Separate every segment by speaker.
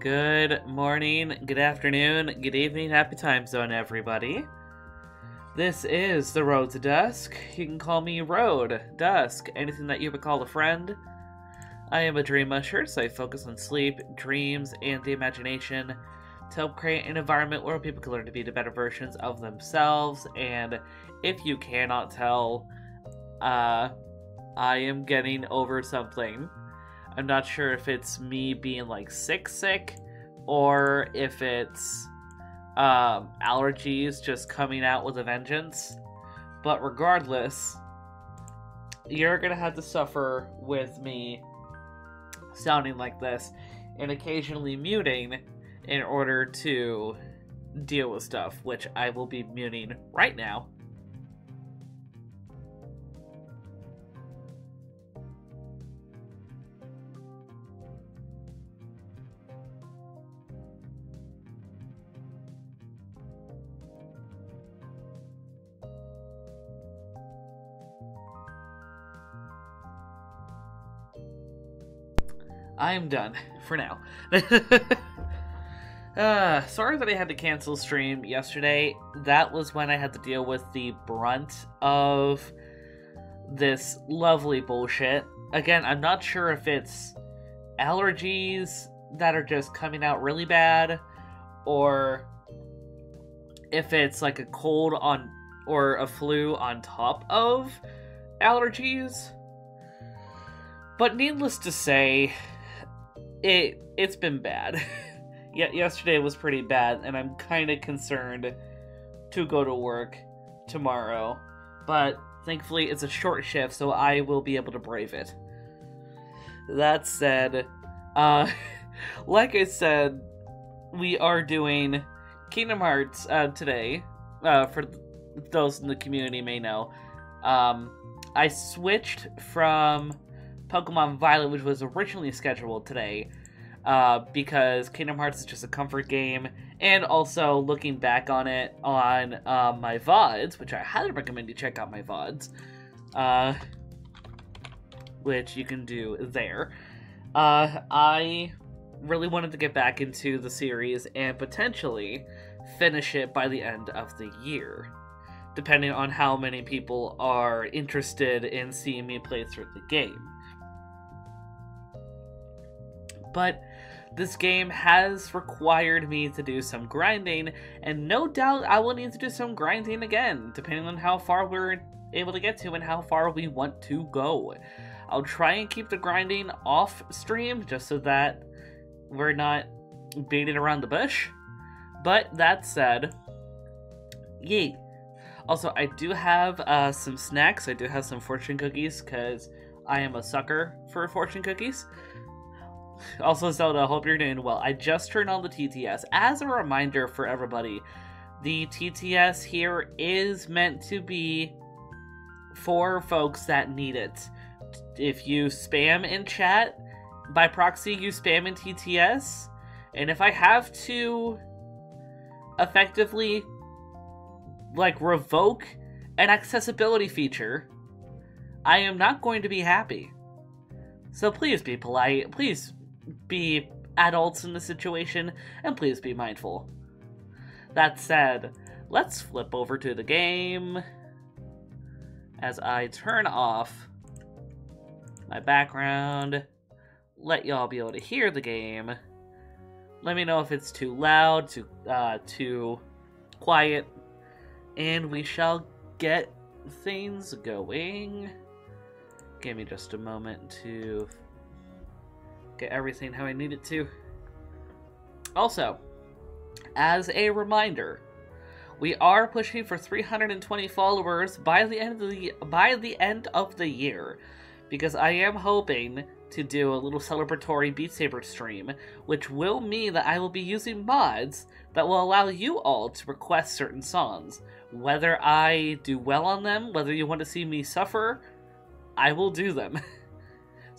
Speaker 1: Good morning, good afternoon, good evening, happy time zone, everybody. This is the Road to Dusk. You can call me Road, Dusk, anything that you would call a friend. I am a dream usher, so I focus on sleep, dreams, and the imagination to help create an environment where people can learn to be the better versions of themselves. And if you cannot tell, uh, I am getting over something. I'm not sure if it's me being like sick, sick, or if it's um, allergies just coming out with a vengeance. But regardless, you're gonna have to suffer with me sounding like this and occasionally muting in order to deal with stuff, which I will be muting right now. I am done for now. uh, sorry that I had to cancel stream yesterday. That was when I had to deal with the brunt of this lovely bullshit. Again, I'm not sure if it's allergies that are just coming out really bad or if it's like a cold on or a flu on top of allergies. But needless to say, it it's been bad. yeah, yesterday was pretty bad, and I'm kind of concerned to go to work tomorrow. But thankfully, it's a short shift, so I will be able to brave it. That said, uh, like I said, we are doing Kingdom Hearts uh, today. Uh, for those in the community may know, um, I switched from Pokemon Violet, which was originally scheduled today, uh, because Kingdom Hearts is just a comfort game, and also looking back on it on uh, my VODs, which I highly recommend you check out my VODs, uh, which you can do there. Uh, I really wanted to get back into the series and potentially finish it by the end of the year depending on how many people are interested in seeing me play through the game. But this game has required me to do some grinding, and no doubt I will need to do some grinding again, depending on how far we're able to get to and how far we want to go. I'll try and keep the grinding off stream just so that we're not beating around the bush. But that said, yay. Also, I do have uh, some snacks. I do have some fortune cookies because I am a sucker for fortune cookies. Also, Zelda, hope you're doing well. I just turned on the TTS. As a reminder for everybody, the TTS here is meant to be for folks that need it. If you spam in chat, by proxy, you spam in TTS. And if I have to effectively, like, revoke an accessibility feature, I am not going to be happy. So please be polite. Please be adults in the situation, and please be mindful. That said, let's flip over to the game as I turn off my background, let y'all be able to hear the game. Let me know if it's too loud, too uh, too quiet, and we shall get things going. Give me just a moment to get everything how I need it to. Also, as a reminder, we are pushing for 320 followers by the end of the by the end of the year, because I am hoping to do a little celebratory Beat Saber stream, which will mean that I will be using mods that will allow you all to request certain songs. Whether I do well on them, whether you want to see me suffer, I will do them.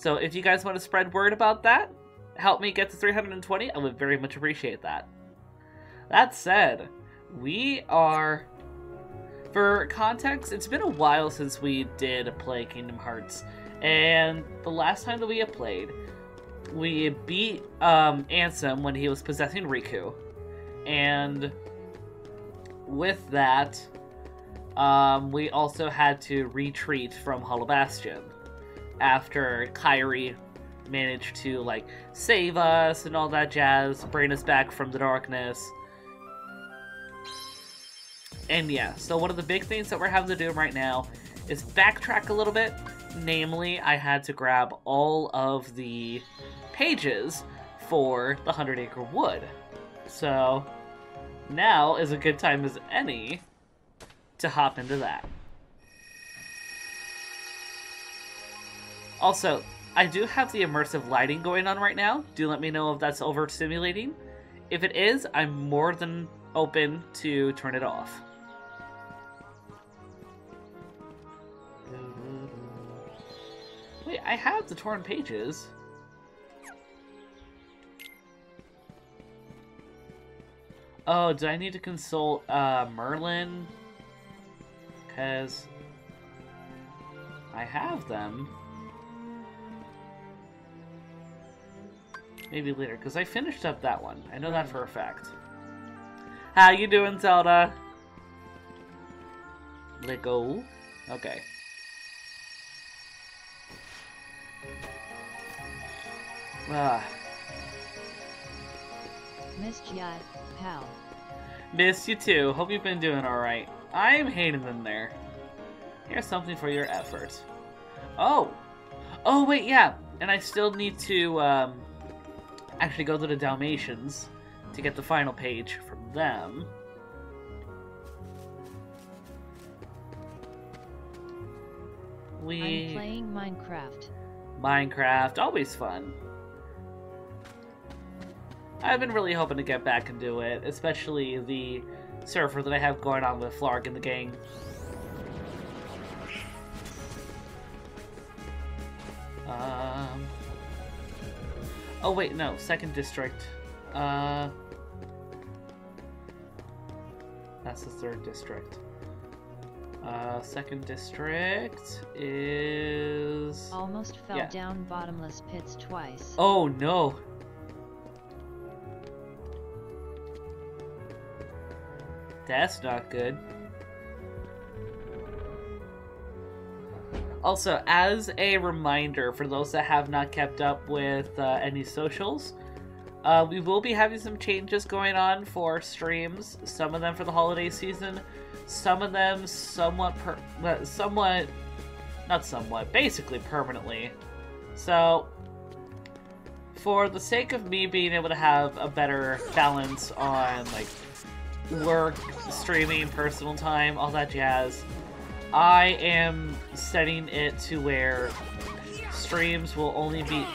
Speaker 1: So if you guys want to spread word about that, help me get to 320, I would very much appreciate that. That said, we are... For context, it's been a while since we did play Kingdom Hearts, and the last time that we have played, we beat um, Ansem when he was possessing Riku, and with that, um, we also had to retreat from Hollow Bastion after Kairi managed to like save us and all that jazz, bring us back from the darkness. And yeah, so one of the big things that we're having to do right now is backtrack a little bit. Namely, I had to grab all of the pages for the Hundred Acre Wood. So now is a good time as any to hop into that. Also, I do have the immersive lighting going on right now. Do let me know if that's overstimulating. If it is, I'm more than open to turn it off. Wait, I have the torn pages. Oh, do I need to consult uh, Merlin? Because I have them. Maybe later, because I finished up that one. I know that for a fact. How you doing, Zelda? Let go. Okay. Ah.
Speaker 2: Missed ya, pal.
Speaker 1: Miss you too. Hope you've been doing alright. I'm hanging in there. Here's something for your effort. Oh! Oh, wait, yeah. And I still need to, um, actually go to the Dalmatians to get the final page from them. We...
Speaker 2: I'm playing Minecraft.
Speaker 1: Minecraft, always fun. I've been really hoping to get back and do it, especially the server that I have going on with Flark and the gang. Um... Oh wait, no, second district. Uh... That's the third district. Uh, second district is...
Speaker 2: Almost fell
Speaker 1: Yeah.
Speaker 2: down bottomless pits twice.
Speaker 1: Oh no! That's not good. Also, as a reminder for those that have not kept up with uh, any socials, uh, we will be having some changes going on for streams. Some of them for the holiday season, some of them somewhat, per- somewhat, not somewhat, basically permanently. So, for the sake of me being able to have a better balance on like work, streaming, personal time, all that jazz, I am setting it to where streams will only be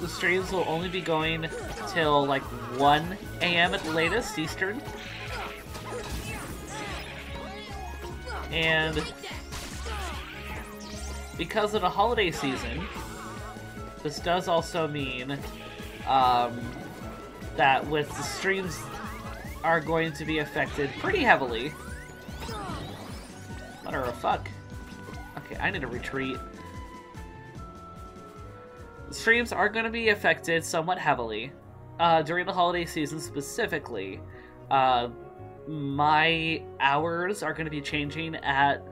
Speaker 1: the streams will only be going till like 1 a.m. at the latest Eastern. And because of the holiday season, this does also mean um, that with the streams are going to be affected pretty heavily. Fuck. Okay, I need to retreat. Streams are going to be affected somewhat heavily. Uh, during the holiday season specifically, uh, my hours are going to be changing at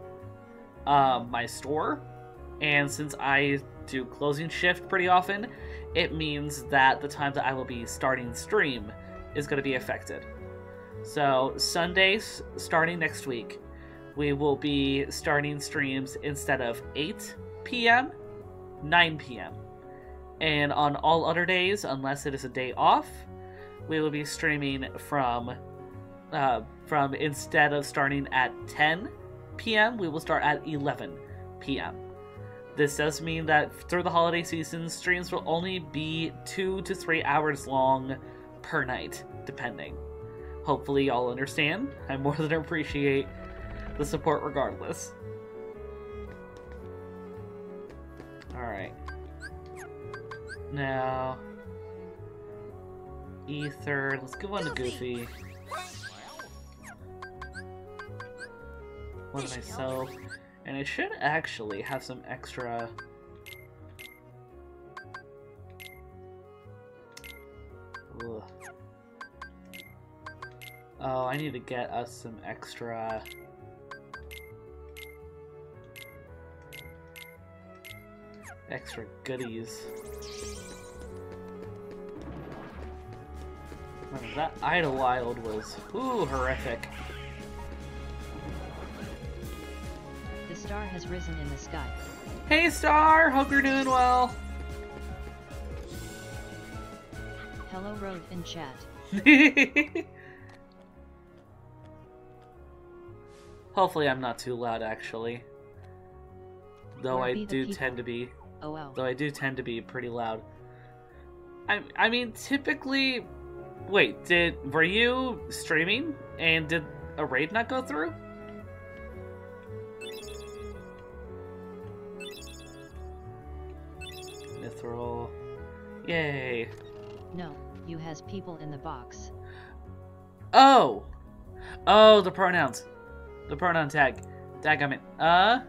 Speaker 1: uh, my store. And since I do closing shift pretty often, it means that the time that I will be starting stream is going to be affected. So, Sundays, starting next week, we will be starting streams instead of 8 p.m., 9 p.m. And on all other days, unless it is a day off, we will be streaming from uh, from instead of starting at 10 p.m., we will start at 11 p.m. This does mean that through the holiday season, streams will only be two to three hours long per night, depending. Hopefully, y'all understand. I more than appreciate the support regardless. Alright. Now. Ether. Let's go on to Goofy. One myself. And I should actually have some extra. Ugh. Oh, I need to get us some extra... Extra goodies. Man, that Idlewild was, ooh, horrific.
Speaker 2: The star has risen in the sky.
Speaker 1: Hey, Star! Hope you're doing well.
Speaker 2: Hello Road in chat.
Speaker 1: Hopefully, I'm not too loud, actually. Though I do
Speaker 2: people?
Speaker 1: tend to be.
Speaker 2: Oh wow.
Speaker 1: Though I do tend to be pretty loud. I I mean, typically. Wait, did were you streaming and did a raid not go through? Mithril. Yay.
Speaker 2: No, you has people in the box.
Speaker 1: Oh! Oh, the pronouns. The pronoun tag. Dagummit. Uh,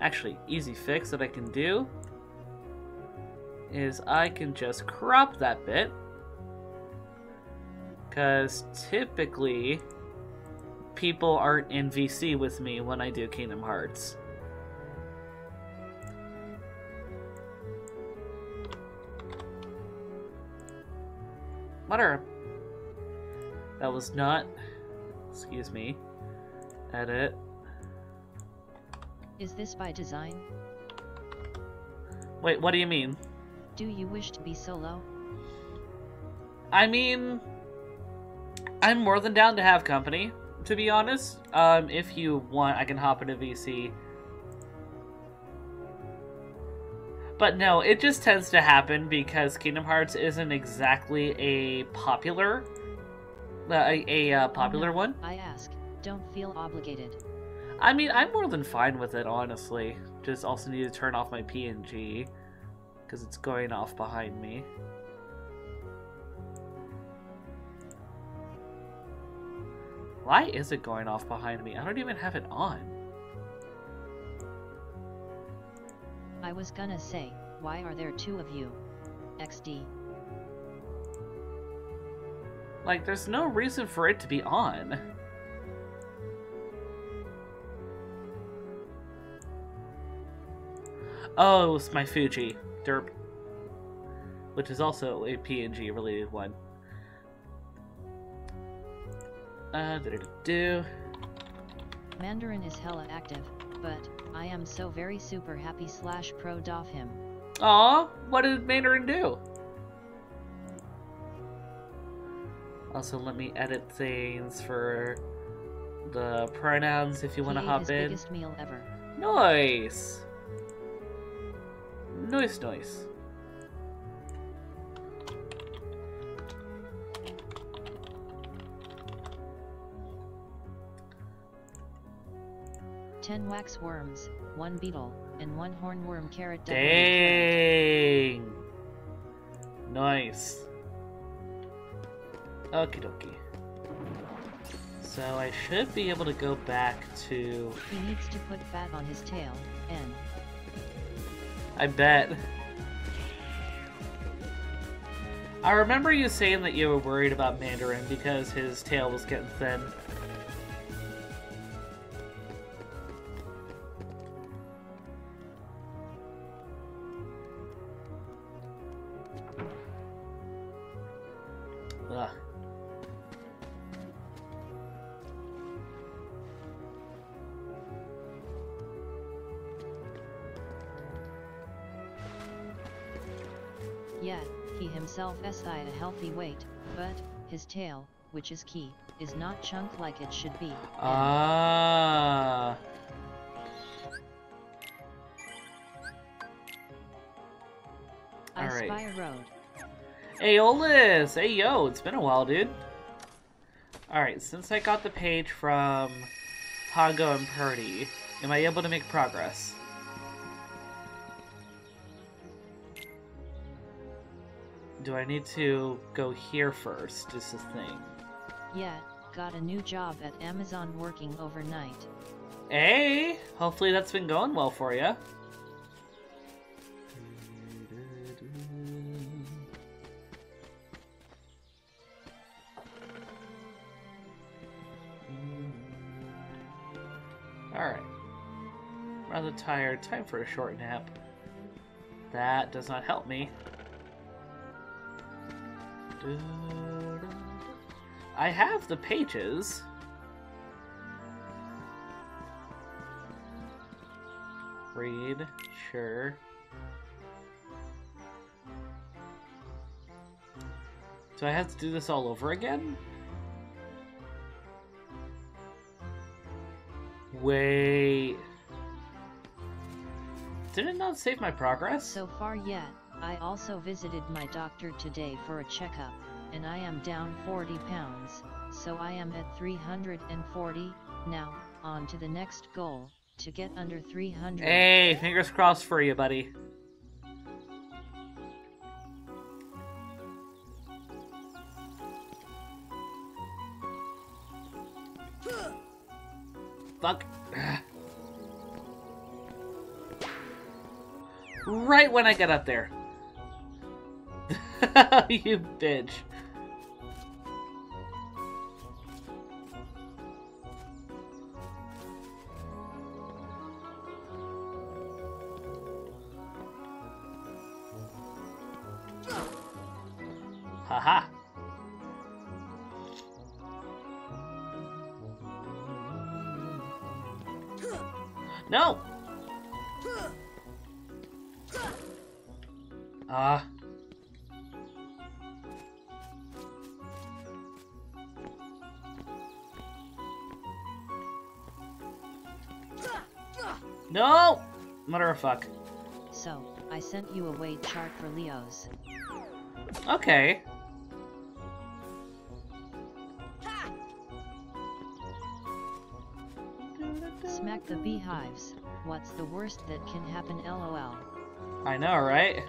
Speaker 1: actually, easy fix that I can do is I can just crop that bit. Because typically, people aren't in VC with me when I do Kingdom Hearts. Mutter. That was not. Excuse me. Edit.
Speaker 2: Is this by design?
Speaker 1: Wait, what do you mean?
Speaker 2: Do you wish to be solo?
Speaker 1: I mean, I'm more than down to have company, to be honest. Um, if you want, I can hop into VC. But no, it just tends to happen because Kingdom Hearts isn't exactly a popular, uh, a, a uh, popular
Speaker 2: Oh, no,
Speaker 1: one.
Speaker 2: I ask. Don't feel obligated.
Speaker 1: I mean, I'm more than fine with it, honestly. Just also need to turn off my PNG because it's going off behind me. Why is it going off behind me? I don't even have it on.
Speaker 2: I was gonna say, why are there two of you? XD.
Speaker 1: Like, there's no reason for it to be on. Oh, it was my Fuji. Derp. Which is also a PNG related one. Uh, do do
Speaker 2: Mandarin is hella active, but I am so very super happy slash pro doff him.
Speaker 1: Aw, what did Mandarin do? Also, let me edit things for the pronouns if you want to hop
Speaker 2: his
Speaker 1: in.
Speaker 2: biggest meal ever.
Speaker 1: Nice. Nice, nice.
Speaker 2: Ten wax worms, one beetle, and one hornworm carrot.
Speaker 1: Dang. Nice. Okie dokie. So I should be able to go back to.
Speaker 2: He needs to put fat on his tail, and
Speaker 1: I bet. I remember you saying that you were worried about Mandarin because his tail was getting thin.
Speaker 2: Yet, he himself is at a healthy weight, but, his tail, which is key, is not chunk like it should be.
Speaker 1: Ah.
Speaker 2: I spy a road.
Speaker 1: Aeolus! Hey yo, it's been a while, dude. Alright, since I got the page from Pongo and Purdy, am I able to make progress? do I need to go here first is the thing.
Speaker 2: Yeah, got a new job at Amazon working overnight.
Speaker 1: Hey, hopefully that's been going well for you. Alright. Rather tired, time for a short nap. That does not help me. I have the pages. Read, sure. Do I have to do this all over again? Wait. Did it not save my progress?
Speaker 2: So far yet, I also visited my doctor today for a checkup, and I am down 40 pounds, so I am at 340, now, on to the next goal, to get under 300.
Speaker 1: Hey, fingers crossed for you, buddy. Fuck. Right when I get up there. you bitch. Fuck.
Speaker 2: So, I sent you a weight chart for Leos.
Speaker 1: Okay.
Speaker 2: Smack the beehives, what's the worst that can happen lol.
Speaker 1: I know, right?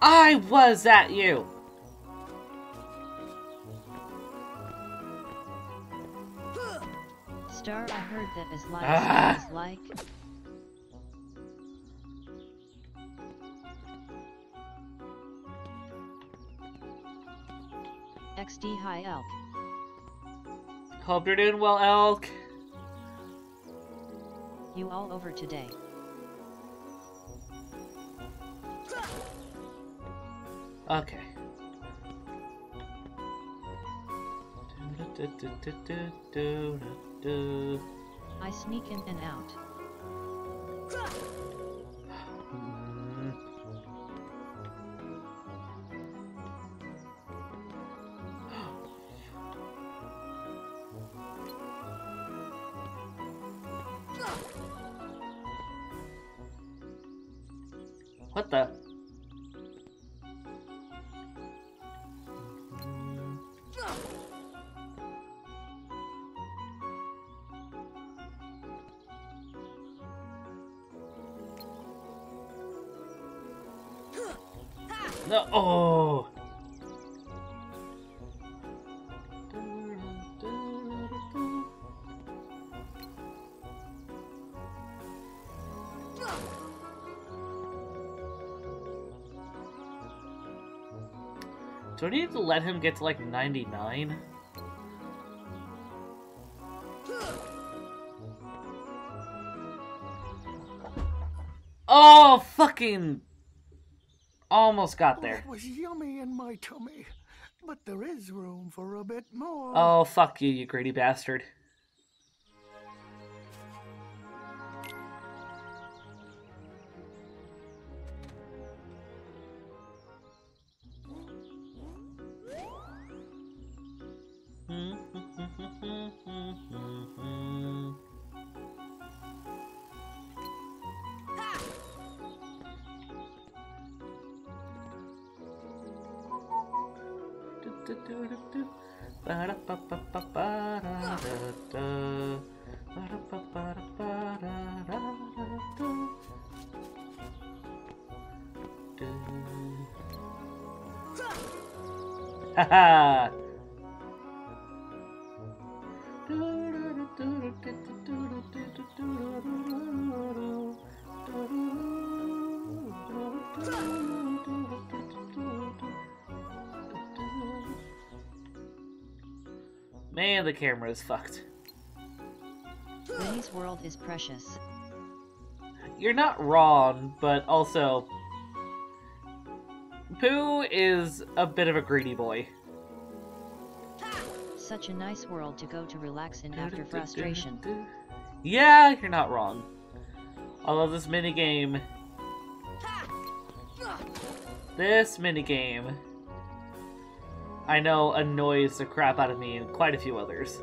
Speaker 1: I was at you!
Speaker 2: That is like
Speaker 1: Ah.
Speaker 2: is like XD Hi Elk.
Speaker 1: Hope you're doing well, Elk.
Speaker 2: You all over today.
Speaker 1: Okay.
Speaker 2: I sneak in and out.
Speaker 1: Do I need to let him get to like 99? Oh, fucking. Almost got there.
Speaker 3: Oh, it was yummy in my tummy, but there is room for a bit more.
Speaker 1: Oh, fuck you, you greedy bastard. Haha! Man, the camera is fucked.
Speaker 2: Winnie's world is precious.
Speaker 1: You're not wrong, but also... Pooh is a bit of a greedy boy.
Speaker 2: Such a nice world to go to relax in after frustration.
Speaker 1: Yeah, you're not wrong. I love this minigame... This minigame... I know annoys the crap out of me and quite a few others.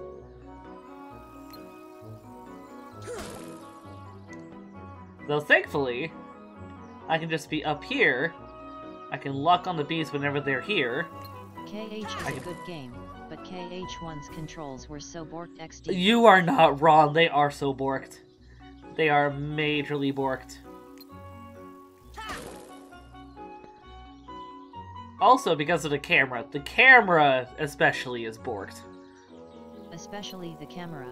Speaker 1: Though thankfully, I can just be up here. I can lock on the bees whenever they're here.
Speaker 2: KH is
Speaker 1: I
Speaker 2: a
Speaker 1: can-
Speaker 2: good game, but KH1's controls were so borked XD.
Speaker 1: You are not wrong. They are so borked. They are majorly borked. Also, because of the camera. The camera, especially, is borked.
Speaker 2: Especially the camera.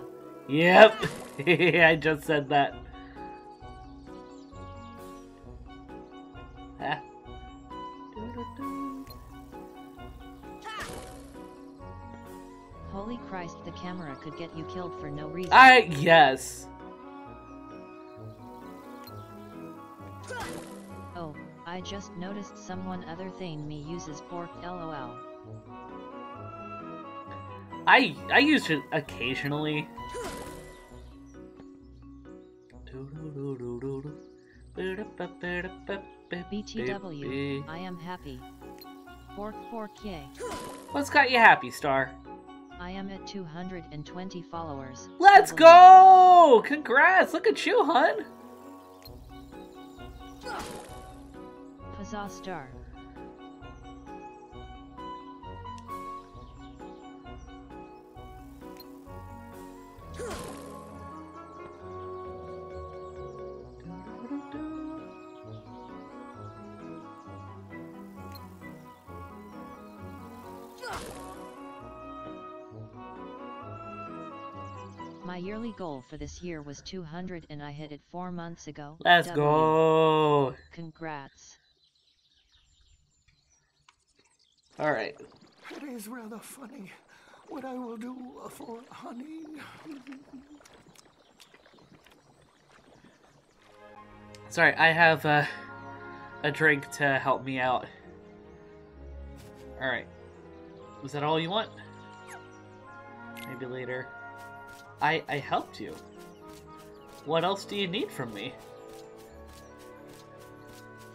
Speaker 1: Yep. I just said that. Ah.
Speaker 2: Holy Christ, the camera could get you killed for no reason.
Speaker 1: I yes.
Speaker 2: Oh, I just noticed someone other thing me uses pork lol.
Speaker 1: I I use it occasionally.
Speaker 2: BTW, I am happy. Yay.
Speaker 1: What's got you happy, Star?
Speaker 2: I am at 220 followers.
Speaker 1: Let's go! Congrats! Look at you, hun.
Speaker 2: Huzzah star. Yearly goal for this year was 200 and I hit it 4 months ago.
Speaker 1: Let's
Speaker 2: W.
Speaker 1: go.
Speaker 2: Congrats.
Speaker 1: All right.
Speaker 3: It is rather funny what I will do for honey.
Speaker 1: Sorry, I have uh, a drink to help me out. All right. Was that all you want? Maybe later. I I helped you. What else do you need from me?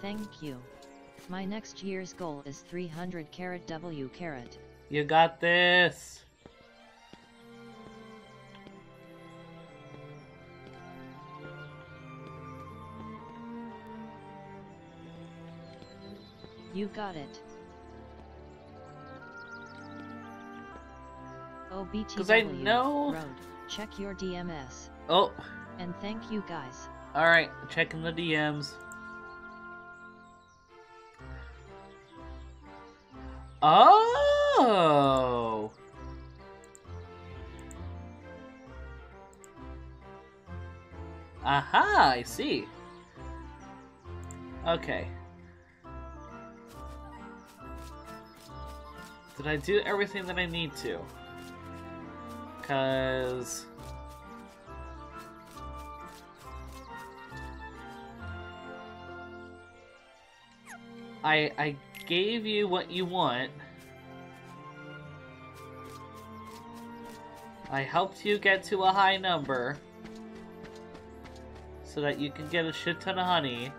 Speaker 2: Thank you. My next year's goal is 300 carat W carat.
Speaker 1: You got this.
Speaker 2: You got it. OBTW
Speaker 1: 'Cause I know-
Speaker 2: road. Check your DMS.
Speaker 1: Oh,
Speaker 2: And thank you guys.
Speaker 1: all right. Checking the DMs. Oh. Aha, I see. Okay. Did I do everything that I need to? Cause I I gave you what you want. I helped you get to a high number so that you can get a shit ton of honey.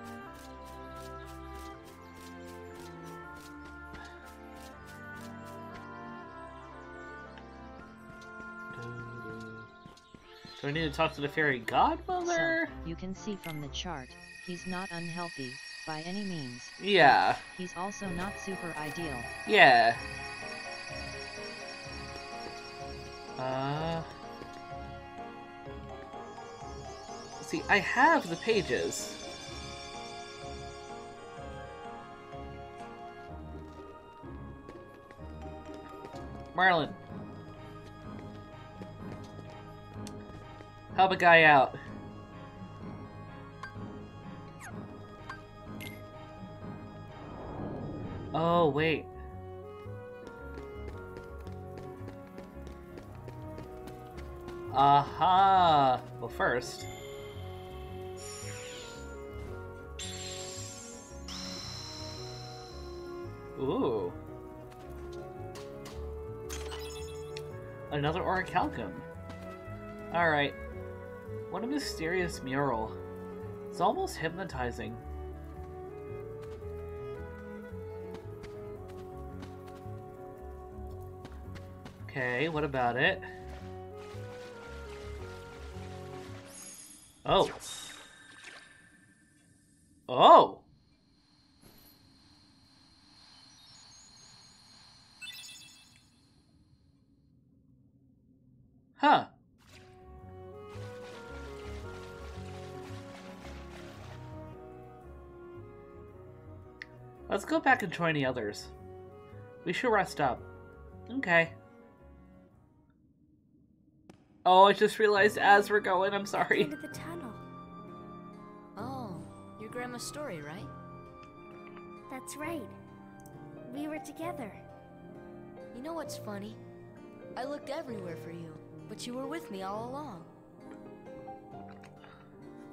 Speaker 1: Do I need to talk to the fairy godmother?
Speaker 2: So, you can see from the chart, he's not unhealthy, by any means.
Speaker 1: Yeah,
Speaker 2: He's also not super ideal.
Speaker 1: yeah. Uh. See, I have the pages. Marlon. Help a guy out. Oh, wait. Aha! Well, first. Ooh. Another orichalcum. Alright. What a mysterious mural. It's almost hypnotizing. Okay, what about it? Oh. Oh! Let's go back and join the others. We should rest up. Okay. Oh, I just realized as we're going, I'm sorry.
Speaker 4: Into the tunnel.
Speaker 5: Oh, your grandma's story, right?
Speaker 4: That's right. We were together.
Speaker 5: You know what's funny? I looked everywhere for you, but you were with me all along.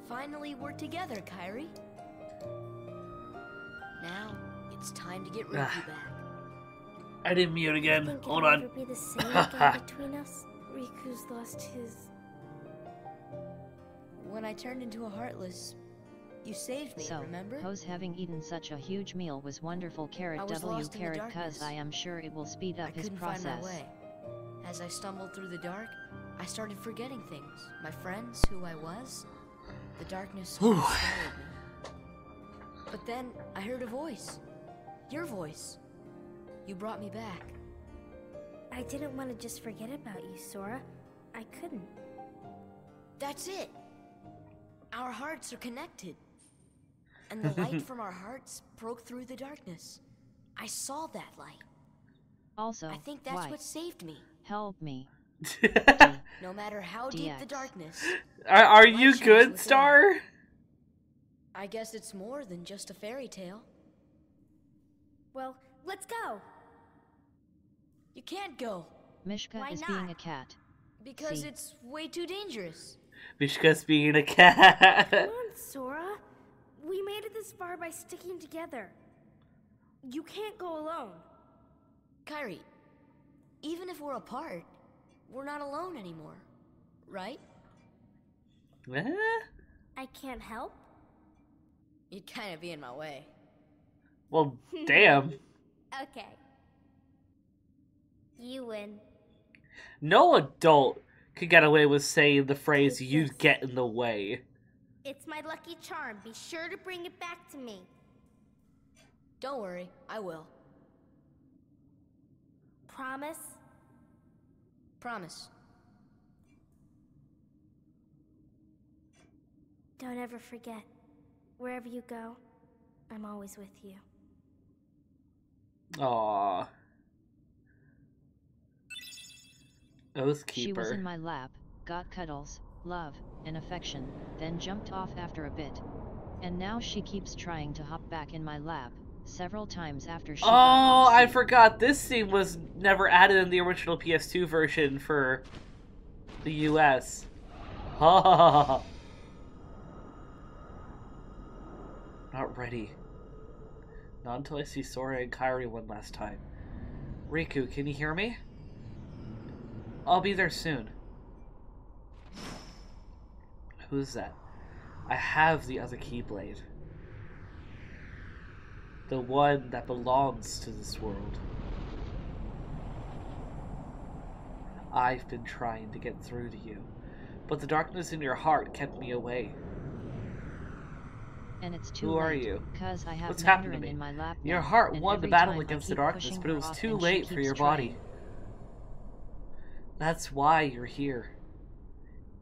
Speaker 5: Finally, we're together, Kairi. Now, it's time to get Riku
Speaker 1: Ah.
Speaker 5: back.
Speaker 1: I didn't mute
Speaker 4: I
Speaker 1: again.
Speaker 4: think
Speaker 1: Hold
Speaker 4: it'll
Speaker 1: on.
Speaker 4: never be the same again between us. Riku's lost his.
Speaker 5: When I turned into a Heartless, you saved me,
Speaker 2: So,
Speaker 5: remember?
Speaker 2: Pose having eaten such a huge meal was wonderful carrot
Speaker 5: was
Speaker 2: W
Speaker 5: lost
Speaker 2: carrot cuz. I am sure it will speed up
Speaker 5: I
Speaker 2: his
Speaker 5: couldn't
Speaker 2: process.
Speaker 5: find my way. As I stumbled through the dark, I started forgetting things. My friends, who I was. The darkness swallowed me. But then I heard a voice. Your voice. You brought me back.
Speaker 4: I didn't want to just forget about you, Sora. I couldn't.
Speaker 5: That's it. Our hearts are connected. And the light from our hearts broke through the darkness. I saw that light.
Speaker 2: Also,
Speaker 5: I think that's
Speaker 2: why?
Speaker 5: what saved me.
Speaker 2: Help me.
Speaker 5: No matter how deep the darkness,
Speaker 1: are are you good. Star?
Speaker 5: I guess it's more than just a fairy tale.
Speaker 4: Well, let's go.
Speaker 5: You can't go
Speaker 2: Mishka
Speaker 4: Why
Speaker 2: is being a cat.
Speaker 5: because
Speaker 2: See.
Speaker 5: it's way too dangerous.
Speaker 1: Mishka's being a cat.
Speaker 4: Come on, Sora. We made it this far by sticking together. You can't go alone.
Speaker 5: Kairi, even if we're apart, we're not alone anymore. Right?
Speaker 4: I can't help.
Speaker 5: You'd kind of be in my way.
Speaker 1: Well, damn.
Speaker 4: Okay. You win.
Speaker 1: No adult could get away with saying the phrase
Speaker 4: Take
Speaker 1: "you get in the way."
Speaker 4: It's my lucky charm. Be sure to bring it back to me.
Speaker 5: Don't worry, I will.
Speaker 4: Promise?
Speaker 5: Promise.
Speaker 4: Don't ever forget. Wherever you go, I'm always with you.
Speaker 1: Aww. Oath
Speaker 2: She was in my lap, got cuddles, love, and affection, then jumped off after a bit. And now she keeps trying to hop back in my lap, several times after she
Speaker 1: Oh, I forgot. This scene was never added in the original PS2 version for the US. Ha ha ha Ha Not ready. Not until I see Sora and Kairi one last time. Riku, can you hear me? I'll be there soon. Who's that? I have the other Keyblade. The one that belongs to this world. I've been trying to get through to you, but the darkness in your heart kept me away.
Speaker 2: And it's too
Speaker 1: Who are
Speaker 2: late,
Speaker 1: you?
Speaker 2: Cause I have
Speaker 1: What's happened to me?
Speaker 2: in my lap
Speaker 1: Your heart won the battle against the darkness, but it was too late for your
Speaker 2: trying.
Speaker 1: body. That's why you're here.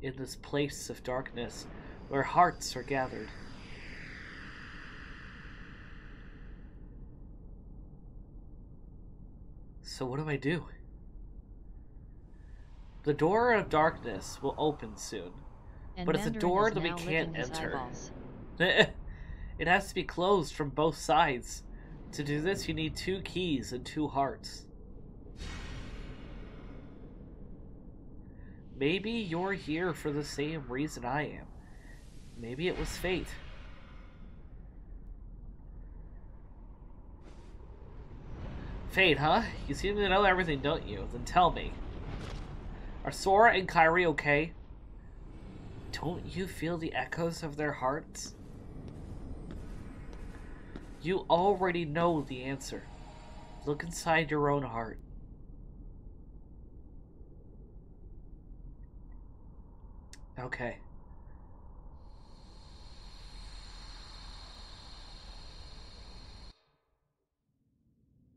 Speaker 1: In this place of darkness, where hearts are gathered. So what do I do? The door of darkness will open soon.
Speaker 2: And
Speaker 1: But it's a door that we can't enter. it has to be closed from both sides. To do this, you need two keys and two hearts. Maybe you're here for the same reason I am. Maybe it was fate. Fate, huh? You seem to know everything, don't you? Then tell me. Are Sora and Kairi okay? Don't you feel the echoes of their hearts? You already know the answer. Look inside your own heart. Okay.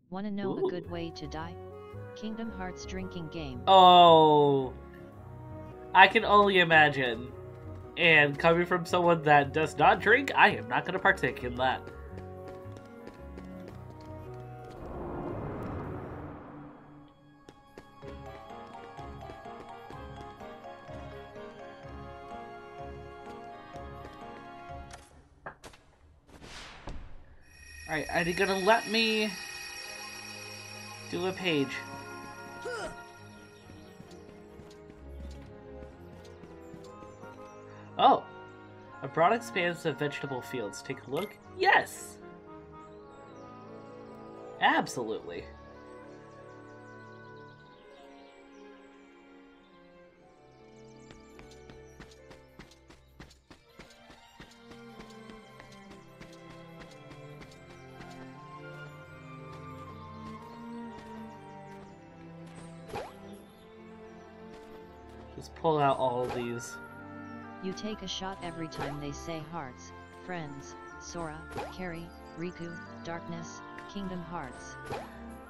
Speaker 2: Wanna know
Speaker 1: Ooh.
Speaker 2: a good way to die? Kingdom Hearts drinking game.
Speaker 1: Oh. I can only imagine. And coming from someone that does not drink, I am not going to partake in that. Alright, are you gonna let me do a page? Oh, a broad expanse of vegetable fields. Take a look. Yes! Absolutely.
Speaker 2: You take a shot every time they say hearts, friends, Sora, Kairi, Riku, Darkness, Kingdom Hearts.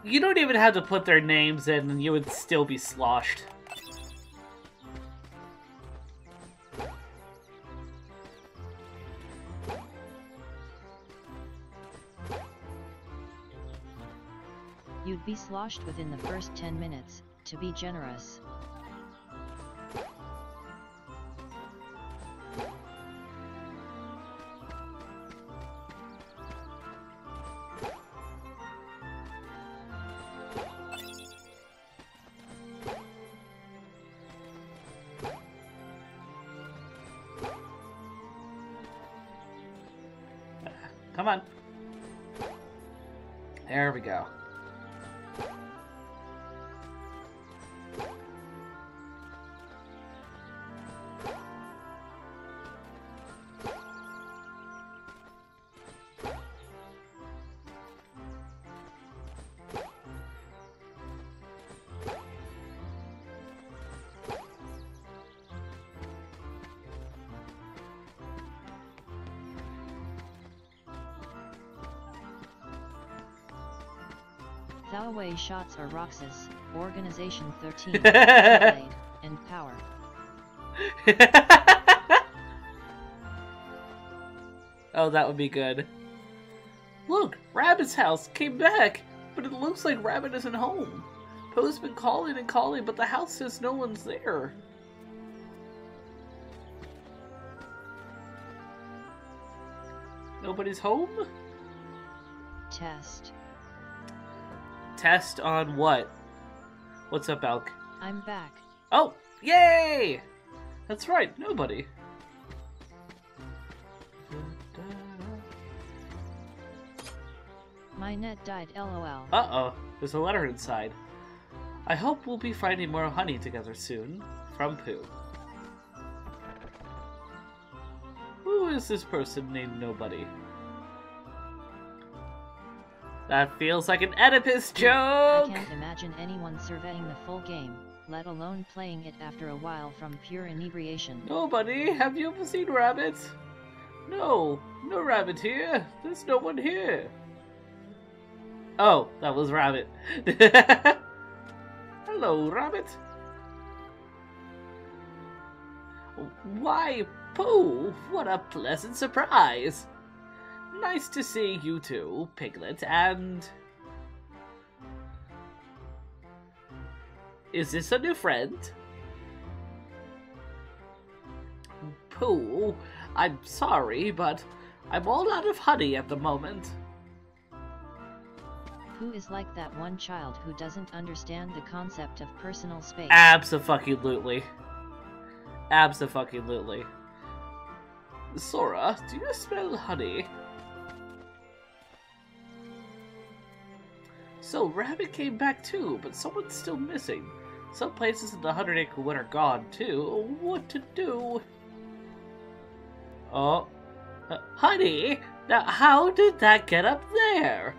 Speaker 1: You don't even have to put their names in and you would still be sloshed.
Speaker 2: You'd be sloshed within the first 10 minutes, to be generous. Thowaway shots are Roxas, Organization 13, Blade, and Power.
Speaker 1: oh, that would be good. Look, Rabbit's house came back, but it looks like Rabbit isn't home. Pooh's been calling and calling, but the house says no one's there. Nobody's home?
Speaker 2: Test.
Speaker 1: Test on what? What's up, Elk?
Speaker 2: I'm back.
Speaker 1: Oh, yay! That's right, nobody.
Speaker 2: My net died lol.
Speaker 1: Uh-oh, there's a letter inside. I hope we'll be finding more honey together soon. From Pooh. Who is this person named Nobody? That feels like an Oedipus
Speaker 2: hmm,
Speaker 1: joke!
Speaker 2: I can't imagine anyone surveying the full game, let alone playing it after a while from pure inebriation.
Speaker 1: Nobody? Have you ever seen rabbits? No, no Rabbit here. There's no one here. Oh, that was Rabbit. Hello, Rabbit. Why, Pooh, what a pleasant surprise. Nice to see you too, Piglet, and... Is this a new friend? Pooh, I'm sorry, but I'm all out of honey at the moment.
Speaker 2: Who is like that one child who doesn't understand the concept of personal space?
Speaker 1: Absolutely. Abso-fucking-lutely. Sora, do you smell honey? So, Rabbit came back too, but someone's still missing. Some places in the Hundred Acre Wood are gone too. What to do? Oh. Uh, honey, now how did that get up there?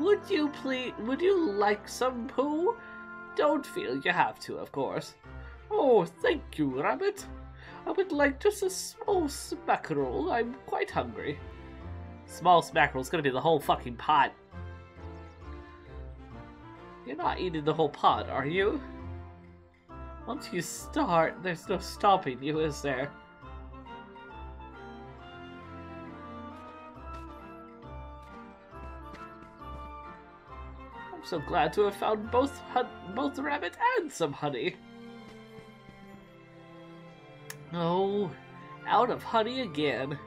Speaker 1: Would you please, would you like some Pooh? Don't feel you have to, of course. Oh, thank you, Rabbit. I would like just a small smackerel. I'm quite hungry. Small smackerel's gonna be the whole fucking pot. You're not eating the whole pot, are you? Once you start, there's no stopping you, is there? I'm so glad to have found both both rabbit and some honey. Oh, out of honey again.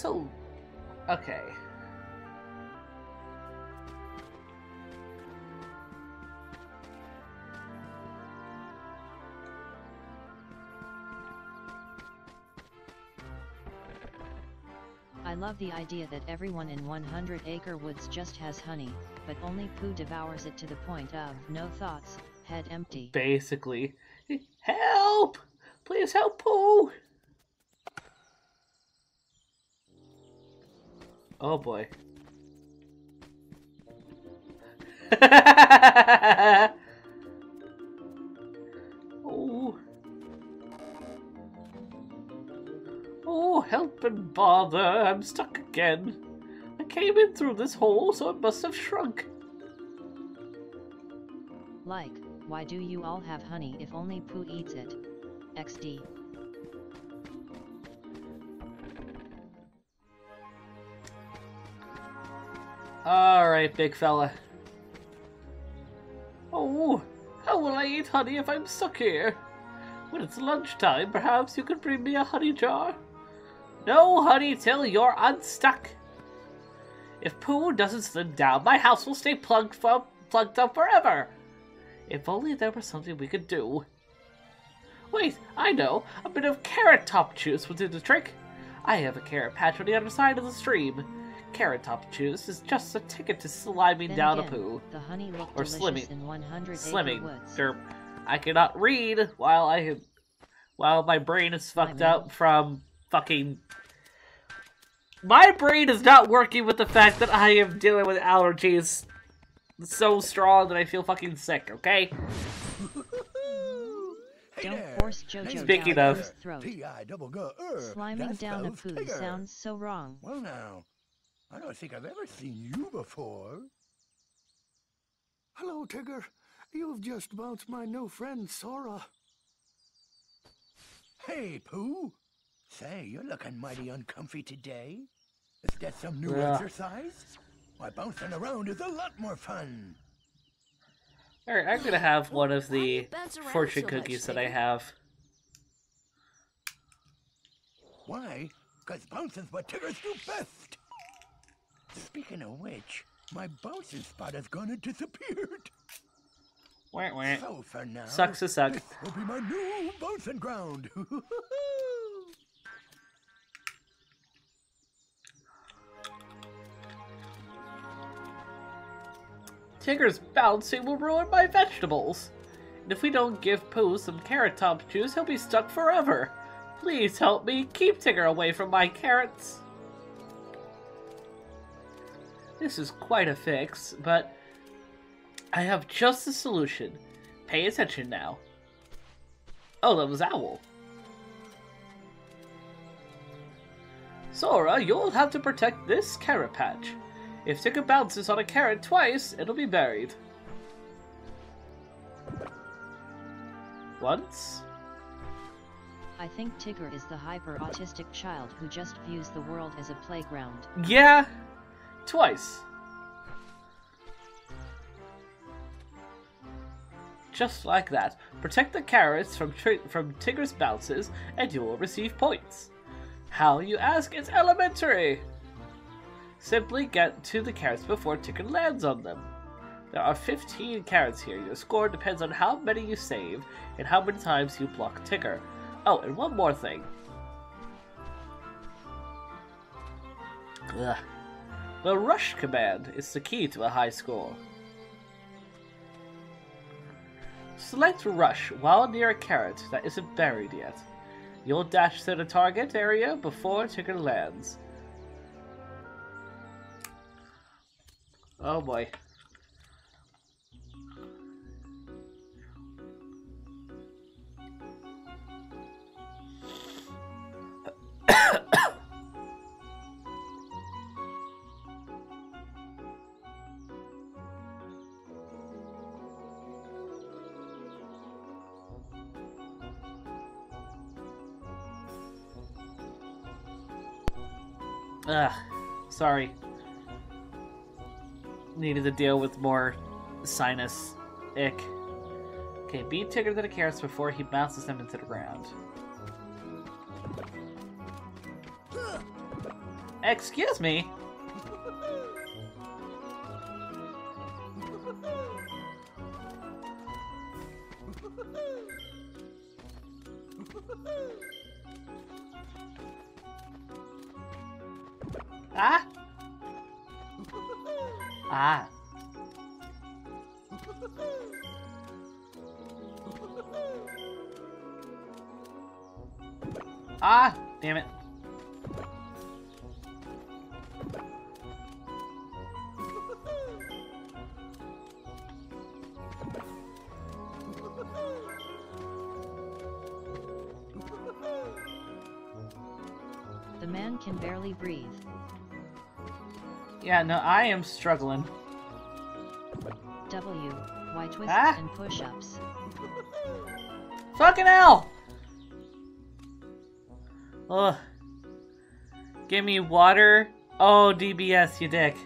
Speaker 1: So, okay.
Speaker 2: I love the idea that everyone in 100 Acre Woods just has honey, but only Pooh devours it to the point of no thoughts, head empty.
Speaker 1: Basically. Help! Please help Pooh! Oh boy. oh. Oh, help and bother, I'm stuck again. I came in through this hole, so it must have shrunk.
Speaker 2: Like, why do you all have honey if only Pooh eats it? XD.
Speaker 1: Alright, big fella. Oh, how will I eat honey if I'm stuck here? When it's lunchtime, perhaps you could bring me a honey jar? No honey till you're unstuck. If Pooh doesn't slim down, my house will stay plugged, for, plugged up forever. If only there was something we could do. Wait, I know. A bit of carrot top juice will do the trick. I have a carrot patch on the other side of the stream. Carrot top juice is just a ticket to sliming
Speaker 2: Then
Speaker 1: down
Speaker 2: again,
Speaker 1: a poo.
Speaker 2: The honey looked
Speaker 1: Or slimming.
Speaker 2: in 100
Speaker 1: Slimming.
Speaker 2: Acre Woods.
Speaker 1: Derp. I cannot read while I have, while my brain is fucked
Speaker 2: man.
Speaker 1: up from fucking. My brain is not working with the fact that I am dealing with allergies so strong that I feel fucking sick. Okay.
Speaker 3: Hey
Speaker 2: Don't
Speaker 3: there.
Speaker 2: force JoJo
Speaker 1: Speaking
Speaker 2: down
Speaker 1: of-
Speaker 2: Pooh's throat.
Speaker 3: T.I. double G.
Speaker 2: Sliming down a poo
Speaker 3: Tigger.
Speaker 2: sounds so wrong.
Speaker 3: Well now, I don't think I've ever seen you before. Hello, Tigger. You've just bounced my new friend Sora. Hey, Pooh. Say, you're looking mighty uncomfy today. Is that some new
Speaker 1: Yeah.
Speaker 3: exercise? Why, bouncing around is a lot more fun.
Speaker 1: Alright, I'm gonna have one of
Speaker 5: Why do you
Speaker 1: the fortune
Speaker 5: so much,
Speaker 1: cookies that I have.
Speaker 3: Why? Because bouncing's what Tiggers do best. Speaking of which, my bouncing spot has gone and disappeared.
Speaker 1: Wait, wait.
Speaker 3: So for now,
Speaker 1: Sucks to suck.
Speaker 3: This will be my new bouncing ground.
Speaker 1: Tigger's bouncing will ruin my vegetables. And if we don't give Pooh some carrot top juice, he'll be stuck forever. Please help me keep Tigger away from my carrots. This is quite a fix, but I have just the solution. Pay attention now. Oh, that was Owl. Sora, you'll have to protect this carrot patch. If Tigger bounces on a carrot twice, it'll be buried. Once?
Speaker 2: I think Tigger is the hyper autistic child who just views the world as a playground.
Speaker 1: Yeah. Twice. Just like that. Protect the carrots from from Tigger's bounces, and you will receive points. How, you ask? It's elementary! Simply get to the carrots before Tigger lands on them. There are 15 carrots here. Your score depends on how many you save and how many times you block Tigger. Oh, and one more thing. Ugh. The rush command is the key to a high score. Select rush while near a carrot that isn't buried yet. You'll dash to the target area before Tigger lands. Oh boy. Ugh, sorry. Needed to deal with more sinus ick. Okay, beat Tigger to the carrots before he bounces them into the ground. Excuse me? Ah! Ah. Ah! Damn it.
Speaker 2: The man can barely breathe.
Speaker 1: Yeah, no, I am struggling.
Speaker 2: W. Y twists
Speaker 1: Ah.
Speaker 2: and push-ups.
Speaker 1: Fucking hell! Ugh. Give me water. Oh, DBS, you dick.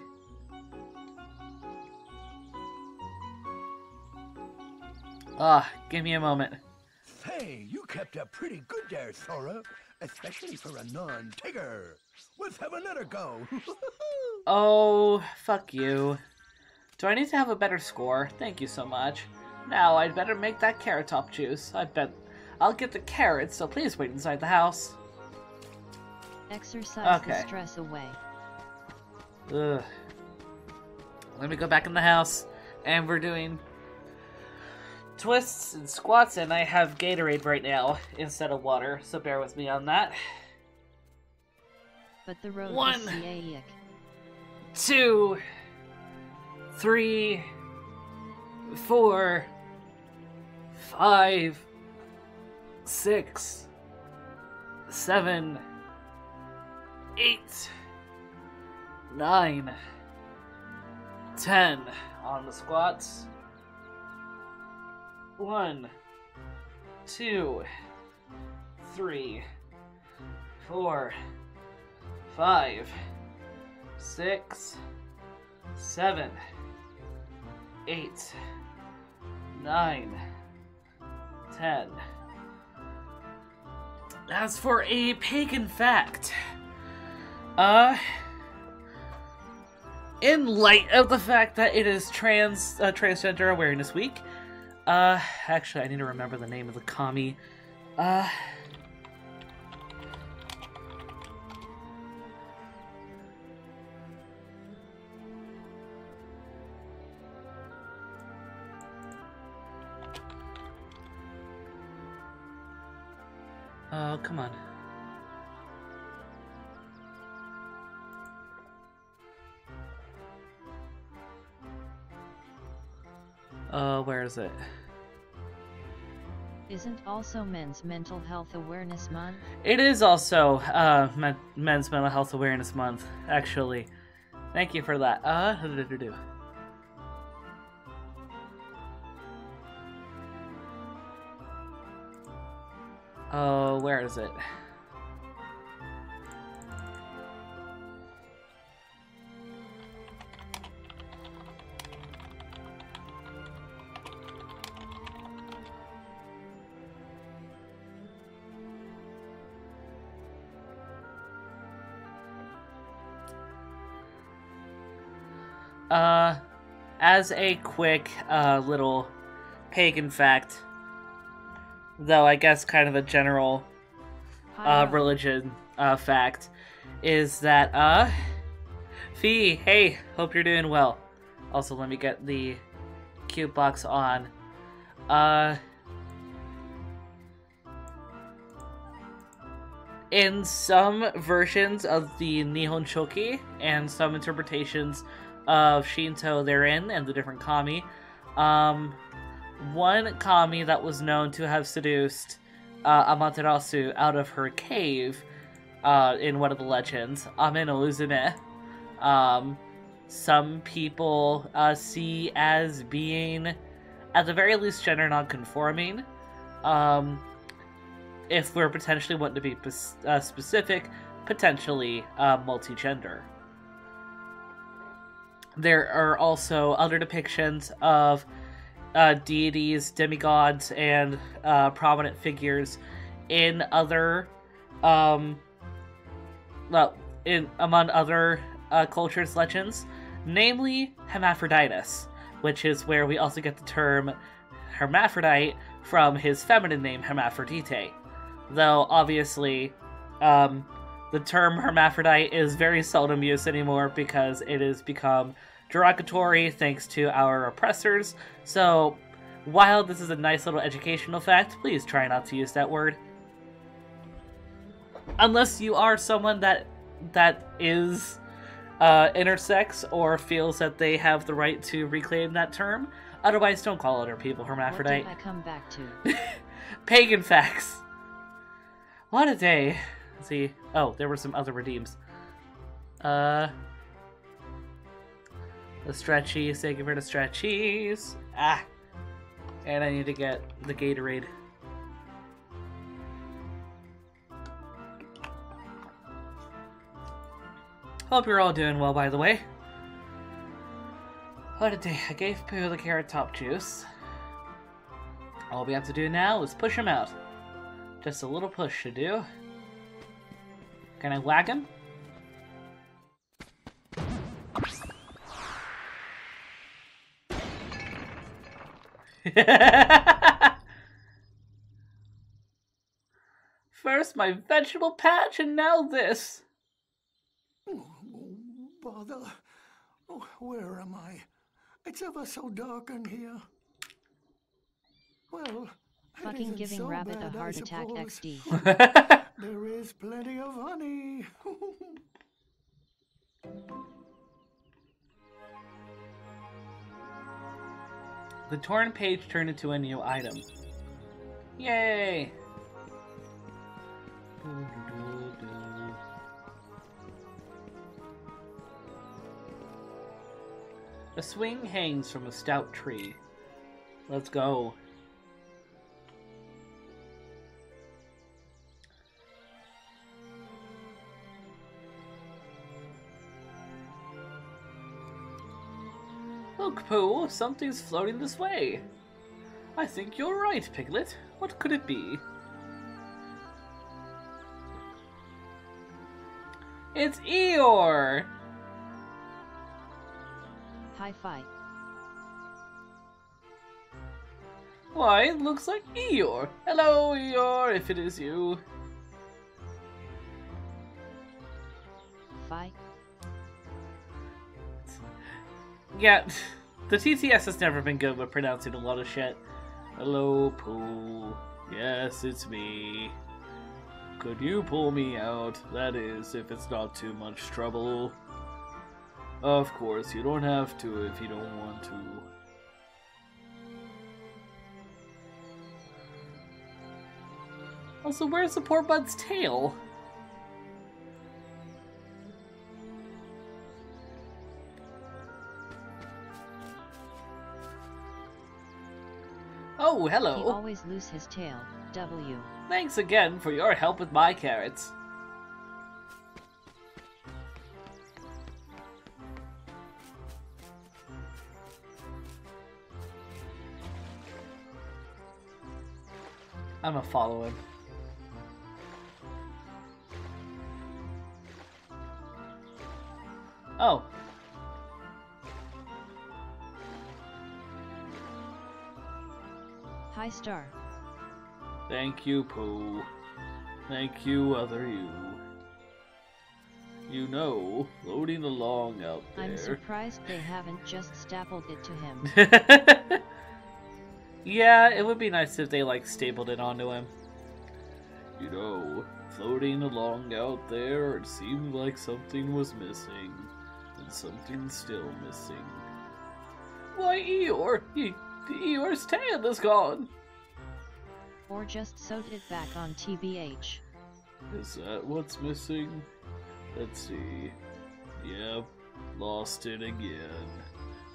Speaker 1: Ah, give me a moment.
Speaker 3: Hey, you kept up pretty good there, Sora. Especially for a non-Tigger. Let's have another go.
Speaker 1: Oh, fuck you. Do I need to have a better score? Thank you so much. Now, I'd better make that carrot top juice. I bet I'll get the carrots, so please wait inside the house.
Speaker 2: Exercise the stress away.
Speaker 1: Ugh. Let me go back in the house, and we're doing twists and squats, and I have Gatorade right now instead of water, so bear with me on that.
Speaker 2: But the road
Speaker 1: One.
Speaker 2: is.
Speaker 1: Two, three, four, five, six, seven, eight, nine, ten on the squats. One, two, three, four, five, six, seven, eight, nine, ten. As for a pagan fact, uh, in light of the fact that it is Trans uh, Transgender Awareness Week, uh, actually, I need to remember the name of the commie. Uh, oh, come on. Uh, where is it?
Speaker 2: Isn't also Men's Mental Health Awareness Month?
Speaker 1: It is also uh, Men- Men's Mental Health Awareness Month, actually. Thank you for that. Uh, do-do-do-do. Oh, where is it? Uh, as a quick uh, little pagan fact, though I guess kind of a general uh, religion uh, fact, is that uh, Fee, hey, hope you're doing well. Also, let me get the cute box on. Uh, in some versions of the Nihon Shoki and some interpretations of Shinto therein and the different kami, um, one kami that was known to have seduced uh, Amaterasu out of her cave uh, in one of the legends, Ame no Uzume, um, some people uh, see as being, at the very least, gender non-conforming. Um, if we're potentially wanting to be uh, specific, potentially uh, multi-gender. There are also other depictions of uh, deities, demigods, and uh, prominent figures in other, um, well, in among other uh, cultures' legends, namely Hermaphroditus, which is where we also get the term hermaphrodite from his feminine name Hermaphrodite. Though obviously, um, the term hermaphrodite is very seldom used anymore because it has become derogatory thanks to our oppressors. So, while this is a nice little educational fact, please try not to use that word. Unless you are someone that that is uh, intersex or feels that they have the right to reclaim that term. Otherwise, don't call other people
Speaker 2: what did
Speaker 1: hermaphrodite.
Speaker 2: I come back to?
Speaker 1: Pagan facts. What a day. Let's see. Oh, there were some other redeems. Uh. The stretchies. Thank you for the stretchies. Ah. And I need to get the Gatorade. Hope you're all doing well, by the way. What a day. I gave Pooh the carrot top juice. All we have to do now is push him out. Just a little push to do. Can I whack him? First my vegetable patch and now this.
Speaker 3: Oh, bother. Oh, where am I? It's ever so dark in here. Well,
Speaker 2: Fucking
Speaker 3: isn't
Speaker 2: giving
Speaker 3: so
Speaker 2: Rabbit
Speaker 3: bad,
Speaker 2: a
Speaker 3: I
Speaker 2: heart attack. XD.
Speaker 3: There is plenty of honey.
Speaker 1: The torn page turned into a new item. Yay! A swing hangs from a stout tree. Let's go. Pooh, something's floating this way. I think you're right, Piglet. What could it be? It's Eeyore!
Speaker 2: Hi fi.
Speaker 1: Why, it looks like Eeyore. Hello, Eeyore, if it is you.
Speaker 2: Fi.
Speaker 1: Yeah, the TTS has never been good with pronouncing a lot of shit. Hello, Pooh. Yes, it's me. Could you pull me out? That is, if it's not too much trouble. Of course, you don't have to if you don't want to. Also, where's the poor bud's tail? Oh,
Speaker 2: He
Speaker 1: hello.
Speaker 2: always lose his tail. W.
Speaker 1: Thanks again for your help with my carrots. I'm gonna follow him. Oh.
Speaker 2: Hi Star.
Speaker 1: Thank you, Pooh. Thank you, other you. You know, floating along out there.
Speaker 2: I'm surprised they haven't just stapled it to him.
Speaker 1: yeah, it would be nice if they like stapled it onto him. You know, floating along out there, it seemed like something was missing, and something's still missing. Why, Eeyore, Eeyore's tail is gone.
Speaker 2: Or just sewed it back on TBH.
Speaker 1: Is that what's missing? Let's see. Yep, lost it again.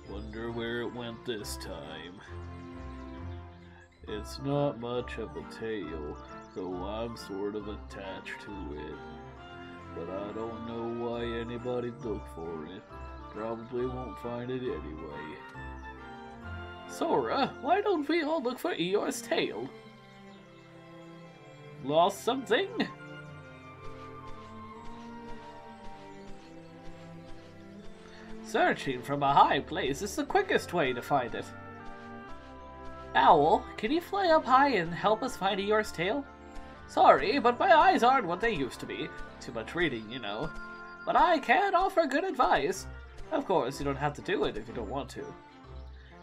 Speaker 1: Wonder where it went this time. It's not much of a tail, though I'm sort of attached to it. But I don't know why anybody'd look for it. Probably won't find it anyway. Sora, why don't we all look for Eeyore's tail? Lost something? Searching from a high place is the quickest way to find it. Owl, can you fly up high and help us find Eeyore's tail? Sorry, but my eyes aren't what they used to be. Too much reading, you know. But I can offer good advice. Of course, you don't have to do it if you don't want to.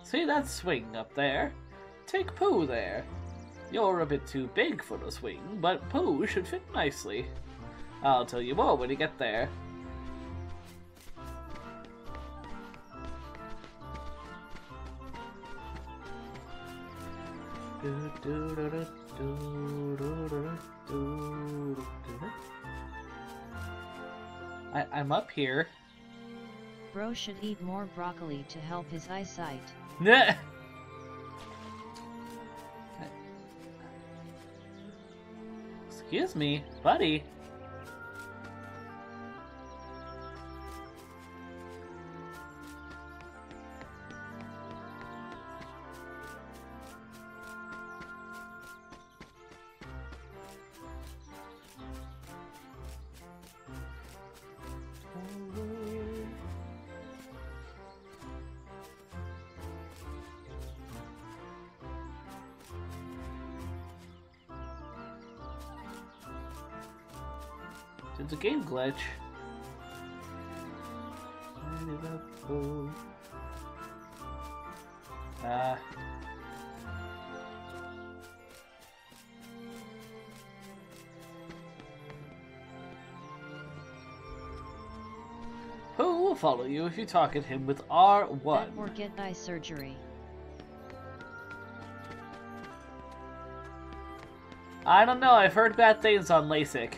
Speaker 1: See that swing up there? Take Pooh there. You're a bit too big for the swing, but Pooh should fit nicely. I'll tell you more when you get there. I, I'm up here.
Speaker 2: Bro should eat more broccoli to help his eyesight.
Speaker 1: Excuse me, buddy. Glitch. Ah. Who will follow you if you target him with R1?
Speaker 2: or get eye surgery.
Speaker 1: I don't know, I've heard bad things on LASIK.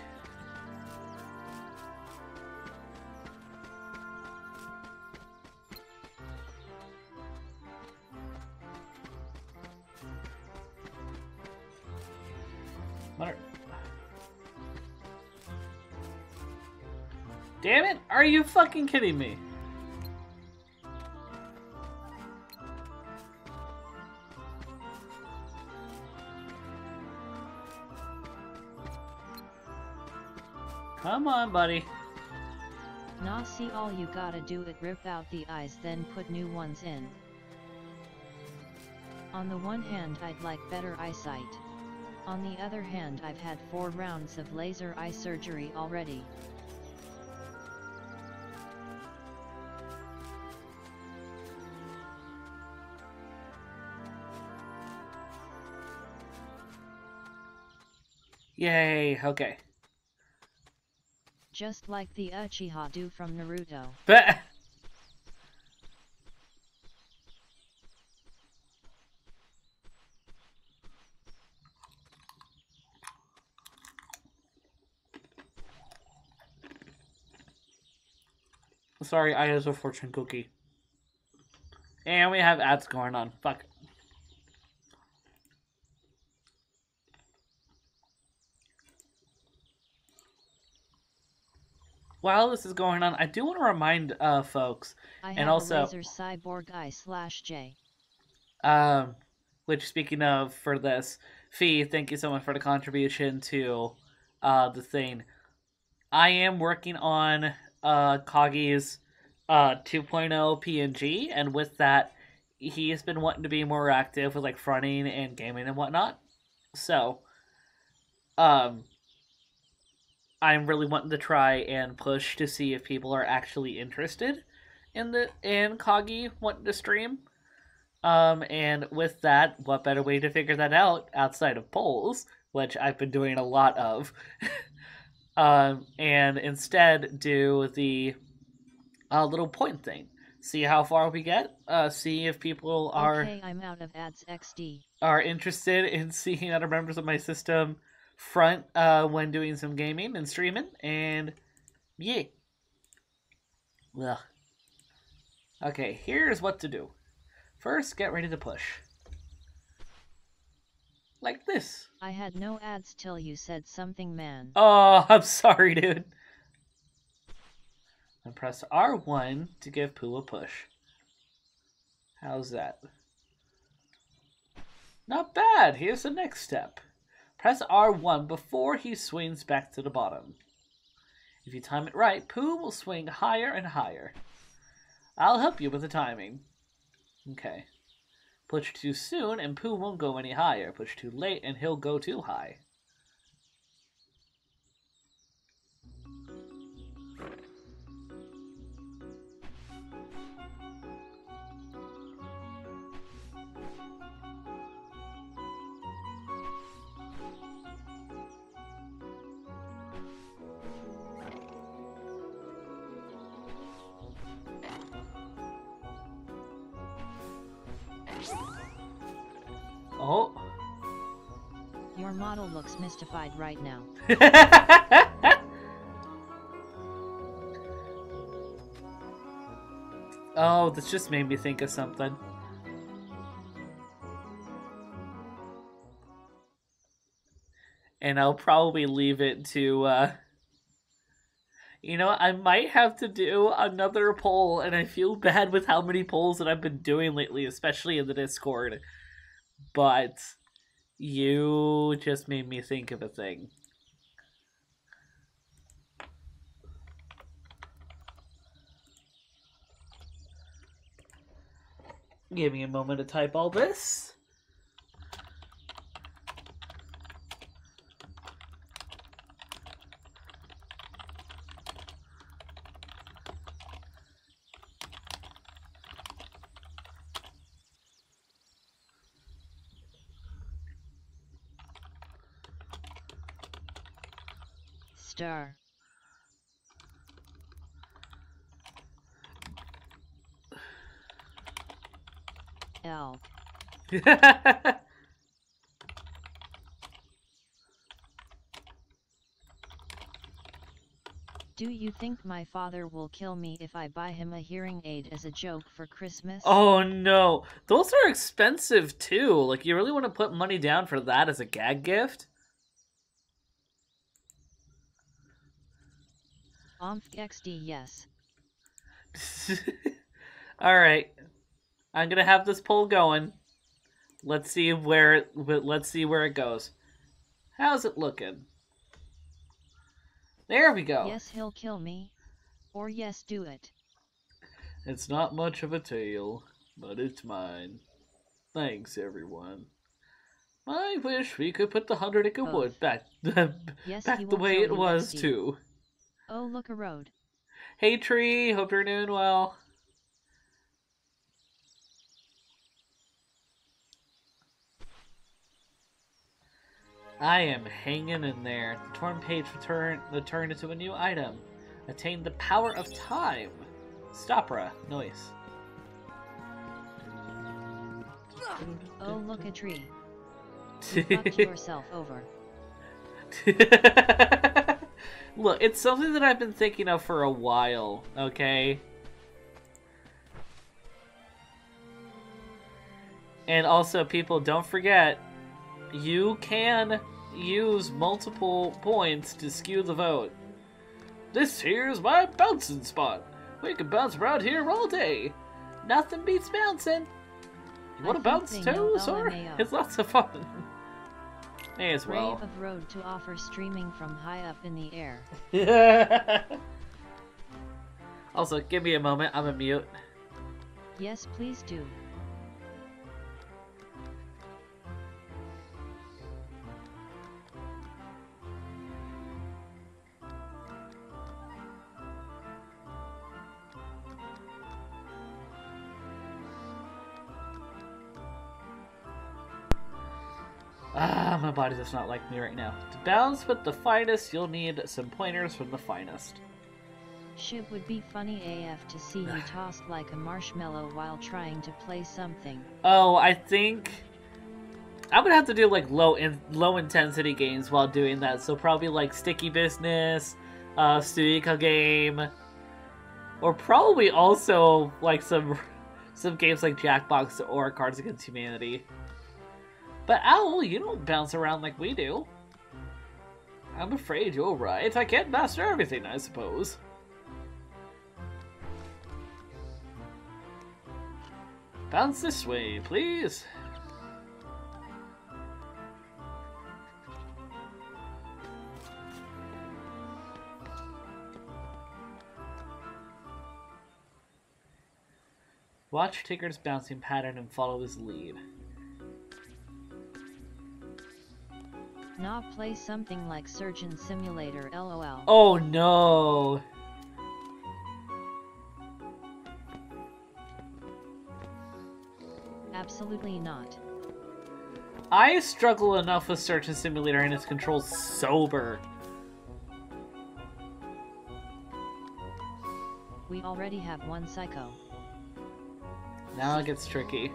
Speaker 1: Damn it! Are you fucking kidding me? Come on, buddy.
Speaker 2: Nah see all you gotta do it rip out the eyes then put new ones in. On the one hand I'd like better eyesight. On the other hand I've had 4 rounds of laser eye surgery already.
Speaker 1: Yay, okay.
Speaker 2: Just like the Uchiha do from Naruto.
Speaker 1: But Sorry, I have a fortune cookie. And we have ads going on. Fuck. While this is going on, I do want to remind uh, folks
Speaker 2: I
Speaker 1: And also-
Speaker 2: laser cyborg slash J.
Speaker 1: Um, which speaking of for this, Fee, thank you so much for the contribution to uh the thing. I am working on uh Kagi's uh 2.0 PNG, and with that, he's been wanting to be more active with like fronting and gaming and whatnot. So, um, I'm really wanting to try and push to see if people are actually interested in the in Kagi wanting to stream. Um, and with that, what better way to figure that out outside of polls, which I've been doing a lot of, um, and instead do the uh, little point thing. See how far we get. Uh, see if people are
Speaker 2: Okay, I'm out of ads XD.
Speaker 1: are interested in seeing other members of my system front uh, when doing some gaming and streaming, and yeah. Ugh. Okay, here's what to do. First, get ready to push. Like this.
Speaker 2: I had no ads till you said something, man.
Speaker 1: Oh, I'm sorry, dude. And press R1 to give Pooh a push. How's that? Not bad. Here's the next step. Press R1 before he swings back to the bottom. If you time it right, Pooh will swing higher and higher. I'll help you with the timing. Okay. Push too soon and Pooh won't go any higher. Push too late and he'll go too high.
Speaker 2: Model looks mystified right now.
Speaker 1: oh, this just made me think of something. And I'll probably leave it to, uh... You know, I might have to do another poll, and I feel bad with how many polls that I've been doing lately, especially in the Discord. But you just made me think of a thing. Give me a moment to type all this.
Speaker 2: Star. L. Do you think my father will kill me if I buy him a hearing aid as a joke for Christmas?
Speaker 1: oh no. Those are expensive too. Like you really want to put money down for that as a gag gift?
Speaker 2: Omf XD yes.
Speaker 1: All right, I'm gonna have this poll going. Let's see where it, let's see where it goes. How's it looking? There we go.
Speaker 2: Yes, he'll kill me. Or yes, do it.
Speaker 1: It's not much of a tale, but it's mine. Thanks, everyone. I wish we could put the hundred acre
Speaker 2: Both.
Speaker 1: wood back
Speaker 2: Yes,
Speaker 1: back the way it was too.
Speaker 2: Oh, look a road.
Speaker 1: Hey tree, hope you're doing well. I am hanging in there. The torn page return returned into a new item. Attain the power of time. Stopra. Noise.
Speaker 2: Oh, look a tree. You fucked yourself over.
Speaker 1: Look, it's something that I've been thinking of for a while, okay? And also, people, don't forget, you can use multiple points to skew the vote. This here's my bouncing spot. We can bounce around here all day. Nothing beats bouncing. You want to bounce too, sir? It's lots of fun. May as well.
Speaker 2: Brave of road to offer streaming from high up in the air.
Speaker 1: also, give me a moment. I'm a mute.
Speaker 2: Yes, please do.
Speaker 1: Ah, my body does not like me right now. To balance with the finest, you'll need some pointers from the finest.
Speaker 2: Shit would be funny AF to see you tossed like a marshmallow while trying to play something.
Speaker 1: Oh, I think I would have to do like low in low intensity games while doing that. So probably like Sticky Business, uh, Suika game, or probably also like some some games like Jackbox or Cards Against Humanity. But Owl, you don't bounce around like we do. I'm afraid you're right. I can't master everything, I suppose. Bounce this way, please. Watch Tigger's bouncing pattern and follow his lead.
Speaker 2: Nah, play something like Surgeon Simulator lol.
Speaker 1: Oh no!
Speaker 2: Absolutely not.
Speaker 1: I struggle enough with Surgeon Simulator and its controls sober.
Speaker 2: We already have one psycho.
Speaker 1: Now it gets tricky.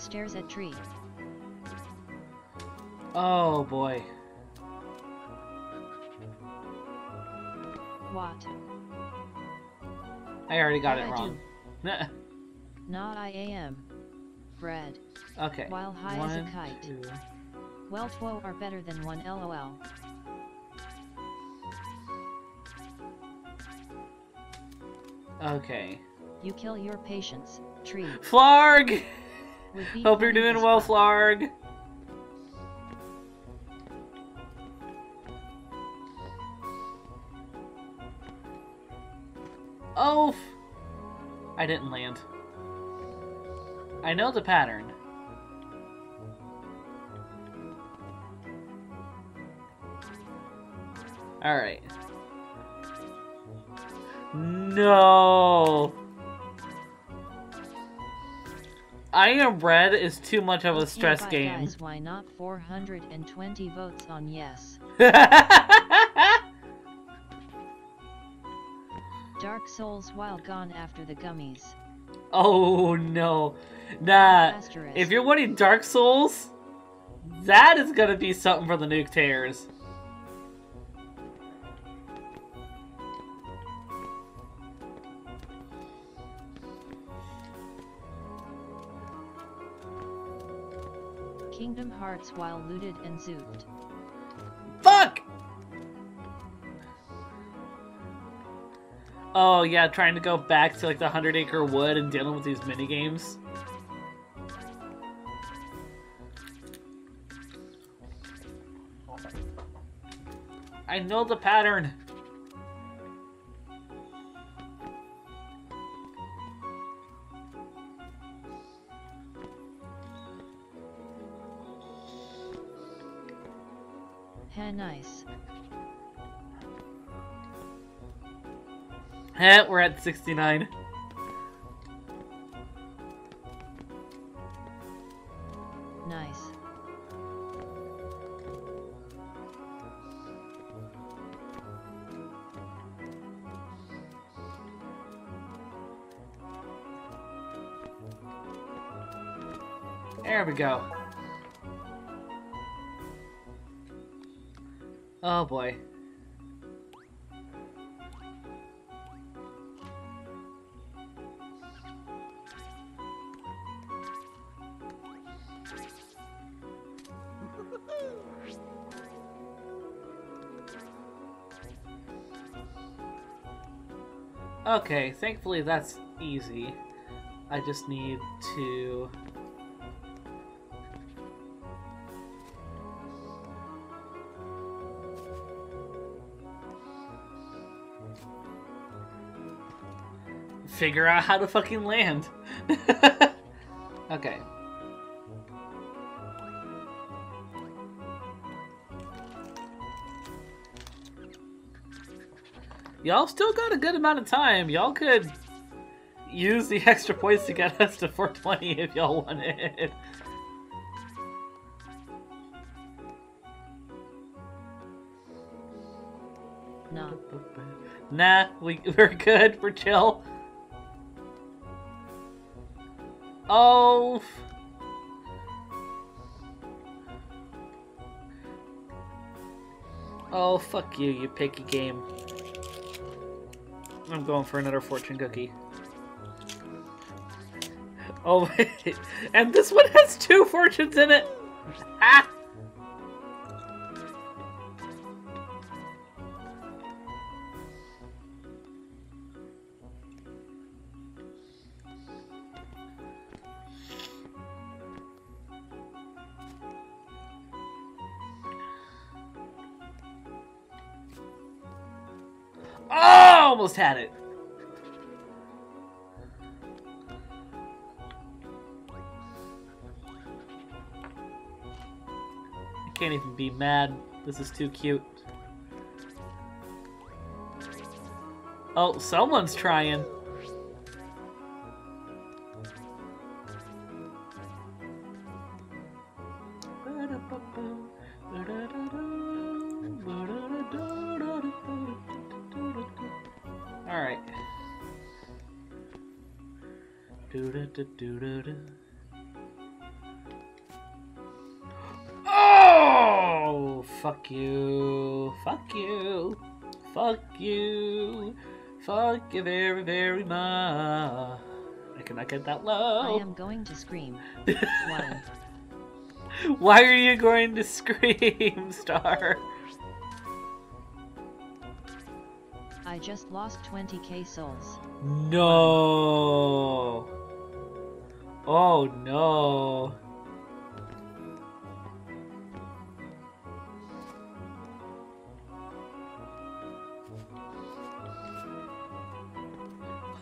Speaker 2: Stares at tree.
Speaker 1: Oh boy.
Speaker 2: What?
Speaker 1: I already got it
Speaker 2: Yeah, I
Speaker 1: wrong.
Speaker 2: Not I am. Bread.
Speaker 1: okay.
Speaker 2: While high as a kite.
Speaker 1: two.
Speaker 2: Well, two are better than one lol.
Speaker 1: Okay.
Speaker 2: You kill your patients. Tree.
Speaker 1: Flarg! Hope you're doing well. Flarg. Oh! I didn't land. I know the pattern. Alright. No! I am red is too much of a stress game.
Speaker 2: Guys, why not 420 votes on yes? Dark Souls while gone after the gummies.
Speaker 1: oh no. Nah.
Speaker 2: Asterisk.
Speaker 1: If you're wanting Dark Souls, that is gonna be something for the Nuke Tears.
Speaker 2: Kingdom Hearts while looted and zooped.
Speaker 1: Fuck! Oh yeah, trying to go back to like the Hundred Acre Wood and dealing with these mini games. I know the pattern.
Speaker 2: Nice.
Speaker 1: Eh, we're at 69.
Speaker 2: Nice.
Speaker 1: There we go. Oh boy. Okay, thankfully that's easy. I just need to... figure out how to fucking land. okay. Y'all still got a good amount of time. Y'all could use the extra points to get us to 420 if y'all want it.
Speaker 2: No.
Speaker 1: Nah, we, we're good. We're chill. Oh. Oh, fuck you, you picky game. I'm going for another fortune cookie. Oh, wait. and this one has two fortunes in it! Had it. I can't even be mad. This is too cute. Oh, someone's trying. I cannot get that
Speaker 2: I am going to scream.
Speaker 1: Why are you going to scream, Star?
Speaker 2: I just lost 20k souls.
Speaker 1: No. Oh no.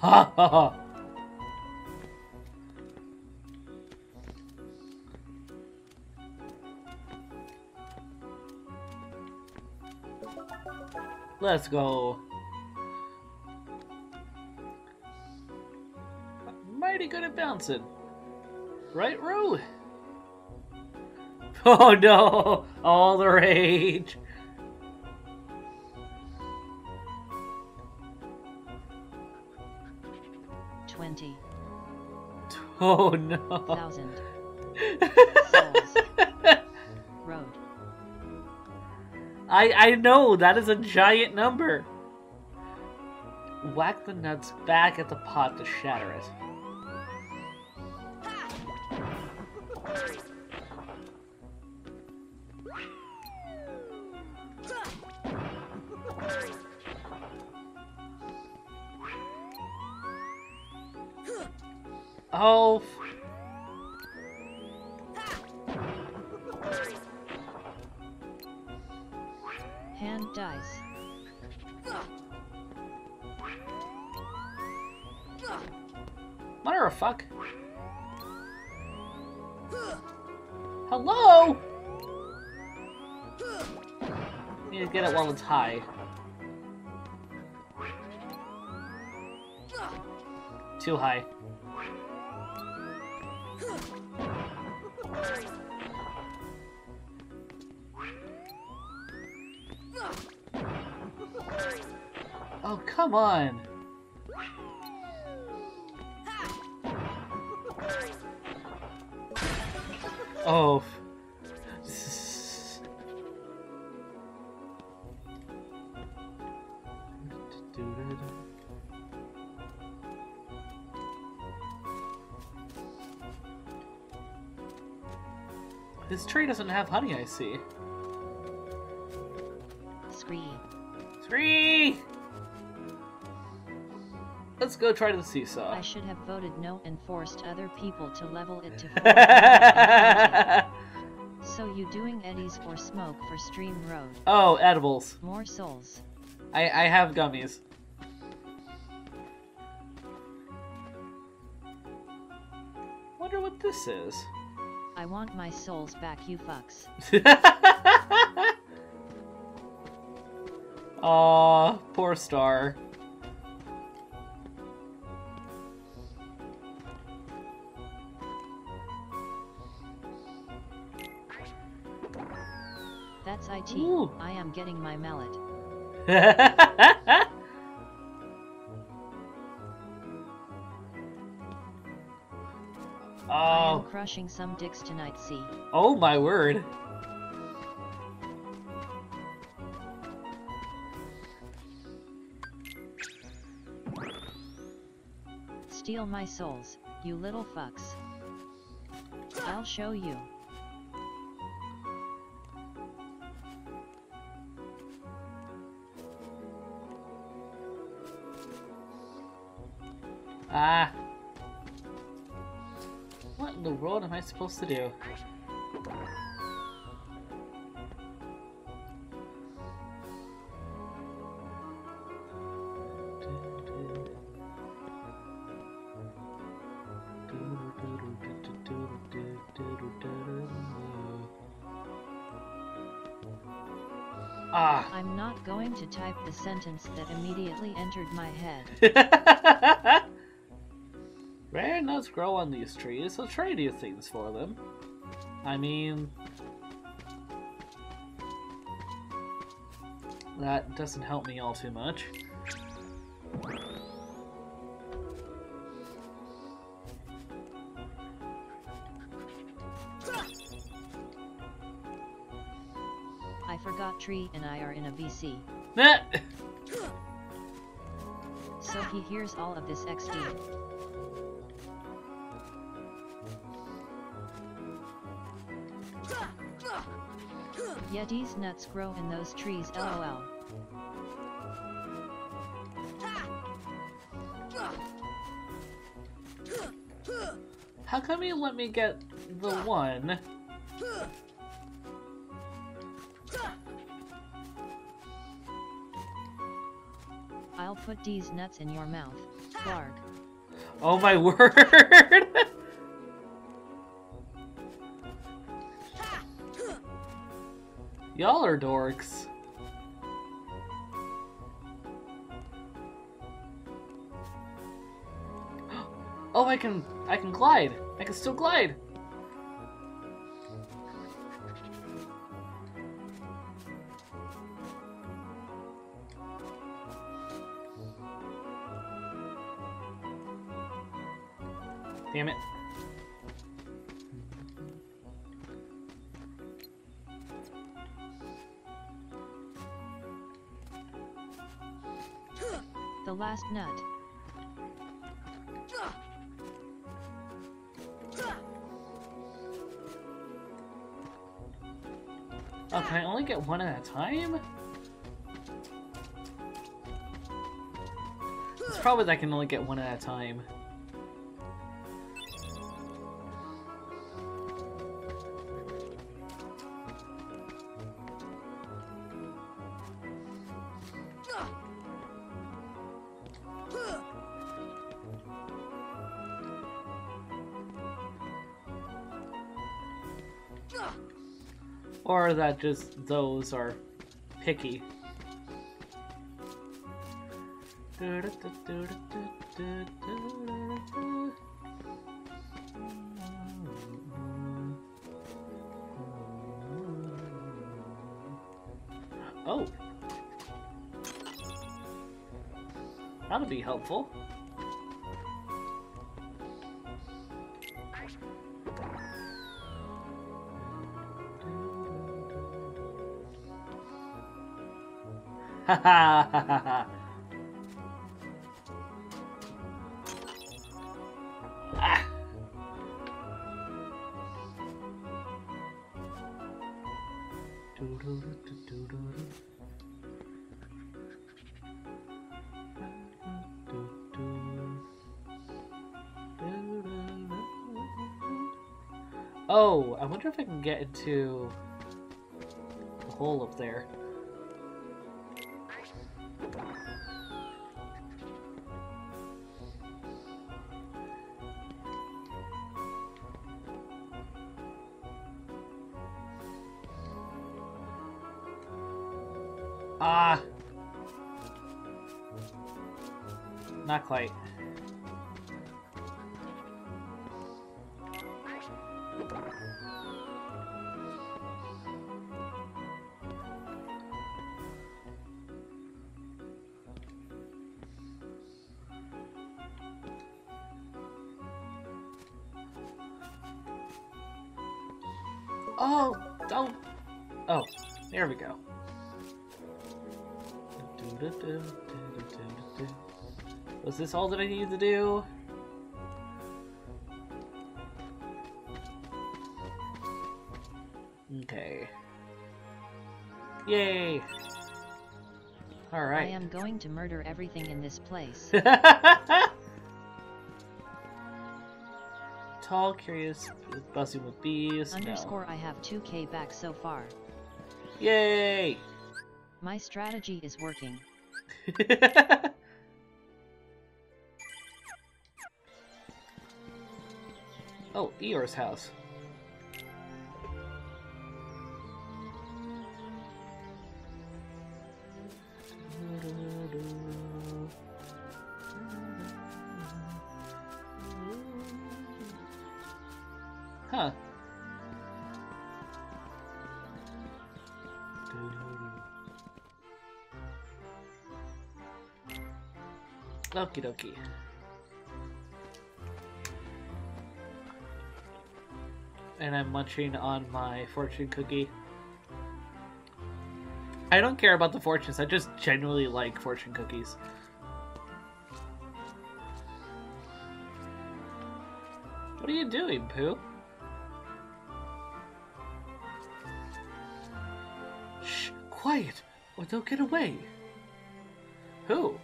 Speaker 1: Ha ha ha. Let's go. Mighty good at bouncing. Right, Roo? Oh no! All the rage!
Speaker 2: 20.
Speaker 1: Oh no!
Speaker 2: Thousand.
Speaker 1: I I know that is a giant number. Whack the nuts back at the pot to shatter it. Oh.
Speaker 2: Hand dice.
Speaker 1: Mother of fuck. Hello? Need to get it while it's high. Too high. Oh, come on. Oh. This tree doesn't have honey, I see.
Speaker 2: Scree.
Speaker 1: Three! Let's go try the seesaw.
Speaker 2: I should have voted no and forced other people to level it to 420. So you doing eddies or smoke for Stream Road?
Speaker 1: oh, edibles.
Speaker 2: More souls.
Speaker 1: I, I have gummies. Wonder what this is.
Speaker 2: I want my souls back, you fucks.
Speaker 1: Aw, poor Star.
Speaker 2: That's IT.
Speaker 1: Ooh.
Speaker 2: I am getting my mallet.
Speaker 1: Oh,
Speaker 2: crushing some dicks tonight, see.
Speaker 1: oh my word.
Speaker 2: Steal my souls, you little fucks. I'll show you.
Speaker 1: Ah. What in the world am I supposed to do? Ah.
Speaker 2: I'm not going to type the sentence that immediately entered my head.
Speaker 1: Grow on these trees, so trade these things for them. I mean... That doesn't help me all too much.
Speaker 2: I forgot Tree and I are in a VC. So he hears all of this XD. Yeti's nuts grow in those trees ah. lol.
Speaker 1: How come you let me get the one?
Speaker 2: I'll put these nuts in your mouth, Clark.
Speaker 1: Oh my word! Y'all are dorks. Oh, I can, I can glide. I can still glide.
Speaker 2: Last nut.
Speaker 1: Oh, can I only get one at a time? It's probably that I can only get one at a time. That just those are picky. Oh. That'll be helpful. Ah. Oh, I wonder if I can get into the hole up there. This all that I needed to do? Okay. Yay! Alright.
Speaker 2: I am going to murder everything in this place.
Speaker 1: Tall, curious, buzzing with bees. no.
Speaker 2: Underscore I have 2k back so far.
Speaker 1: Yay!
Speaker 2: My strategy is working.
Speaker 1: oh, Eeyore's house. Huh. Okie dokie. And I'm munching on my fortune cookie. I don't care about the fortunes, I just genuinely like fortune cookies. What are you doing, Pooh? Shh, quiet, or they'll get away. Who?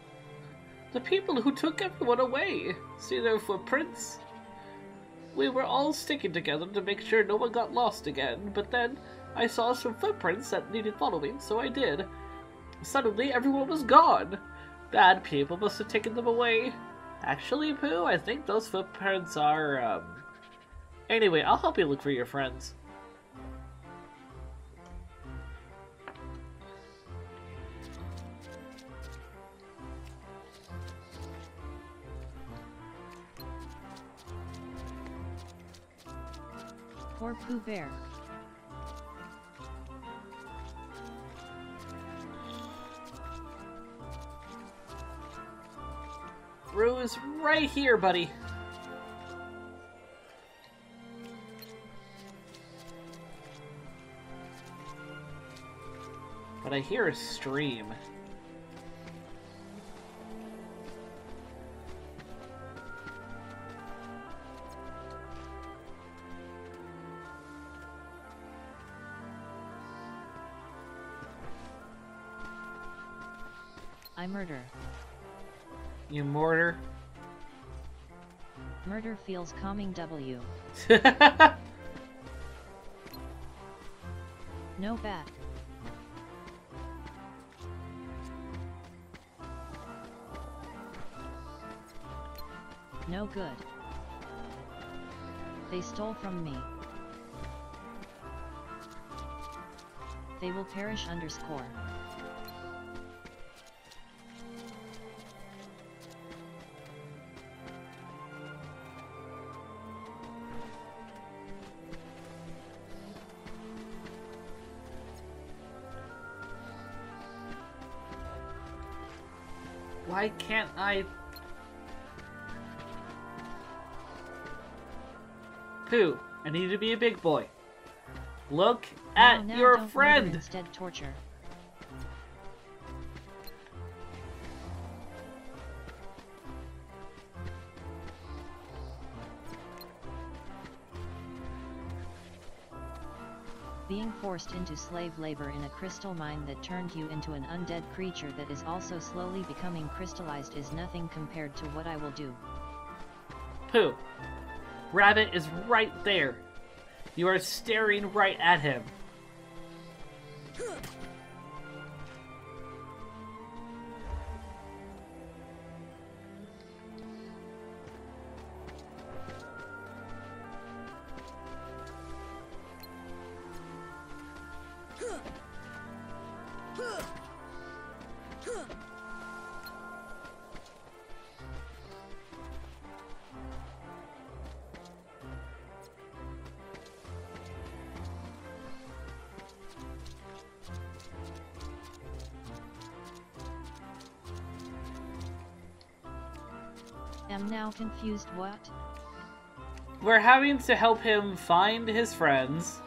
Speaker 1: The people who took everyone away. See their footprints? We were all sticking together to make sure no one got lost again, but then I saw some footprints that needed following, so I did. Suddenly, everyone was gone. Bad people must have taken them away. Actually, Pooh, I think those footprints are, um... Anyway, I'll help you look for your friends.
Speaker 2: Bear.
Speaker 1: Roo is right here, buddy. But I hear a stream.
Speaker 2: Murder.
Speaker 1: You mortar.
Speaker 2: Murder feels calming W. No bat. No good. They stole from me. They will perish underscore.
Speaker 1: Why can't I... Pooh, I need to be a big boy. Look oh, at
Speaker 2: Now, now
Speaker 1: your friend!
Speaker 2: Instead torture. Forced into slave labor in a crystal mine that turned you into an undead creature that is also slowly becoming crystallized is nothing compared to what I will do.
Speaker 1: Pooh, Rabbit is right there. You are staring right at him.
Speaker 2: Now confused what?
Speaker 1: We're having to help him find his friends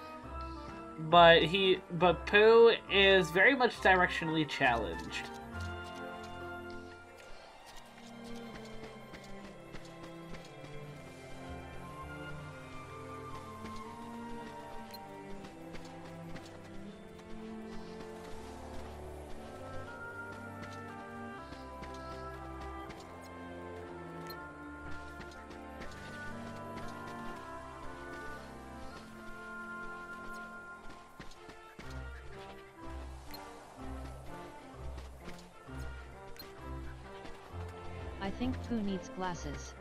Speaker 1: but he but Pooh is very much directionally challenged.
Speaker 2: Glasses.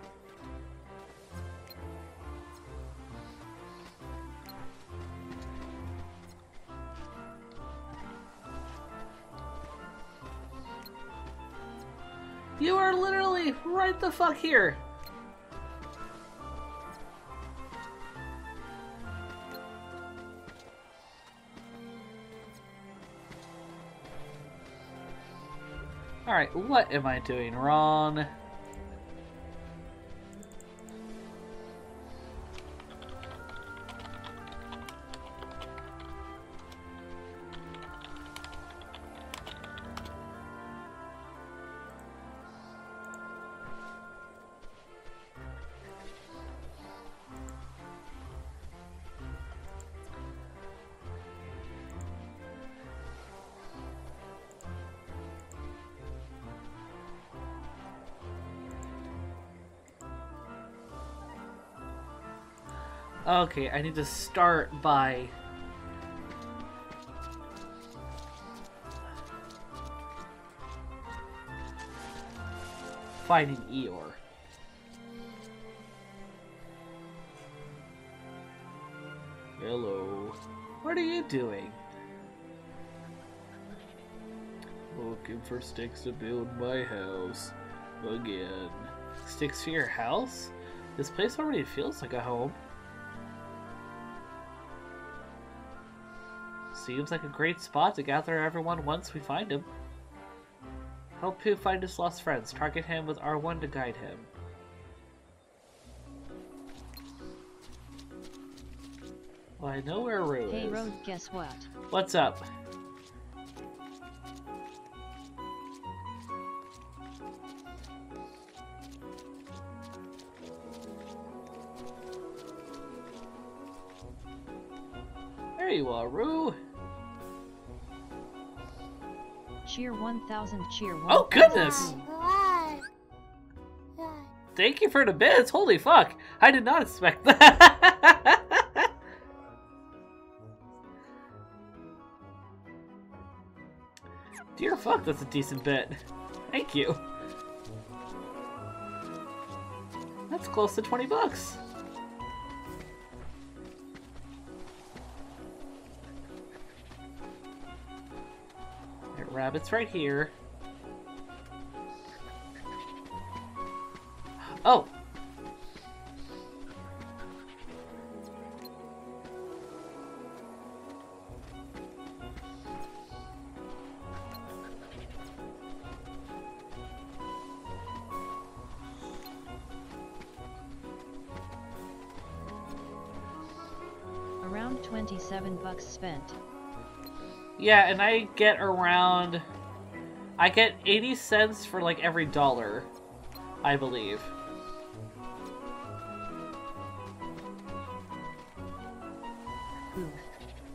Speaker 1: You are literally right the fuck here. Alright, what am I doing wrong? Okay, I need to start by... Finding Eeyore. Hello. What are you doing? Looking for sticks to build my house. Again. Sticks for your house? This place already feels like a home. Seems like a great spot to gather everyone once we find him. Help Pooh find his lost friends. Target him with R1 to guide him. Well, I know where Roo
Speaker 2: Hey
Speaker 1: is.
Speaker 2: Road, guess what?
Speaker 1: What's up?
Speaker 2: 1000, cheer 1000.
Speaker 1: Oh, goodness! Oh, Thank you for the bits. Holy fuck. I did not expect that. Dear fuck, that's a decent bit. Thank you. That's close to 20 bucks. Rabbit's right here. Yeah, and I get around. I get 80 cents for like every dollar, I believe.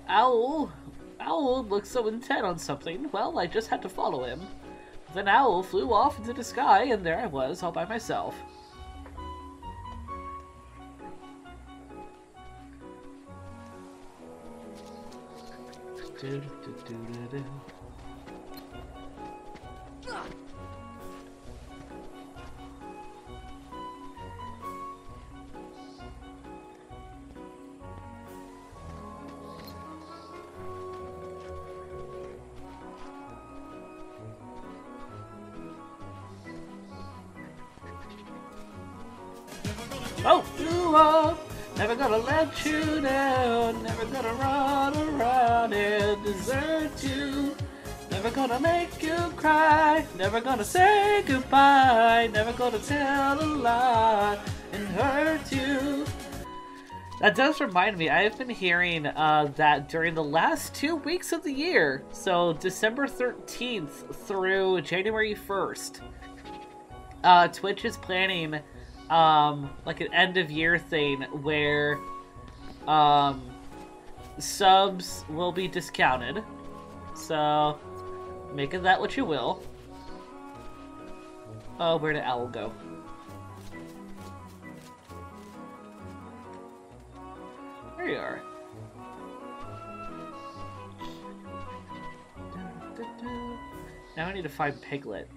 Speaker 1: Owl! Owl looks so intent on something. Well, I just had to follow him. Then Owl flew off into the sky, and there I was, all by myself. Do-do-do-do-do. Oh, gonna tell a lie and hurt you. That does remind me, I've been hearing uh, that during the last two weeks of the year, so December 13th through January 1st, uh, Twitch is planning um, like an end of year thing where um, subs will be discounted. So, make of that what you will. Oh, where did Owl go? There you are. Now I need to find Piglet.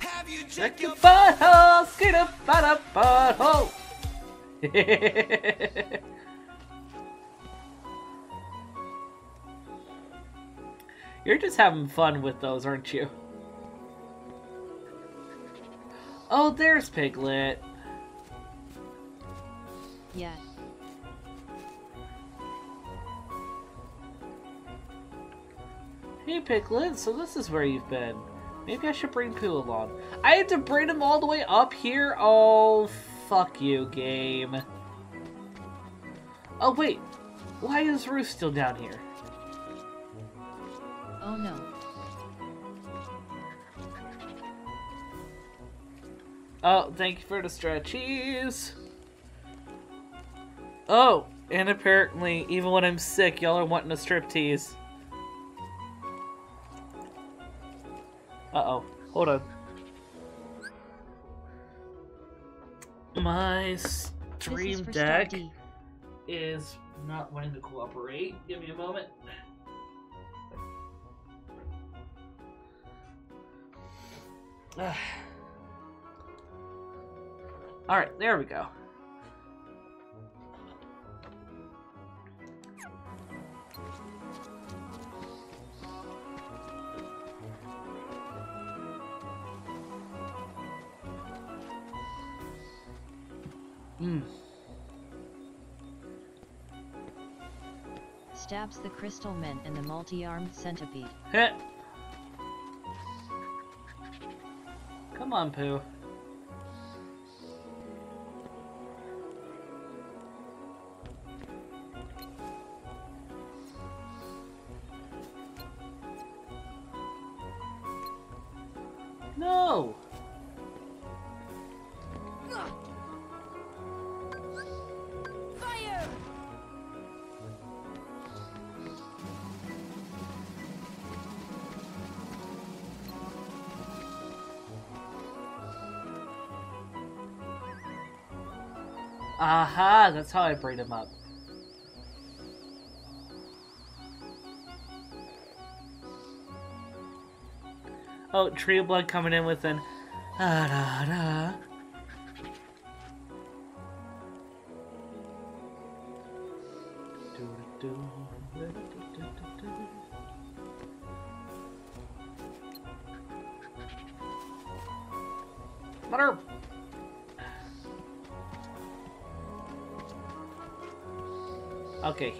Speaker 6: Have you
Speaker 1: Check
Speaker 6: checked
Speaker 1: your butthole! Skeet up, butt up, butthole! You're just having fun with those, aren't you? Oh, there's Piglet.
Speaker 2: Yeah.
Speaker 1: Hey, Piglet, so this is where you've been. Maybe I should bring Pooh along. I had to bring him all the way up here? Oh, fuck you, game. Oh, wait. Why is Ruth still down here?
Speaker 2: Oh no.
Speaker 1: Oh, thank you for the stretchies. Oh, and apparently, even when I'm sick, y'all are wanting a striptease. Uh-oh. Hold on. My stream deck
Speaker 2: Starkey.
Speaker 1: is not wanting to cooperate. Give me a moment. Ah. Alright, there we go. Hmm.
Speaker 2: Stabs the crystal men and the multi-armed centipede.
Speaker 1: Hit. Come on, Pooh. That's how I bring him up. Oh, Tree of Blood coming in with an ah da da.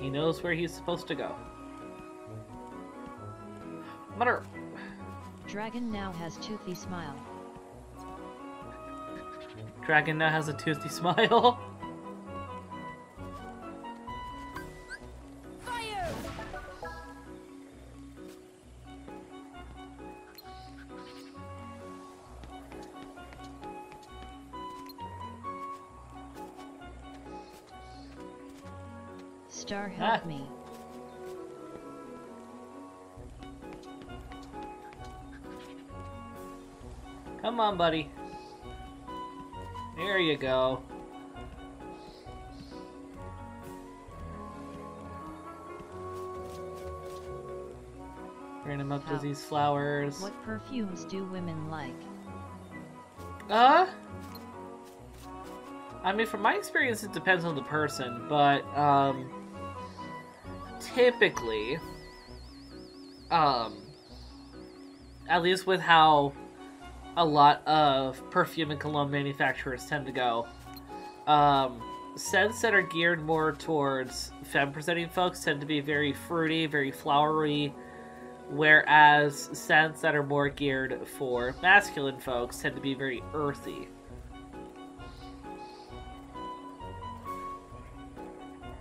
Speaker 1: He knows where he's supposed to go. Mother!
Speaker 2: Dragon now has toothy smile.
Speaker 1: Dragon now has a toothy smile. On, buddy. There you go. Bring him up to these flowers.
Speaker 2: What perfumes do women like?
Speaker 1: Uh? I mean, from my experience, it depends on the person, but, um, typically, um, at least with how a lot of perfume and cologne manufacturers tend to go, um, scents that are geared more towards femme presenting folks tend to be very fruity, very flowery, whereas scents that are more geared for masculine folks tend to be very earthy.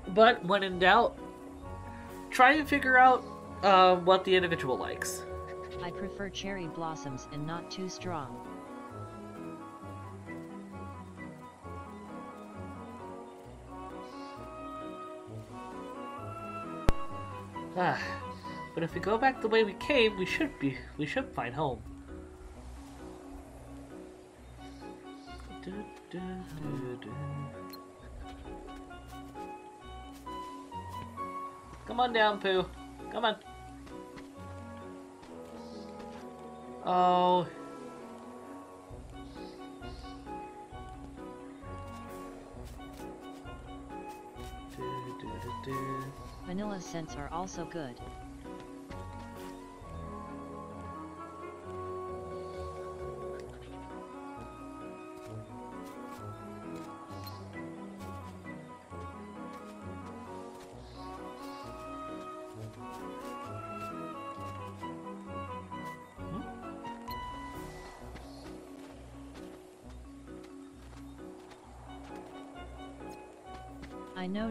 Speaker 1: But when in doubt, try and figure out uh, what the individual likes.
Speaker 2: I prefer cherry blossoms and not too strong.
Speaker 1: Ah, but if we go back the way we came, we should be we should find home. Du, du, du. Come on down, Pooh. Come on. Oh.
Speaker 2: Vanilla scents are also good.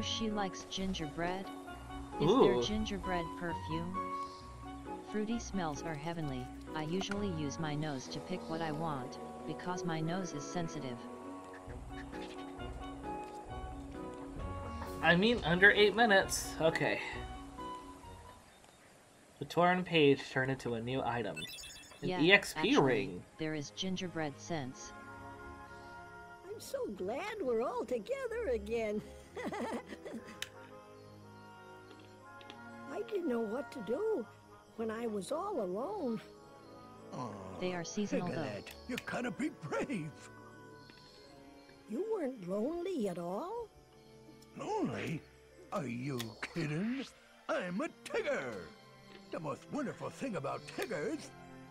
Speaker 2: She likes gingerbread. Is there gingerbread perfume? Fruity smells are heavenly. I usually use my nose to pick what I want, because my nose is sensitive.
Speaker 1: I mean, under eight minutes. Okay. The torn page turned into a new item. An
Speaker 2: yeah,
Speaker 1: EXP
Speaker 2: actually,
Speaker 1: ring.
Speaker 2: There is gingerbread sense.
Speaker 6: I'm so glad we're all together again. I didn't know what to do when I was all alone.
Speaker 3: Aw,
Speaker 2: They are seasonal though.
Speaker 3: Piglet, you gotta be brave.
Speaker 6: You weren't lonely at all?
Speaker 3: Lonely? Are you kidding? I'm a Tigger. The most wonderful thing about Tiggers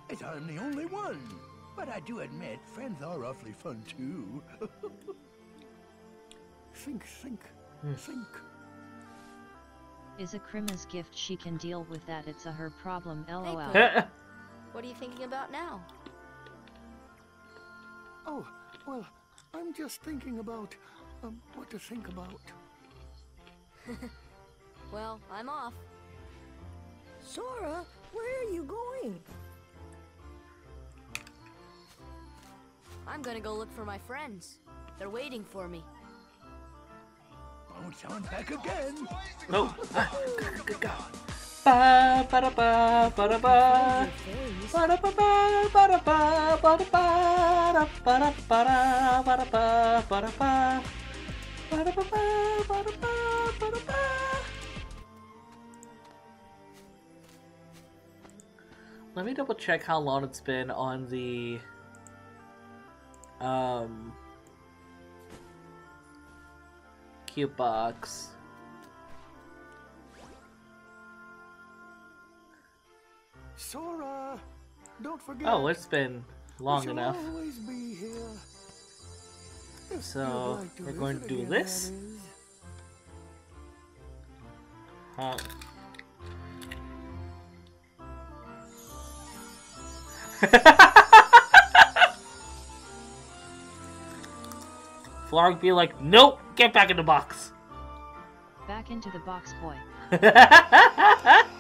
Speaker 3: is I'm the only one. But I do admit, friends are awfully fun too. think, think, think.
Speaker 2: Is a Krima's gift she can deal with that it's a her problem lol.
Speaker 5: Pooh. What are you thinking about now?
Speaker 3: Oh, well, I'm just thinking about um, what to think about.
Speaker 5: Well, I'm off.
Speaker 6: Sora, where are you going?
Speaker 5: I'm gonna go look for my friends. They're waiting for me.
Speaker 3: Back again.
Speaker 1: no. Ah. Ba, ba, da, ba, ba, da, ba. Ba, da, ba, ba, ba, da, ba, ba, da, ba, ba, da, ba, da, ba, da, ba, ba, da, ba. Ba, da, ba, ba, ba, da, ba, ba, da, ba. Let me double check how long it's been on the um cube box.
Speaker 3: Sora, don't forget.
Speaker 1: Oh, it's been long enough.
Speaker 3: always be here.
Speaker 1: So,
Speaker 3: like
Speaker 1: we're going to do this? Huh. Flarg be like, nope, get back in the box.
Speaker 2: Back into the box boy.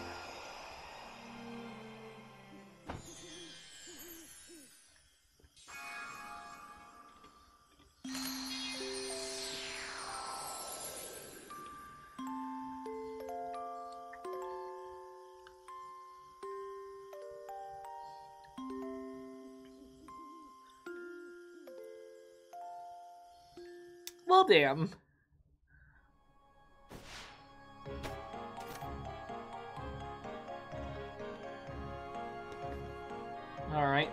Speaker 1: damn. Alright.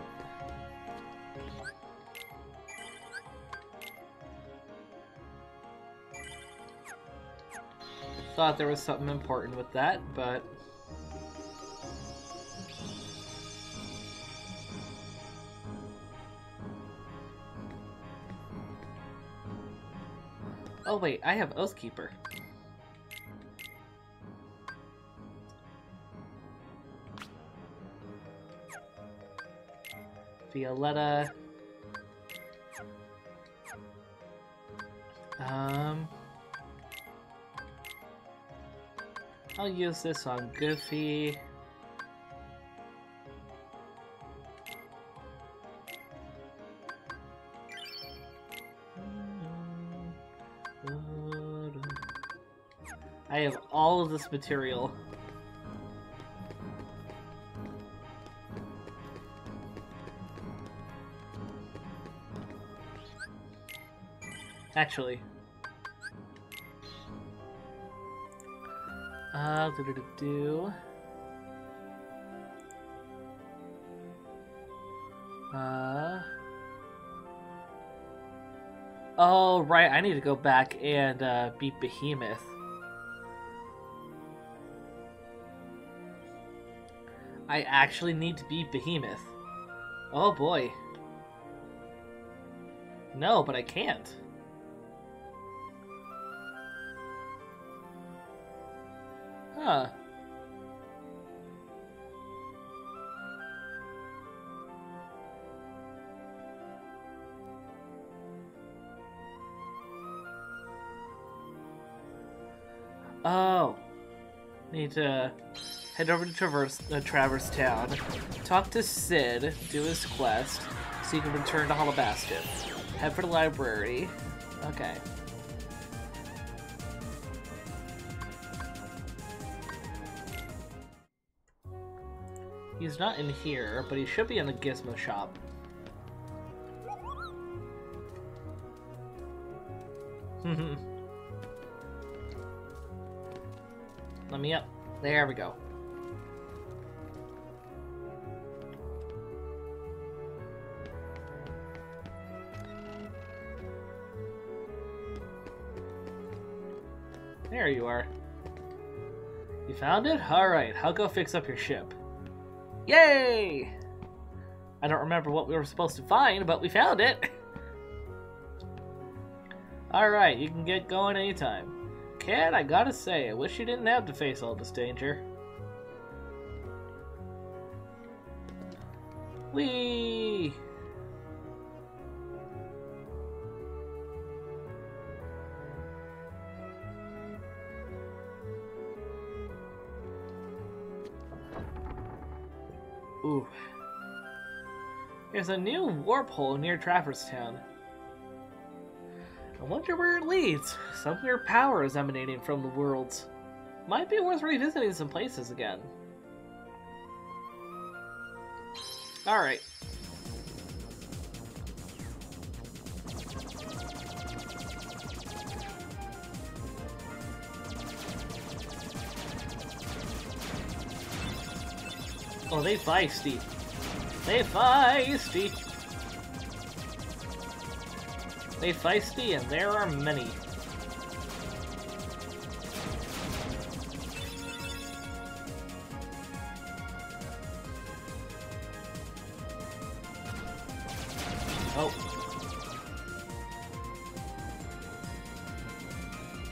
Speaker 1: Thought there was something important with that, but. Wait, I have Oathkeeper. Violetta. Um. I'll use this on Goofy. This material. Actually. Uh, do do do do. Uh. Oh, right, I need to go back and uh, beat Behemoth. I actually need to be Behemoth. Oh boy. No, but I can't. Huh. Oh. Need to head over to Traverse, uh, Traverse Town, talk to Cid, do his quest, so you can return to Hollow. Head for the library. Okay. He's not in here, but he should be in the Gizmo shop. Let me up. There we go. Found it? Alright, I'll go fix up your ship. Yay! I don't remember what we were supposed to find, but we found it! Alright, you can get going anytime. Cat, I gotta say, I wish you didn't have to face all this danger. There's a new warp hole near Traverse Town. I wonder where it leads. Some weird power is emanating from the worlds. Might be worth revisiting some places again. Alright. Oh, they feisty. They feisty. They feisty, and there are many. Oh.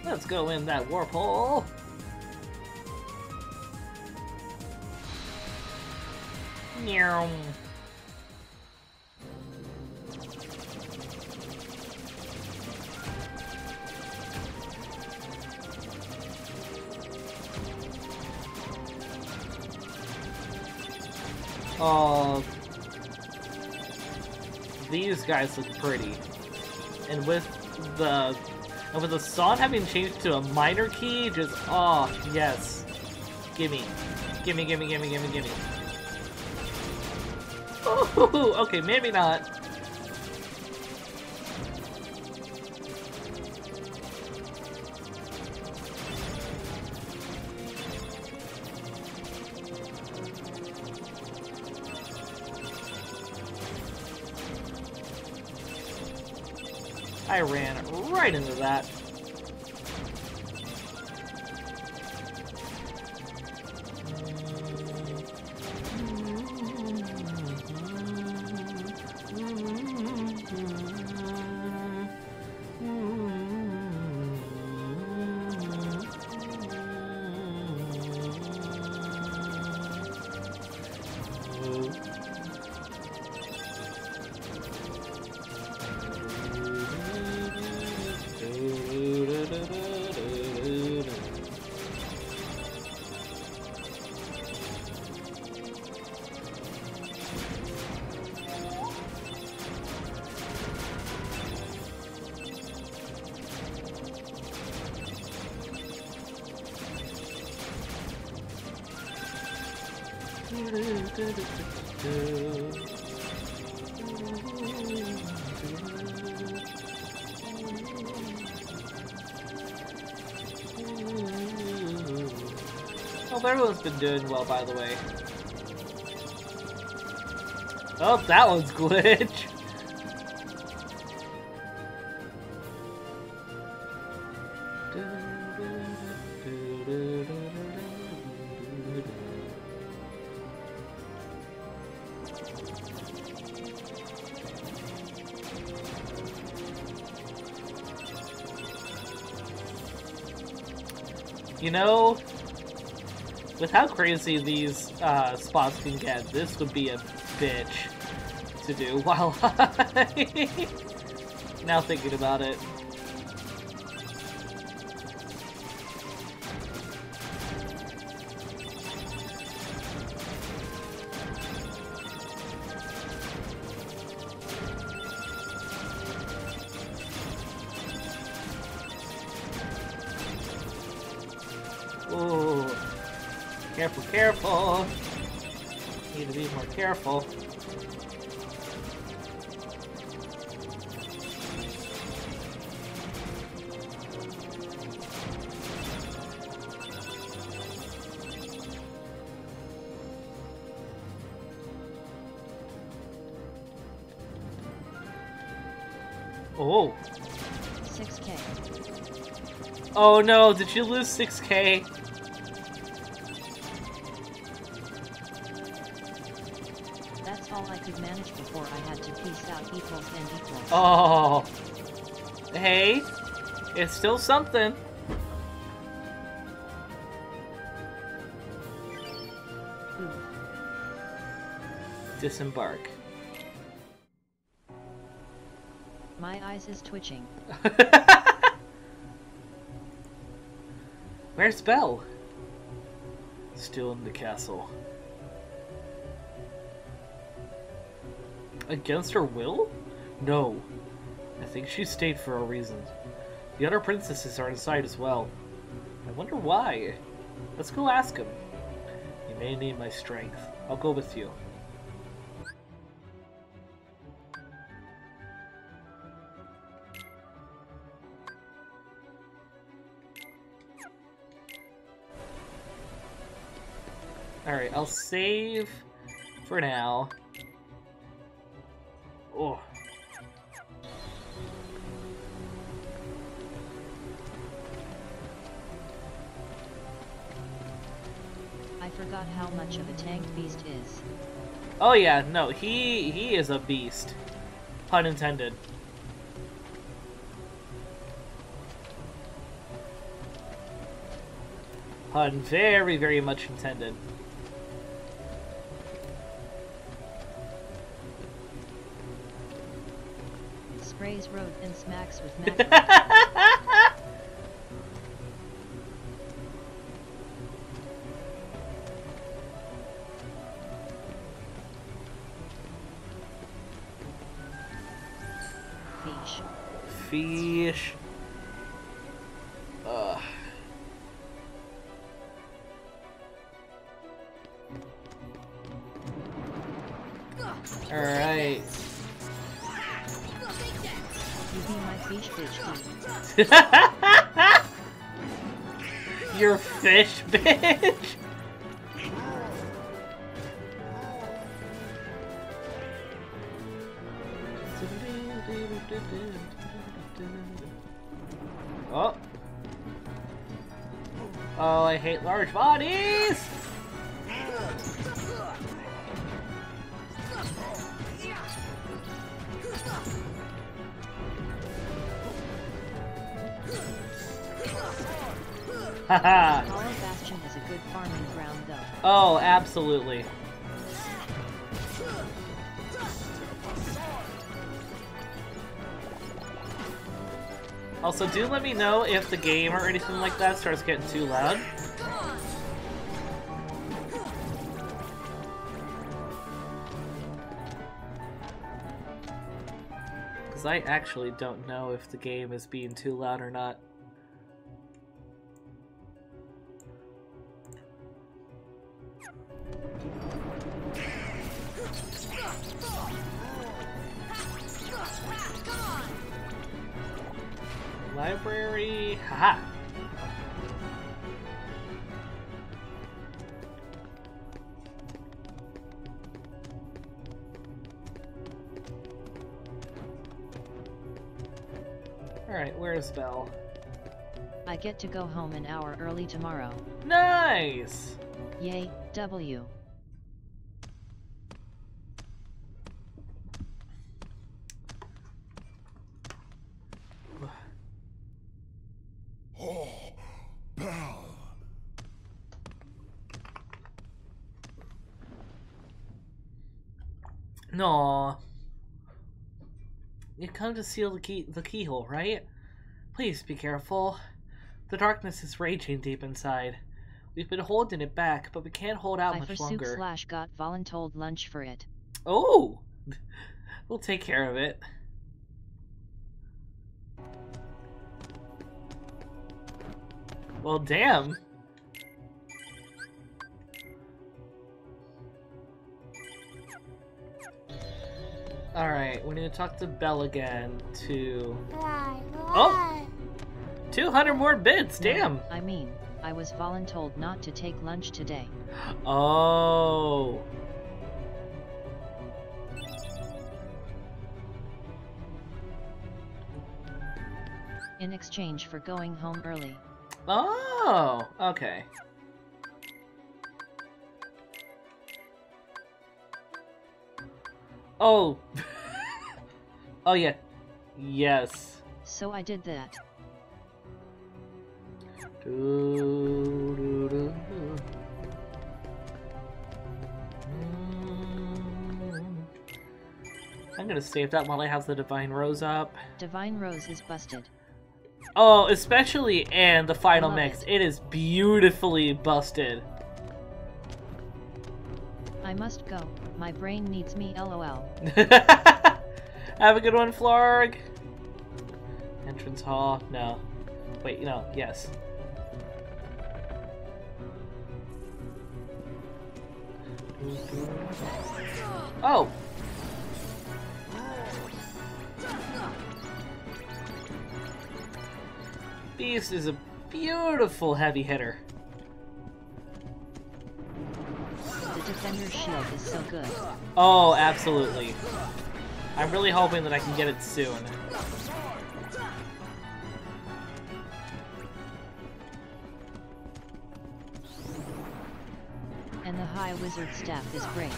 Speaker 1: Let's go in that warp hole. Meow. Oh, these guys look pretty, and with the and with the song having changed to a minor key, just oh yes, gimme, gimme, gimme, gimme, gimme, gimme. Oh, okay, maybe not. I ran right into that. By the way. Oh, that one's glitch. Crazy these uh, spots can get, this would be a bitch to do while I... now thinking about it. Oh.
Speaker 2: 6k.
Speaker 1: Oh no, did you lose 6k?
Speaker 2: Equals and equals.
Speaker 1: Oh. Hey, it's still something.
Speaker 2: Hmm.
Speaker 1: Disembark.
Speaker 2: My eyes is twitching.
Speaker 1: Where's Belle? Still in the castle. Against her will? No. I think she stayed for a reason. The other princesses are inside as well. I wonder why. Let's go ask him. You may need my strength. I'll go with you. Alright, I'll save for now. Oh.
Speaker 2: I forgot how much of a tank beast is.
Speaker 1: Oh yeah, no, he he is a beast. Pun intended. Pun very, very much intended.
Speaker 2: Sprays road and smacks with magic. Fish.
Speaker 1: Fish. Your fish bitch. Oh. Oh, I hate large bodies.
Speaker 2: ground.
Speaker 1: Oh, absolutely. Also, do let me know if the game or anything like that starts getting too loud. Because I actually don't know if the game is being too loud or not.
Speaker 2: Get to go home an hour early tomorrow.
Speaker 1: Nice!
Speaker 2: Yay, W.
Speaker 3: Oh, Belle.
Speaker 1: No. You come to seal the key the keyhole, right? Please be careful. The darkness is raging deep inside. We've been holding it back, but we can't hold out
Speaker 2: I
Speaker 1: much
Speaker 2: for soup
Speaker 1: longer.
Speaker 2: slash got voluntold lunch for it.
Speaker 1: Oh! We'll take care of it. Well, damn. Alright, we need to talk to Belle again to... Oh! 200 more bits,
Speaker 2: No,
Speaker 1: damn!
Speaker 2: I mean, I was voluntold not to take lunch today.
Speaker 1: Oh.
Speaker 2: In exchange for going home early.
Speaker 1: Oh, okay. Oh. oh yeah. Yes.
Speaker 2: So I did that.
Speaker 1: Mm. I'm gonna save that while I have the Divine Rose up.
Speaker 2: Divine Rose is busted.
Speaker 1: Oh, especially in the final mix.
Speaker 2: it.
Speaker 1: it is beautifully busted.
Speaker 2: I must go. My brain needs me lol.
Speaker 1: Have a good one, Flarg. Entrance hall. No. Wait, no. Yes. Oh. Beast is a beautiful heavy hitter.
Speaker 2: The Defender's shield is so good.
Speaker 1: Oh, absolutely. I'm really hoping that I can get it soon.
Speaker 2: And the High Wizard staff is great.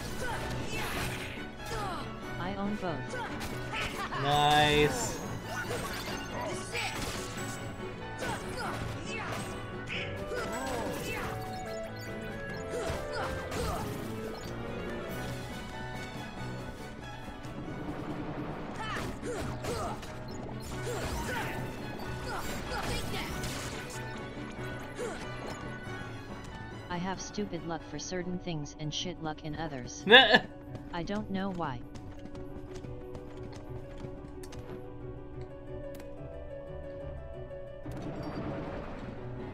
Speaker 2: I own both.
Speaker 1: Nice.
Speaker 2: Have stupid luck for certain things and shit luck in others. I don't know why.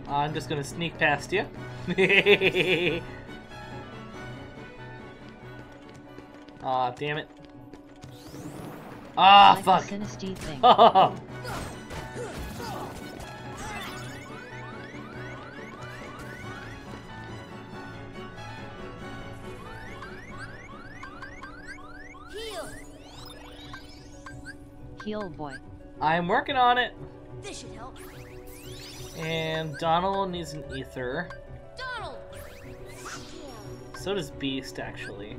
Speaker 1: I'm just gonna sneak past you. Aw, damn it. Ah,
Speaker 2: like
Speaker 1: fuck.
Speaker 5: Heal
Speaker 2: boy.
Speaker 1: I'm working on it.
Speaker 5: This should help.
Speaker 1: And Donald needs an ether.
Speaker 5: Donald!
Speaker 1: So does Beast, actually.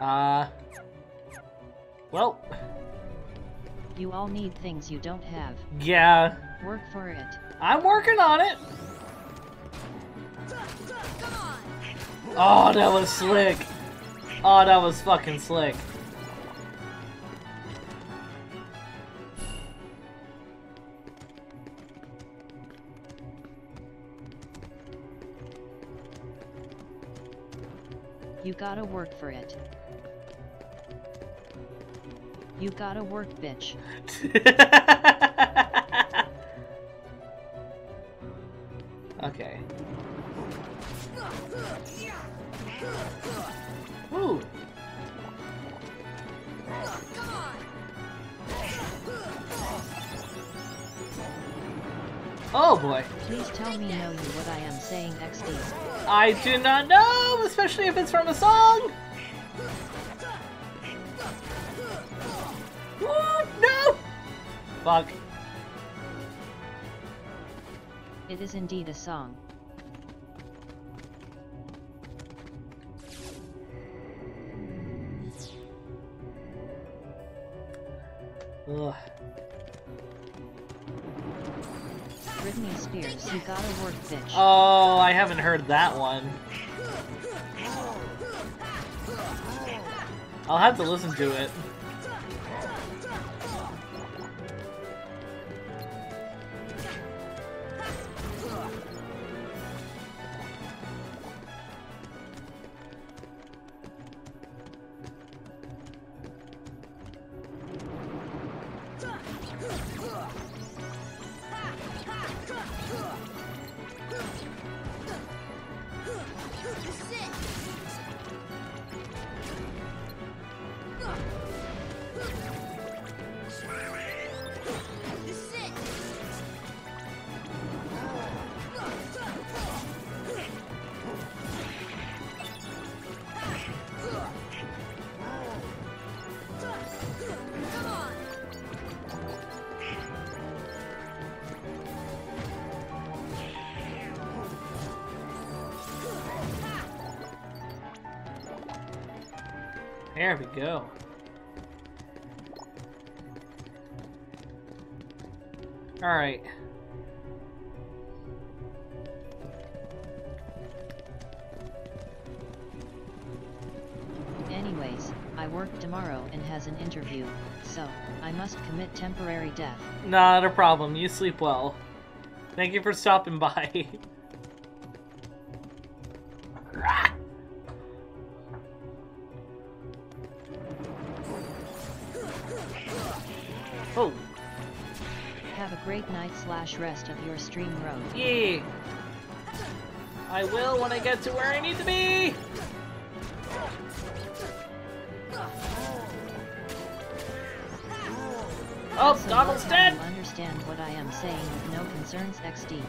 Speaker 1: Uh. Well,
Speaker 2: You all need things you don't have.
Speaker 1: yeah.
Speaker 2: Work for it.
Speaker 1: I'm working on it. Oh, that was slick. Oh, that was fucking slick.
Speaker 2: You gotta work for it. You gotta work, bitch.
Speaker 1: okay. Oh boy.
Speaker 2: Please tell me know you what I am saying XD.
Speaker 1: I do not know, especially if it's from a song. Ooh, no! Fuck.
Speaker 2: It is indeed a song.
Speaker 1: Heard that one. I'll have to listen to it. Not a problem. You sleep well. Thank you for stopping by. oh,
Speaker 2: Have a great night slash rest of your stream road.
Speaker 1: yeah. I will when I get to where I need to be. Oh,
Speaker 2: So
Speaker 1: Donald's dead.
Speaker 2: Understand what I am saying with no concerns XD.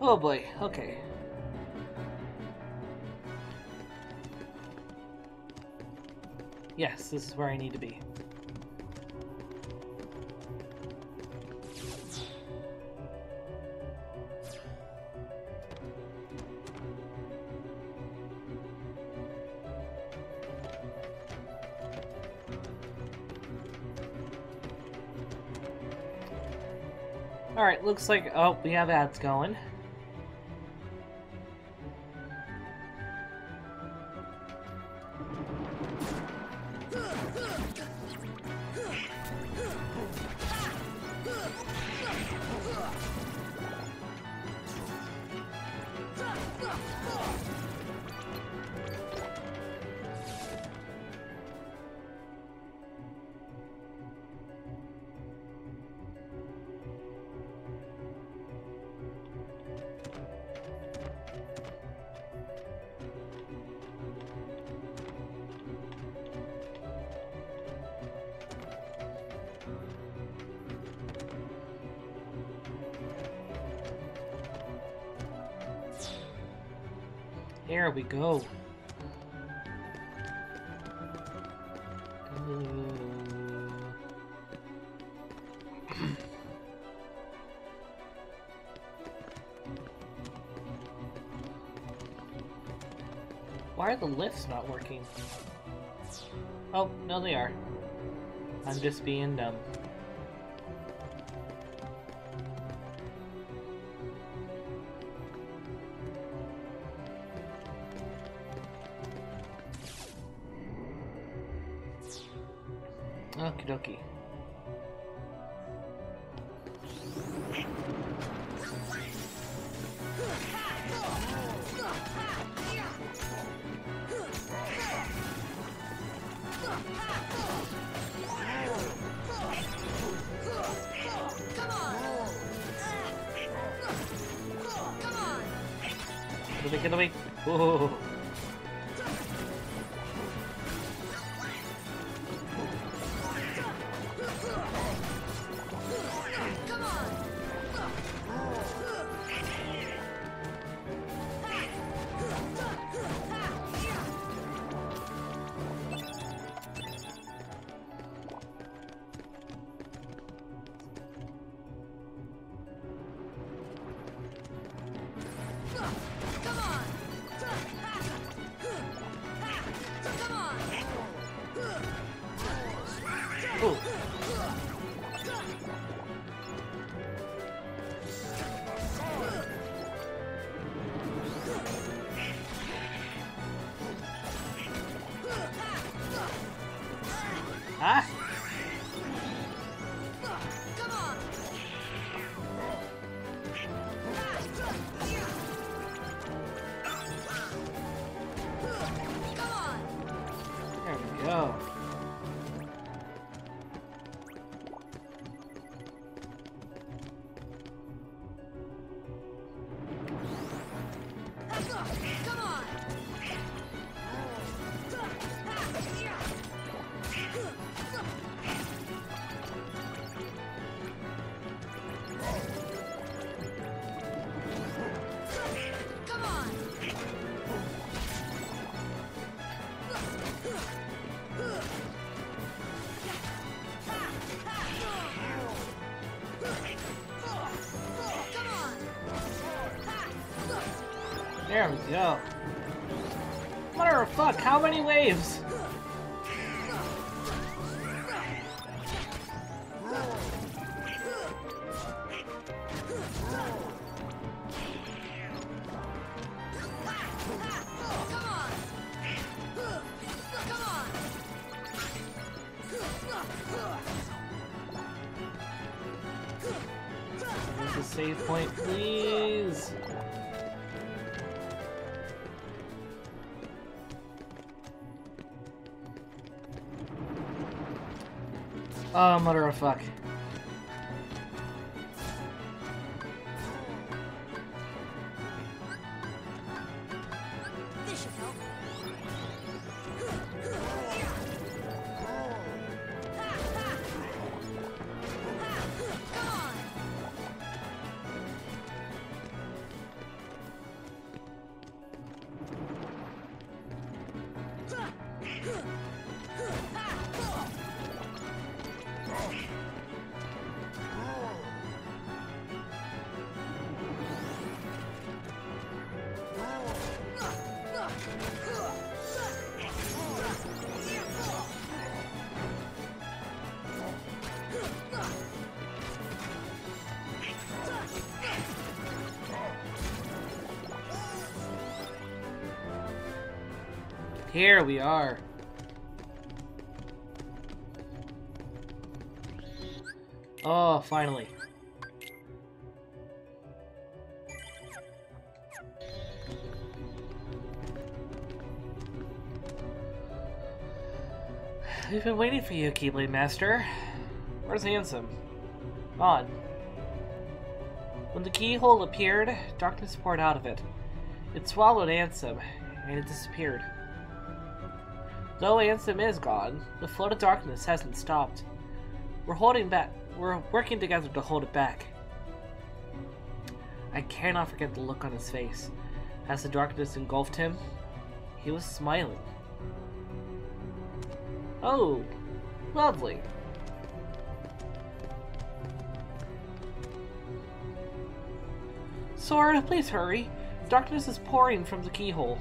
Speaker 1: Oh boy. Okay. Yes, this is where I need to be. Alright, looks like, oh, we have ads going. There we go. Uh. Why are the lifts not working? Oh, no they are. I'm just being dumb. Go. Mother of fuck, how many waves? Oh, mother of fuck. Here we are. Oh, finally. We've been waiting for you, Keyblade Master. Where's Ansem? On. When the keyhole appeared, darkness poured out of it. It swallowed Ansem, and it disappeared. Though Ansem is gone, the flood of darkness hasn't stopped. We're holding back. We're working together to hold it back. I cannot forget the look on his face. As the darkness engulfed him, he was smiling. Oh, lovely. Sora, please hurry. Darkness is pouring from the keyhole.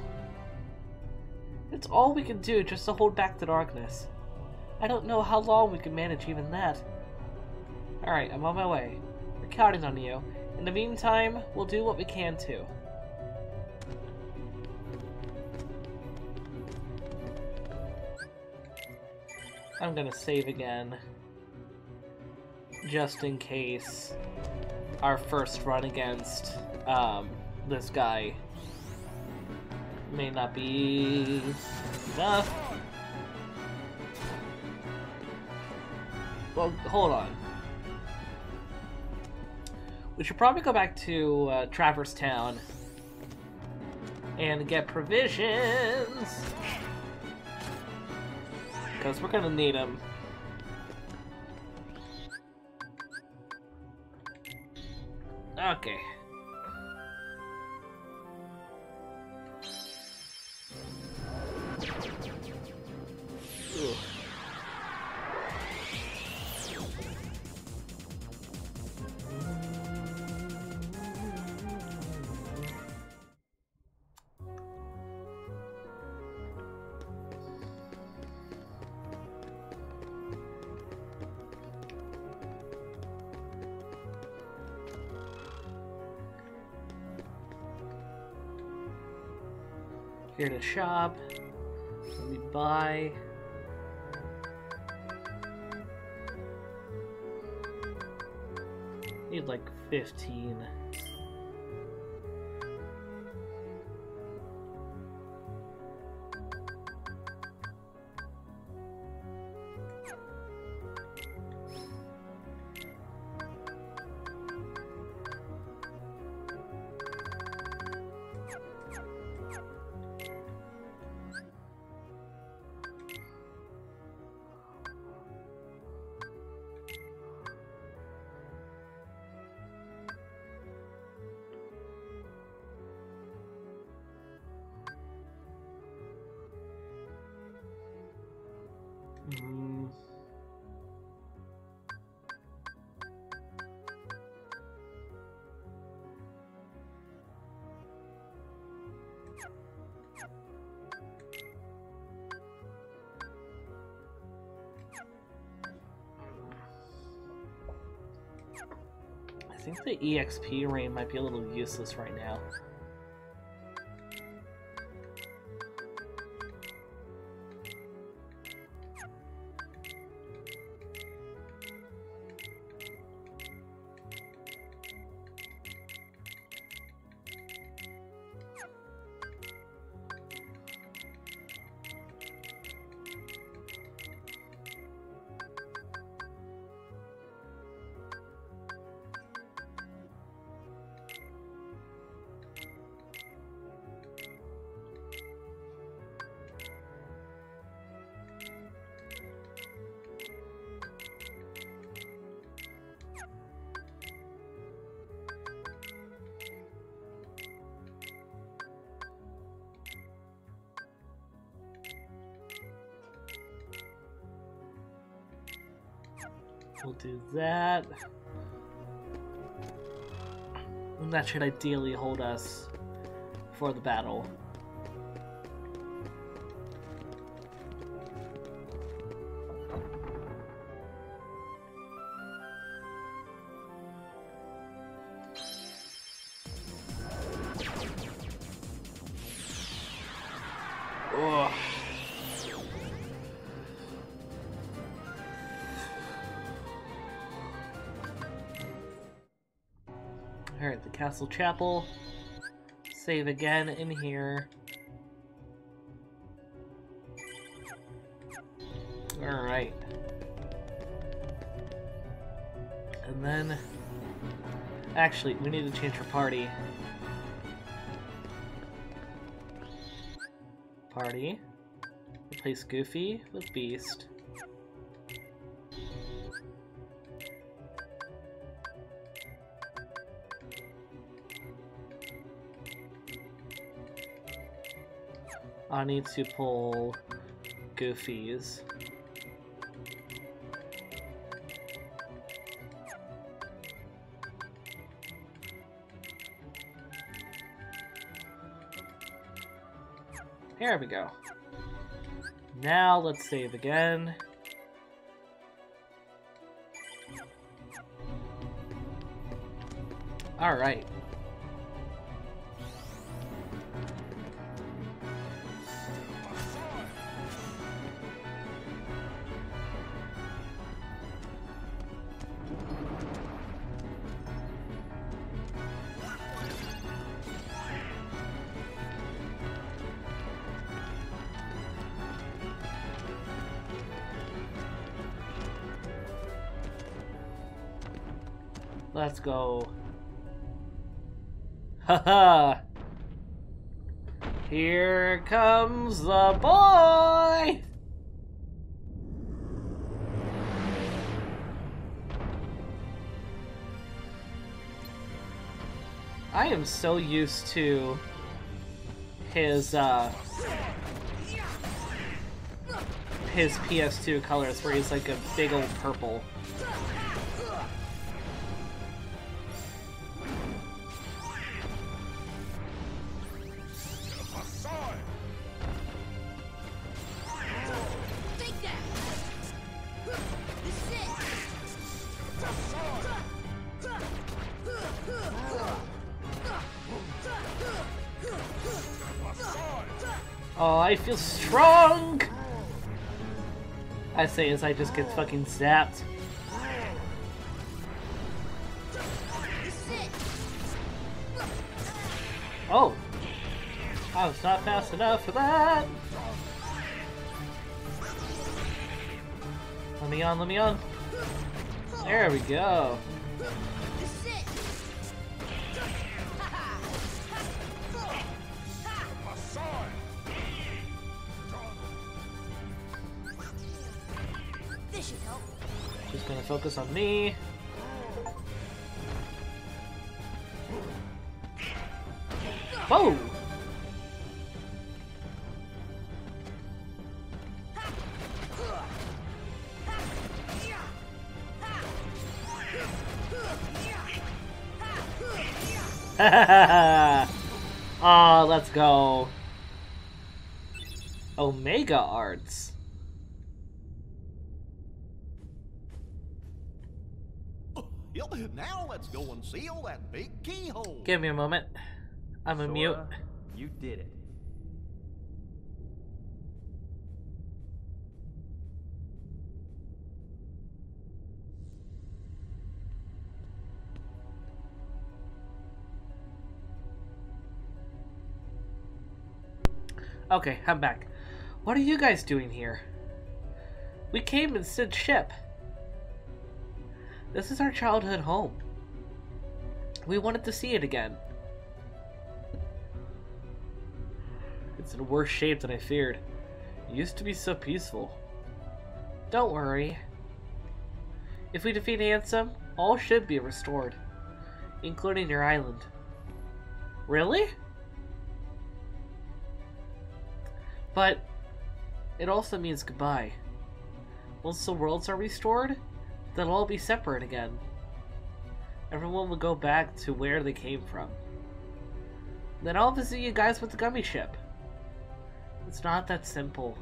Speaker 1: All we can do just to hold back the darkness. I don't know how long we can manage even that. Alright, I'm on my way. We're counting on you. In the meantime, we'll do what we can to. I'm gonna save again. Just in case our first run against um, this guy may not be enough. Well, hold on. We should probably go back to uh, Traverse Town and get provisions. Because we're gonna need them. Okay. Shop. Let me buy. Need like 15. EXP rain might be a little useless right now. Should ideally hold us for the battle. Castle Chapel. Save again in here. Alright. And then... Actually, we need to change our party. Party. Replace Goofy with Beast. I need to pull Goofies. There we go. Now let's save again. Alright. Let's go. Haha! Here comes the boy! I am so used to his, uh, his PS2 colors where he's like a big old purple. I say as I just get fucking zapped.
Speaker 5: It!
Speaker 1: Oh! oh I was not fast enough for that! Let me on, let me on. There we go. Focus on me. Whoa! A moment. I'm a mute.
Speaker 7: You did it.
Speaker 1: Okay, I'm back. What are you guys doing here? We came in Cid's ship. This is our childhood home. We wanted to see it again. It's in worse shape than I feared. It used to be so peaceful. Don't worry. If we defeat Ansem, all should be restored, including your island. Really? But it also means goodbye. Once the worlds are restored, they'll all be separate again. Everyone will go back to where they came from. Then I'll visit you guys with the gummy ship. It's not that simple.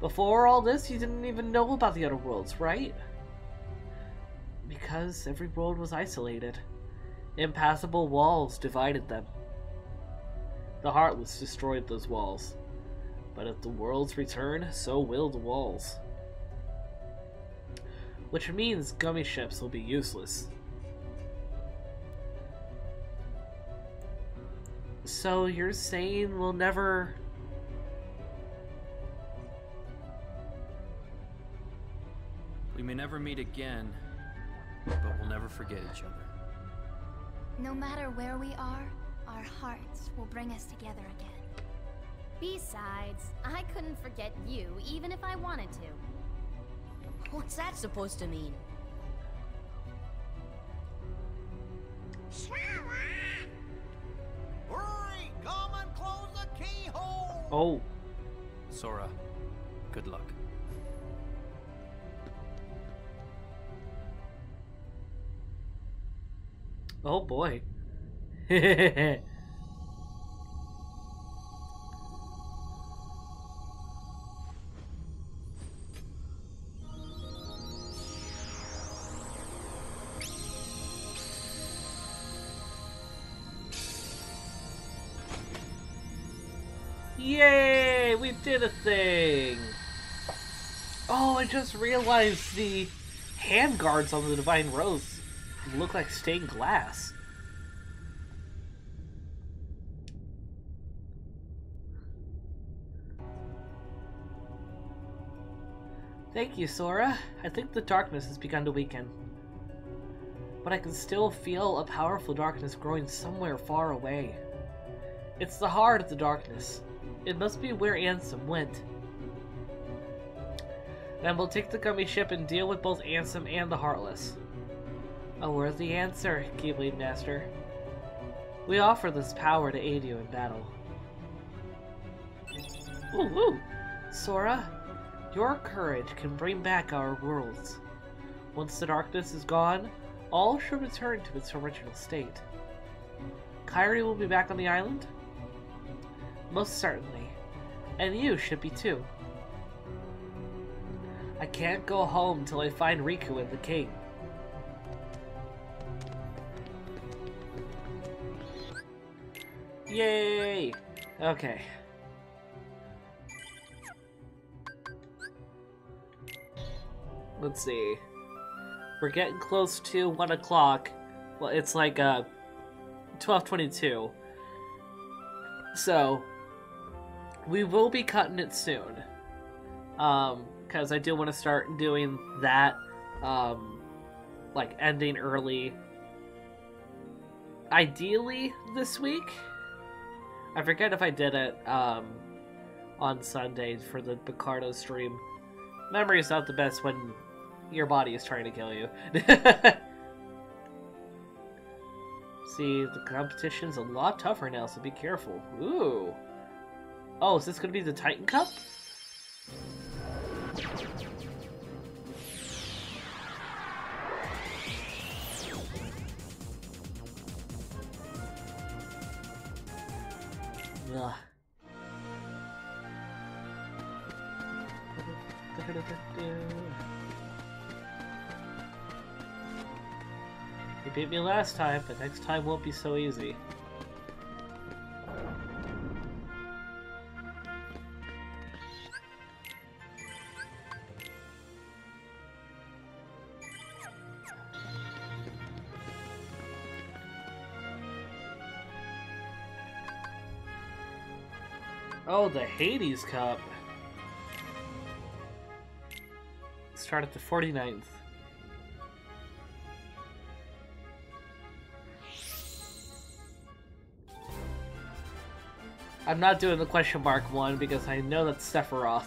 Speaker 1: Before all this, you didn't even know about the other worlds, right? Because every world was isolated. Impassable walls divided them. The Heartless destroyed those walls. But if the worlds return, so will the walls. Which means gummy ships will be useless. So you're saying we'll never...
Speaker 7: We may never meet again, but we'll never forget each other.
Speaker 8: No matter where we are, our hearts will bring us together again.
Speaker 9: Besides, I couldn't forget you even if I wanted to.
Speaker 5: What's that supposed to mean?
Speaker 10: Hurry! Come and close the keyhole!
Speaker 1: Oh,
Speaker 7: Sora, good luck.
Speaker 1: oh boy. Yay! We did a thing! Oh, I just realized the hand guards on the Divine Rose look like stained glass. Thank you, Sora. I think the darkness has begun to weaken. but I can still feel a powerful darkness growing somewhere far away. It's the heart of the darkness. It must be where Ansem went. Then we'll take the gummy ship and deal with both Ansem and the Heartless. A worthy answer, Keyblade Master. We offer this power to aid you in battle. Ooh, ooh! Sora, your courage can bring back our worlds. Once the darkness is gone, all should return to its original state. Kairi will be back on the island? Most certainly. And you should be too. I can't go home till I find Riku and the king. Yay! Okay. Let's see. We're getting close to 1 o'clock. Well, it's like uh, 1222. So, we will be cutting it soon. Um, because I do want to start doing that, um, like ending early. Ideally this week. I forget if I did it um, on Sunday for the Picardo stream. Memory is not the best when your body is trying to kill you. See, the competition's a lot tougher now, so be careful. Ooh. Oh, is this gonna be the Titan Cup? Ugh. You beat me last time, but next time won't be so easy. Hades Cup. Start at the 49th. I'm not doing the question mark one because I know that's Sephiroth.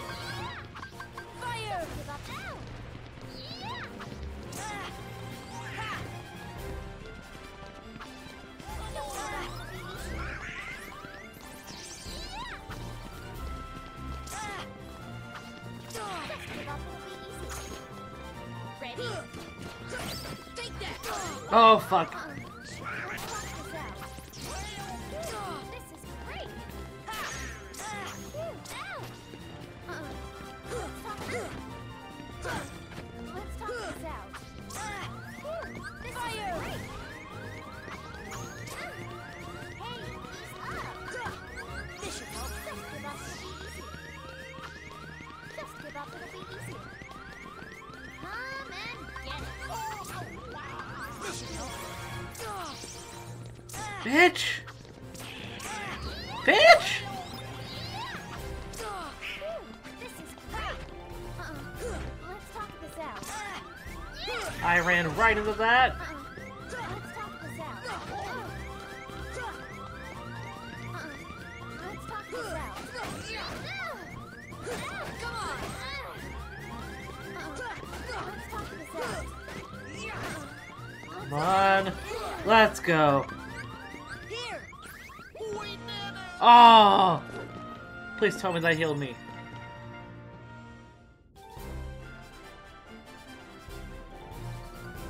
Speaker 1: tell me that healed me.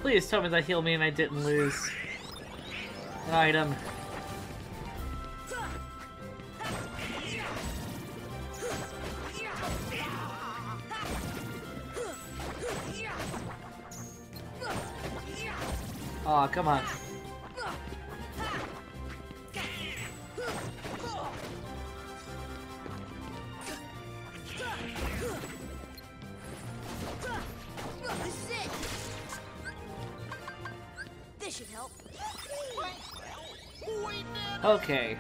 Speaker 1: Please tell me that healed me and I didn't lose an item. Um. Aw, oh, come on. Okay.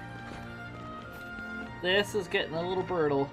Speaker 1: This is getting a little brutal.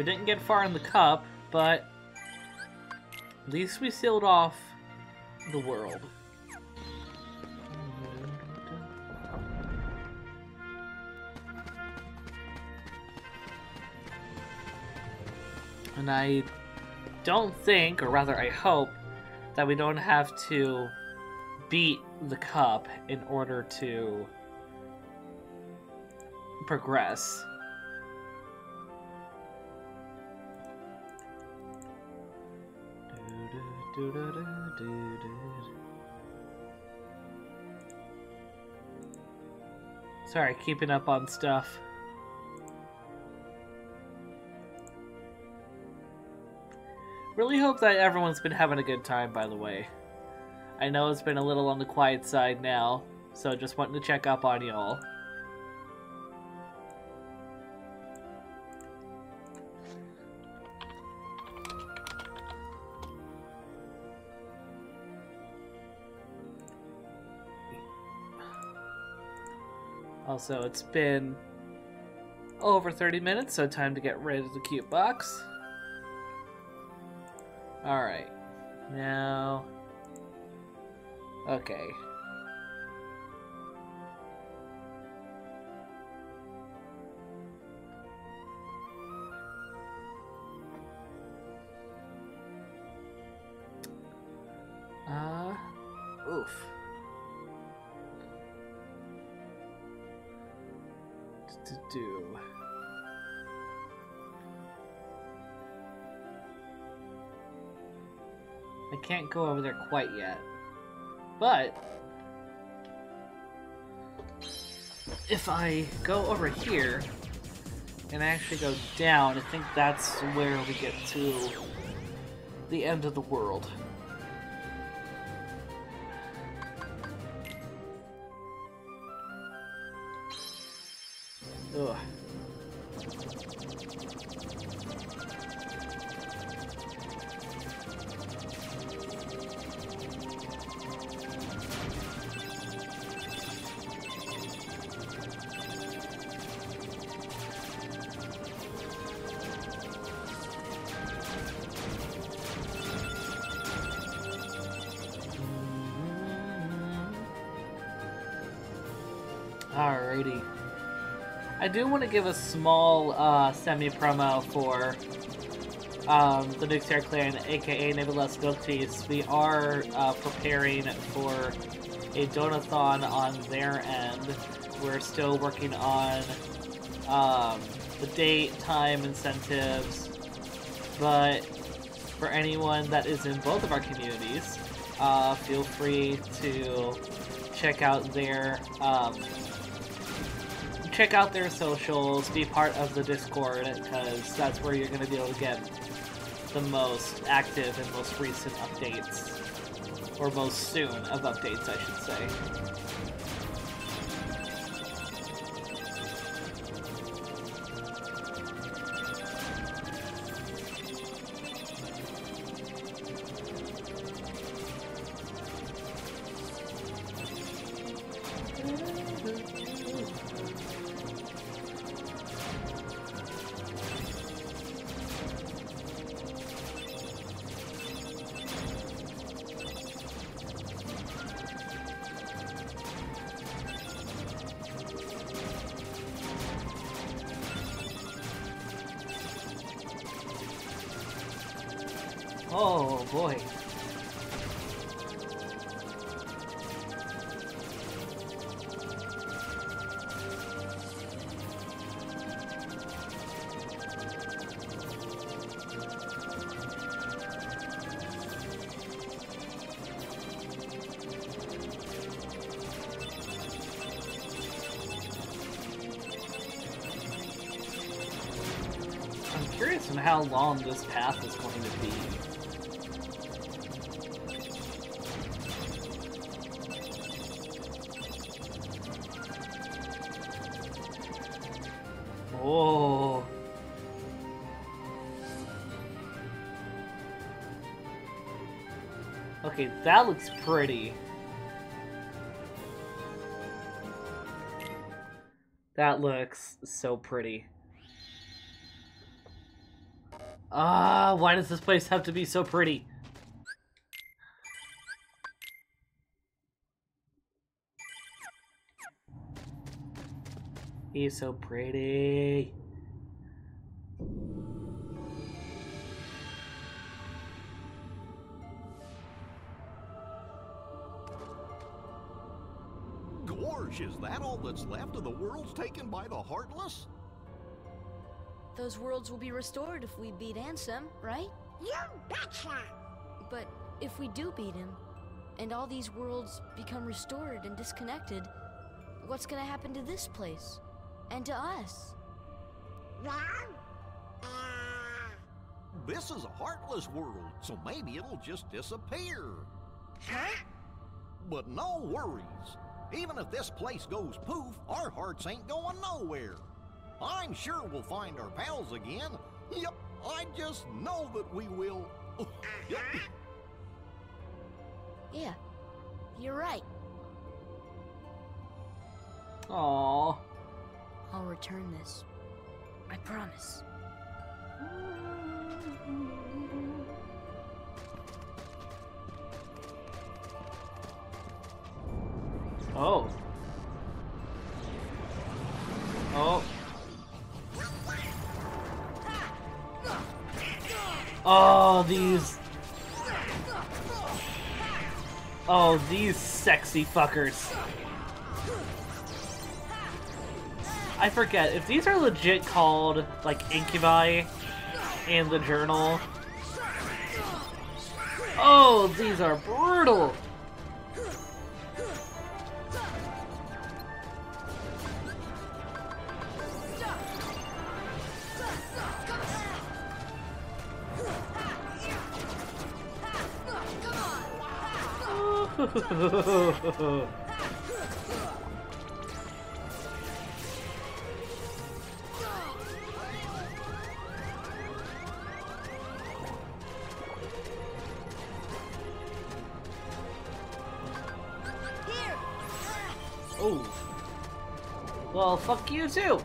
Speaker 1: We didn't get far in the cup, but at least we sealed off the world. And I don't think, or rather I hope, that we don't have to beat the cup in order to progress. Sorry, keeping up on stuff. Really hope that everyone's been having a good time, by the way. I know it's been a little on the quiet side now, so just wanting to check up on y'all. Also, it's been over 30 minutes, so time to get rid of the cute box. Alright. Now... Okay. Go over there quite yet. But if I go over here and actually go down, I think that's where we get to the end of the world. Give a small uh, semi-promo for um, the Nuxair Clan, aka Nevertheless Milkteeth. We are uh, preparing for a donathon on their end. We're still working on um, the date, time, incentives, but for anyone that is in both of our communities, uh, feel free to check out their um, check out their socials, be part of the Discord, because that's where you're going to be able to get the most active and most recent updates. Or most soon of updates, I should say. Okay, that looks pretty. That looks so pretty. Ah, why does this place have to be so pretty? He's so pretty.
Speaker 10: Gorge, is that all that's left of the worlds taken by the Heartless?
Speaker 5: Those worlds will be restored if we beat Ansem, right?
Speaker 9: You betcha!
Speaker 5: But if we do beat him, and all these worlds become restored and disconnected, what's gonna happen to this place? And to us?
Speaker 9: Well, uh,
Speaker 10: This is a Heartless world, so maybe it'll just disappear.
Speaker 9: huh?
Speaker 10: But no worries. Even if this place goes poof, our hearts ain't going nowhere. I'm sure we'll find our pals again. Yep, I just know that we will. Yep.
Speaker 5: Yeah, you're right.
Speaker 1: Aww.
Speaker 5: I'll return this. I promise.
Speaker 1: Oh. Oh. Oh, these. Oh, these sexy fuckers. I forget if these are legit called like incubi in the journal. Oh, these are brutal. Oh. Well, fuck you too.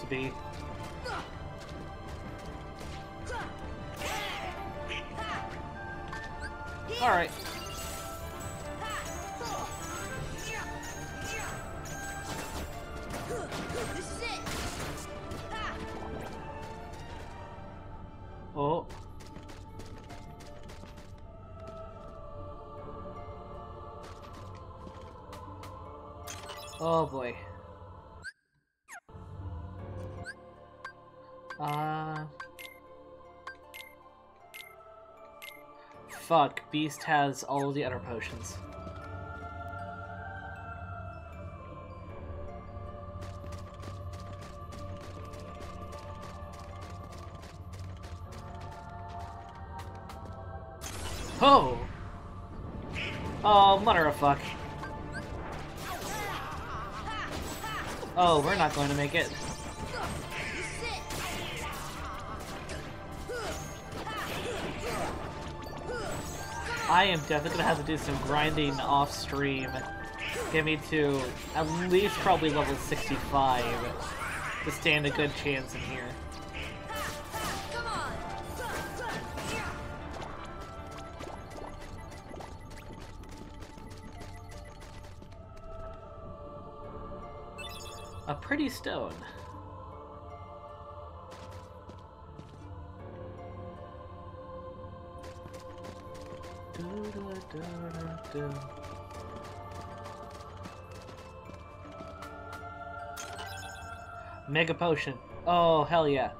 Speaker 1: To be. Alright. Oh. Oh boy. Fuck, Beast has all the other potions. Oh! Oh, mother of fuck. Oh, we're not going to make it. Definitely gonna have to do some grinding off stream get me to at least probably level 65 to stand a good chance in here. A pretty stone. Mega potion. Oh, hell yeah.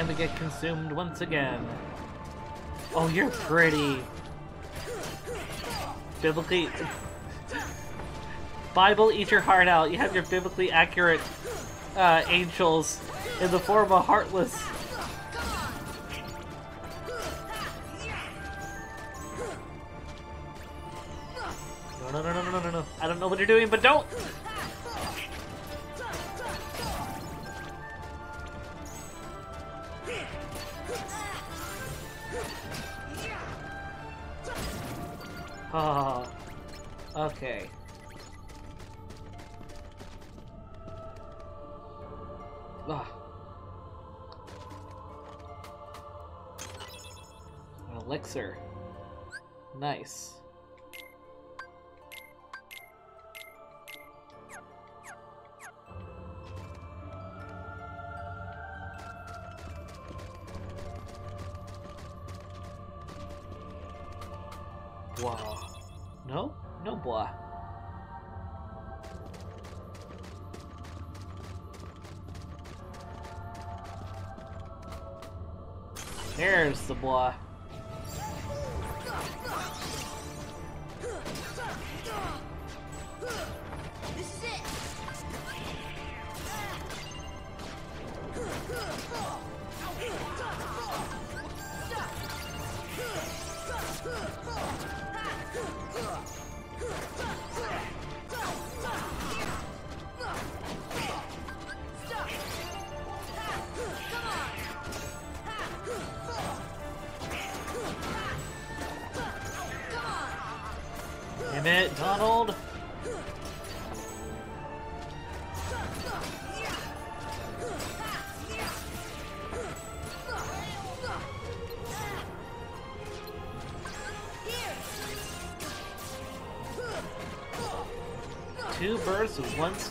Speaker 1: And we get consumed once again. Oh, you're pretty. Biblically... Bible, eat your heart out. You have your biblically accurate uh, angels in the form of heartless. No, no, no, no, no, no, no. I don't know what you're doing, but don't!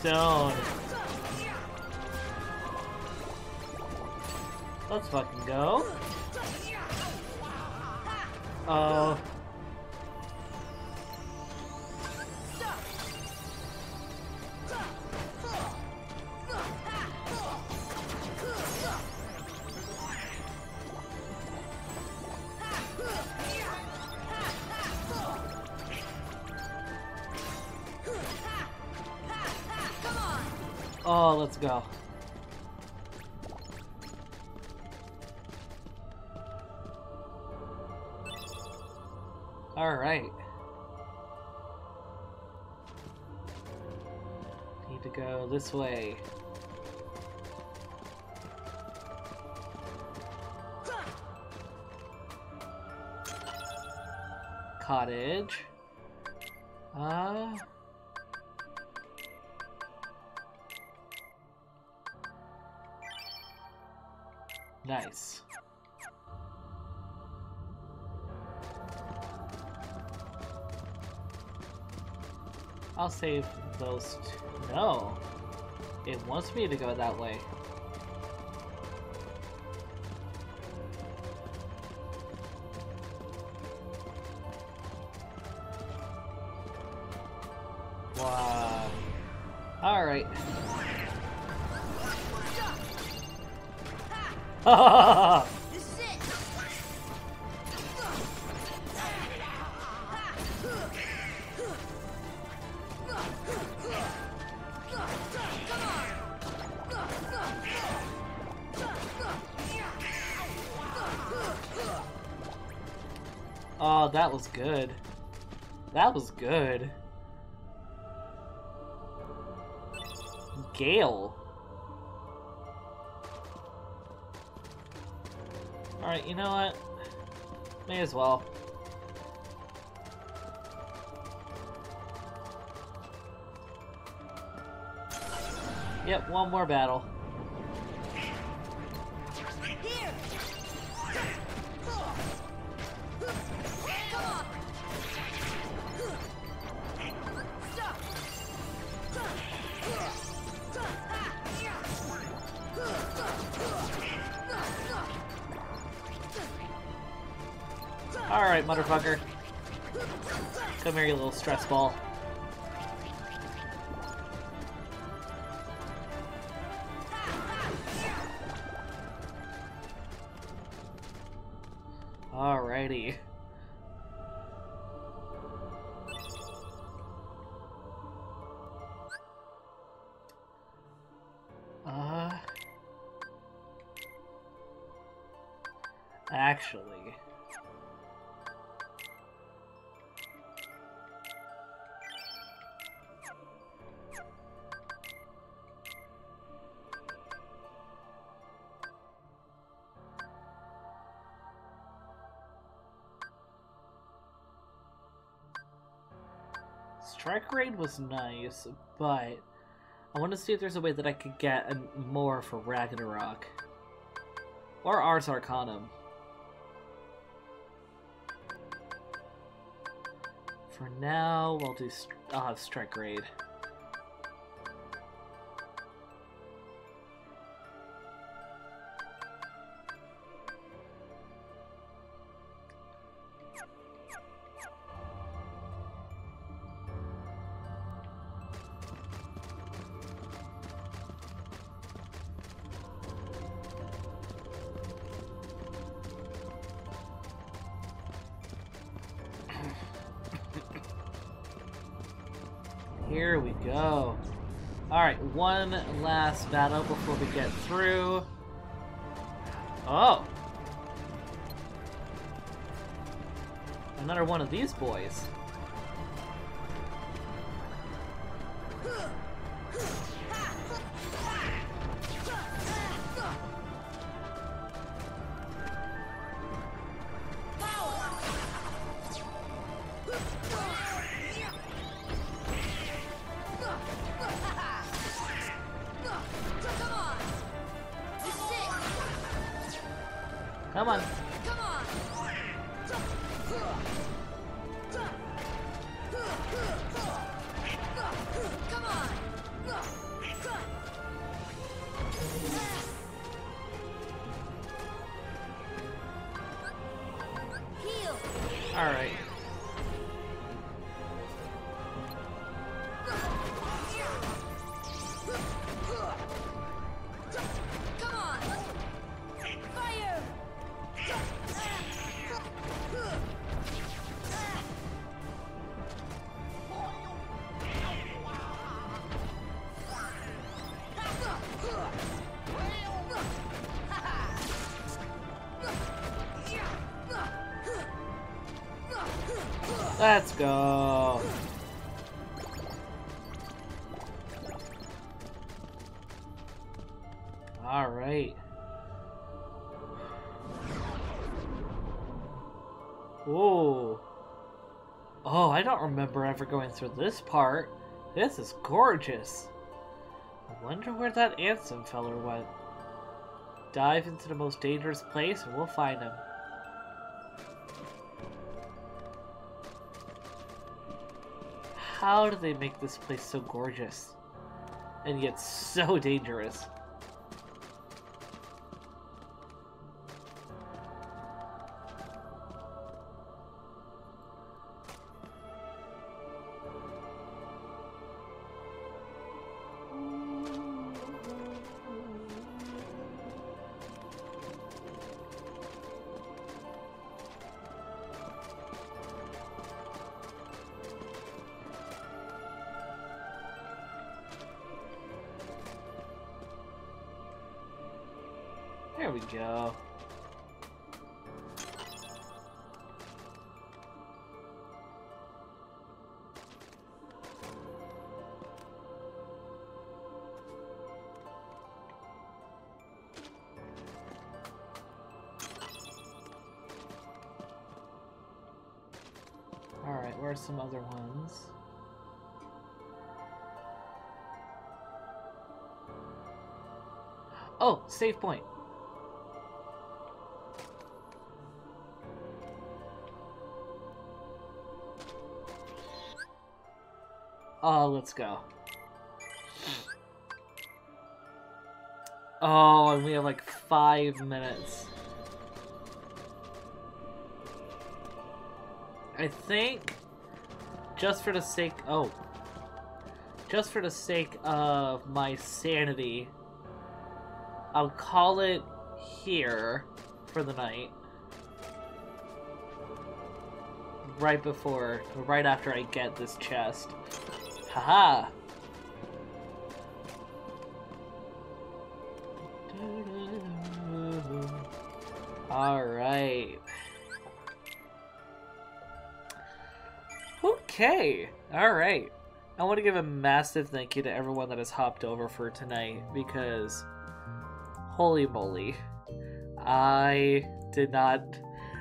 Speaker 1: Stone. Go. All right. Need to go this way. Cottage. Save those. No. It wants me to go that way. Was good. That was good. Gale. Alright, you know what? May as well. Yep, one more battle. Motherfucker. Come here, you little stress ball. Strike Raid was nice, but I want to see if there's a way that I could get more for Ragnarok. Or Ars Arcanum. For now, I'll do. I'll have Strike Raid. Battle before we get through. Oh! Another one of these boys. Go. All right. Whoa. Oh, I don't remember ever going through this part. This is gorgeous. I wonder where that Ansem feller went. Dive into the most dangerous place and we'll find him. How do they make this place so gorgeous? And yet so dangerous? Save point. Oh, let's go. Oh, and we have like five minutes. I think, just for the sake, oh, just for the sake of my sanity, I'll call it here for the night. Right before, right after I get this chest. Haha! Alright. Okay, alright. I want to give a massive thank you to everyone that has hopped over for tonight because holy moly. I did not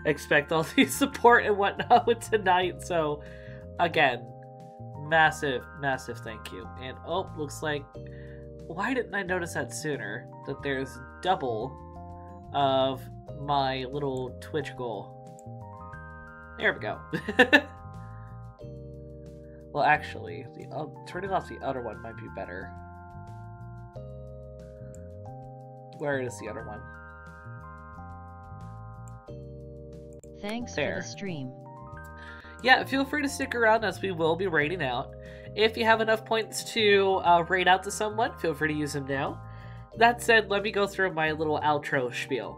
Speaker 1: expect all the support and whatnot with tonight, so again, massive, massive thank you. And oh, looks like why didn't I notice that sooner? That there's double of my little Twitch goal. There we go. well, actually, the uh, turning off the other one might be better. Where is the other one?
Speaker 2: Thanks
Speaker 1: There.
Speaker 2: for the stream.
Speaker 1: Yeah, feel free to stick around as we will be raiding out. If you have enough points to uh, raid out to someone, feel free to use them now. That said, let me go through my little outro spiel.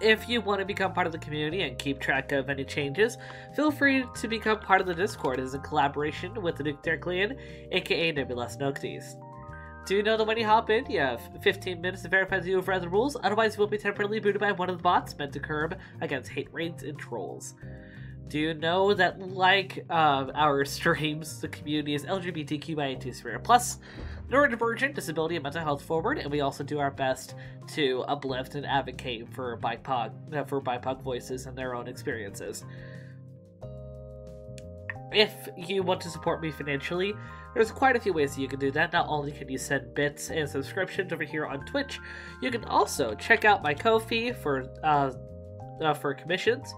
Speaker 1: If you want to become part of the community and keep track of any changes, feel free to become part of the Discord as a collaboration with the Nuclear Clan, aka Nebulous Noctis. Do you know that when you hop in, you have 15 minutes to verify that you have read the rules, otherwise you will be temporarily booted by one of the bots meant to curb against hate raids and trolls. Do you know that, like uh, our streams, the community is LGBTQ plus neurodivergent, disability, and mental health forward, and we also do our best to uplift and advocate for BIPOC, uh, for BIPOC voices and their own experiences. If you want to support me financially, there's quite a few ways that you can do that. Not only can you send bits and subscriptions over here on Twitch, you can also check out my Ko-fi for uh, uh, for commissions.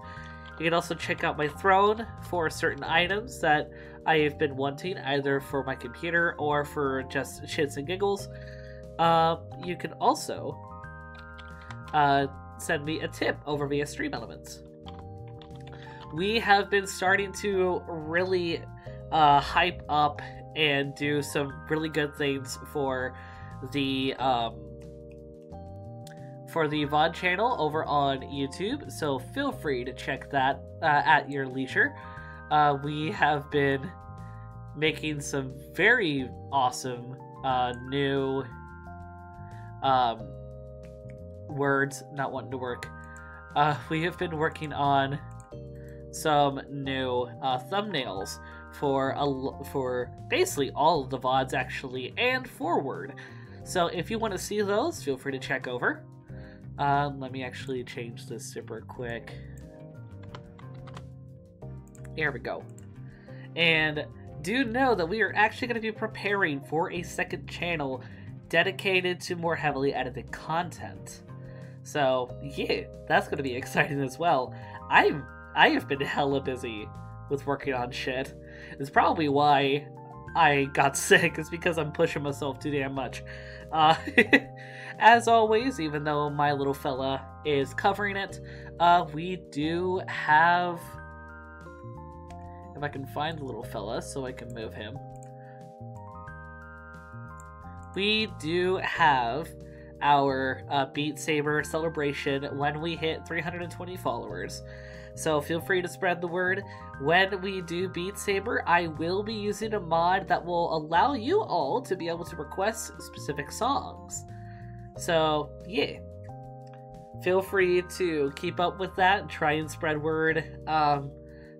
Speaker 1: You can also check out my throne for certain items that I have been wanting, either for my computer or for just shits and giggles. Uh, you can also uh, send me a tip over via Stream Elements. we have been starting to really uh, hype up and do some really good things for the um, for the VOD channel over on YouTube. So feel free to check that uh, at your leisure. Uh, we have been making some very awesome uh, new um, words not wanting to work. Uh, we have been working on some new uh, thumbnails for a, for basically all of the VODs actually and forward. So if you want to see those, feel free to check over. Uh, let me actually change this super quick. There we go. And do know that we are actually going to be preparing for a second channel dedicated to more heavily edited content. So yeah, that's going to be exciting as well. I've I have been hella busy with working on shit. It's probably why I got sick. Is because I'm pushing myself too damn much. Uh, as always, even though my little fella is covering it, uh, we do have. If I can find the little fella so I can move him. We do have our uh, Beat Saber celebration when we hit 320 followers. So feel free to spread the word. When we do Beat Saber, I will be using a mod that will allow you all to be able to request specific songs. So, yeah. Feel free to keep up with that try and spread word um,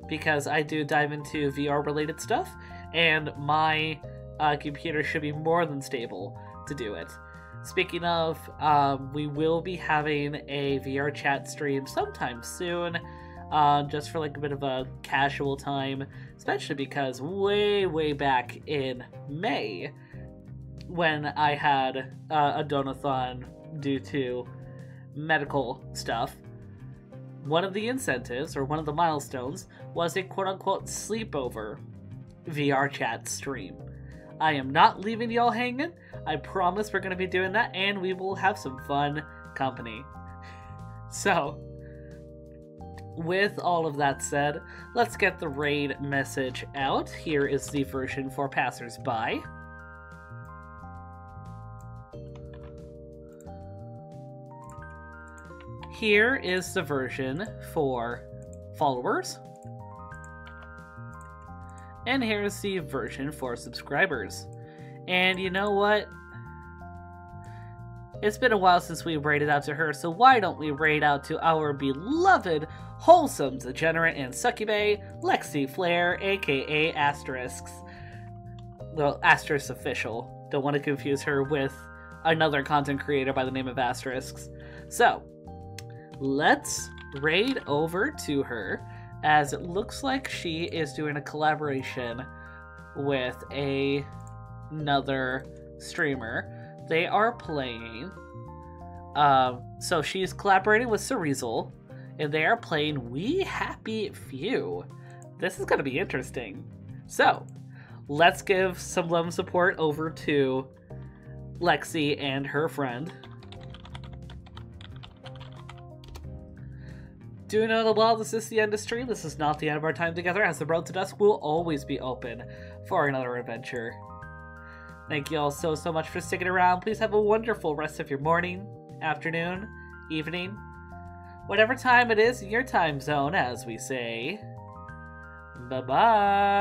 Speaker 1: because I do dive into VR related stuff, and my uh, computer should be more than stable to do it. Speaking of, um, we will be having a VR chat stream sometime soon, uh, just for like a bit of a casual time, especially because way, way back in May, when I had uh, a donathon due to medical stuff, one of the incentives, or one of the milestones, was a quote unquote sleepover VR chat stream. I am not leaving y'all hanging. I promise we're going to be doing that and we will have some fun company. So, with all of that said, let's get the raid message out. Here is the version for passersby. Here is the version for followers. And here's the version for subscribers. And you know what? It's been a while since we raided out to her, so why don't we raid out to our beloved, wholesome, degenerate, and succubay, Lexi Flair, aka Asterisks. Well, Asterisk official. Don't want to confuse her with another content creator by the name of Asterisks. So, let's raid over to her as it looks like she is doing a collaboration with a, another streamer. They are playing. Um, so she's collaborating with Cerezel, and they are playing We Happy Few. This is going to be interesting. So, let's give some love support over to Lexi and her friend. Do you know that while this is the end of stream, this is not the end of our time together, as the road to dusk will always be open for another adventure. Thank you all so, so much for sticking around. Please have a wonderful rest of your morning, afternoon, evening, whatever time it is in your time zone, as we say. Bye bye.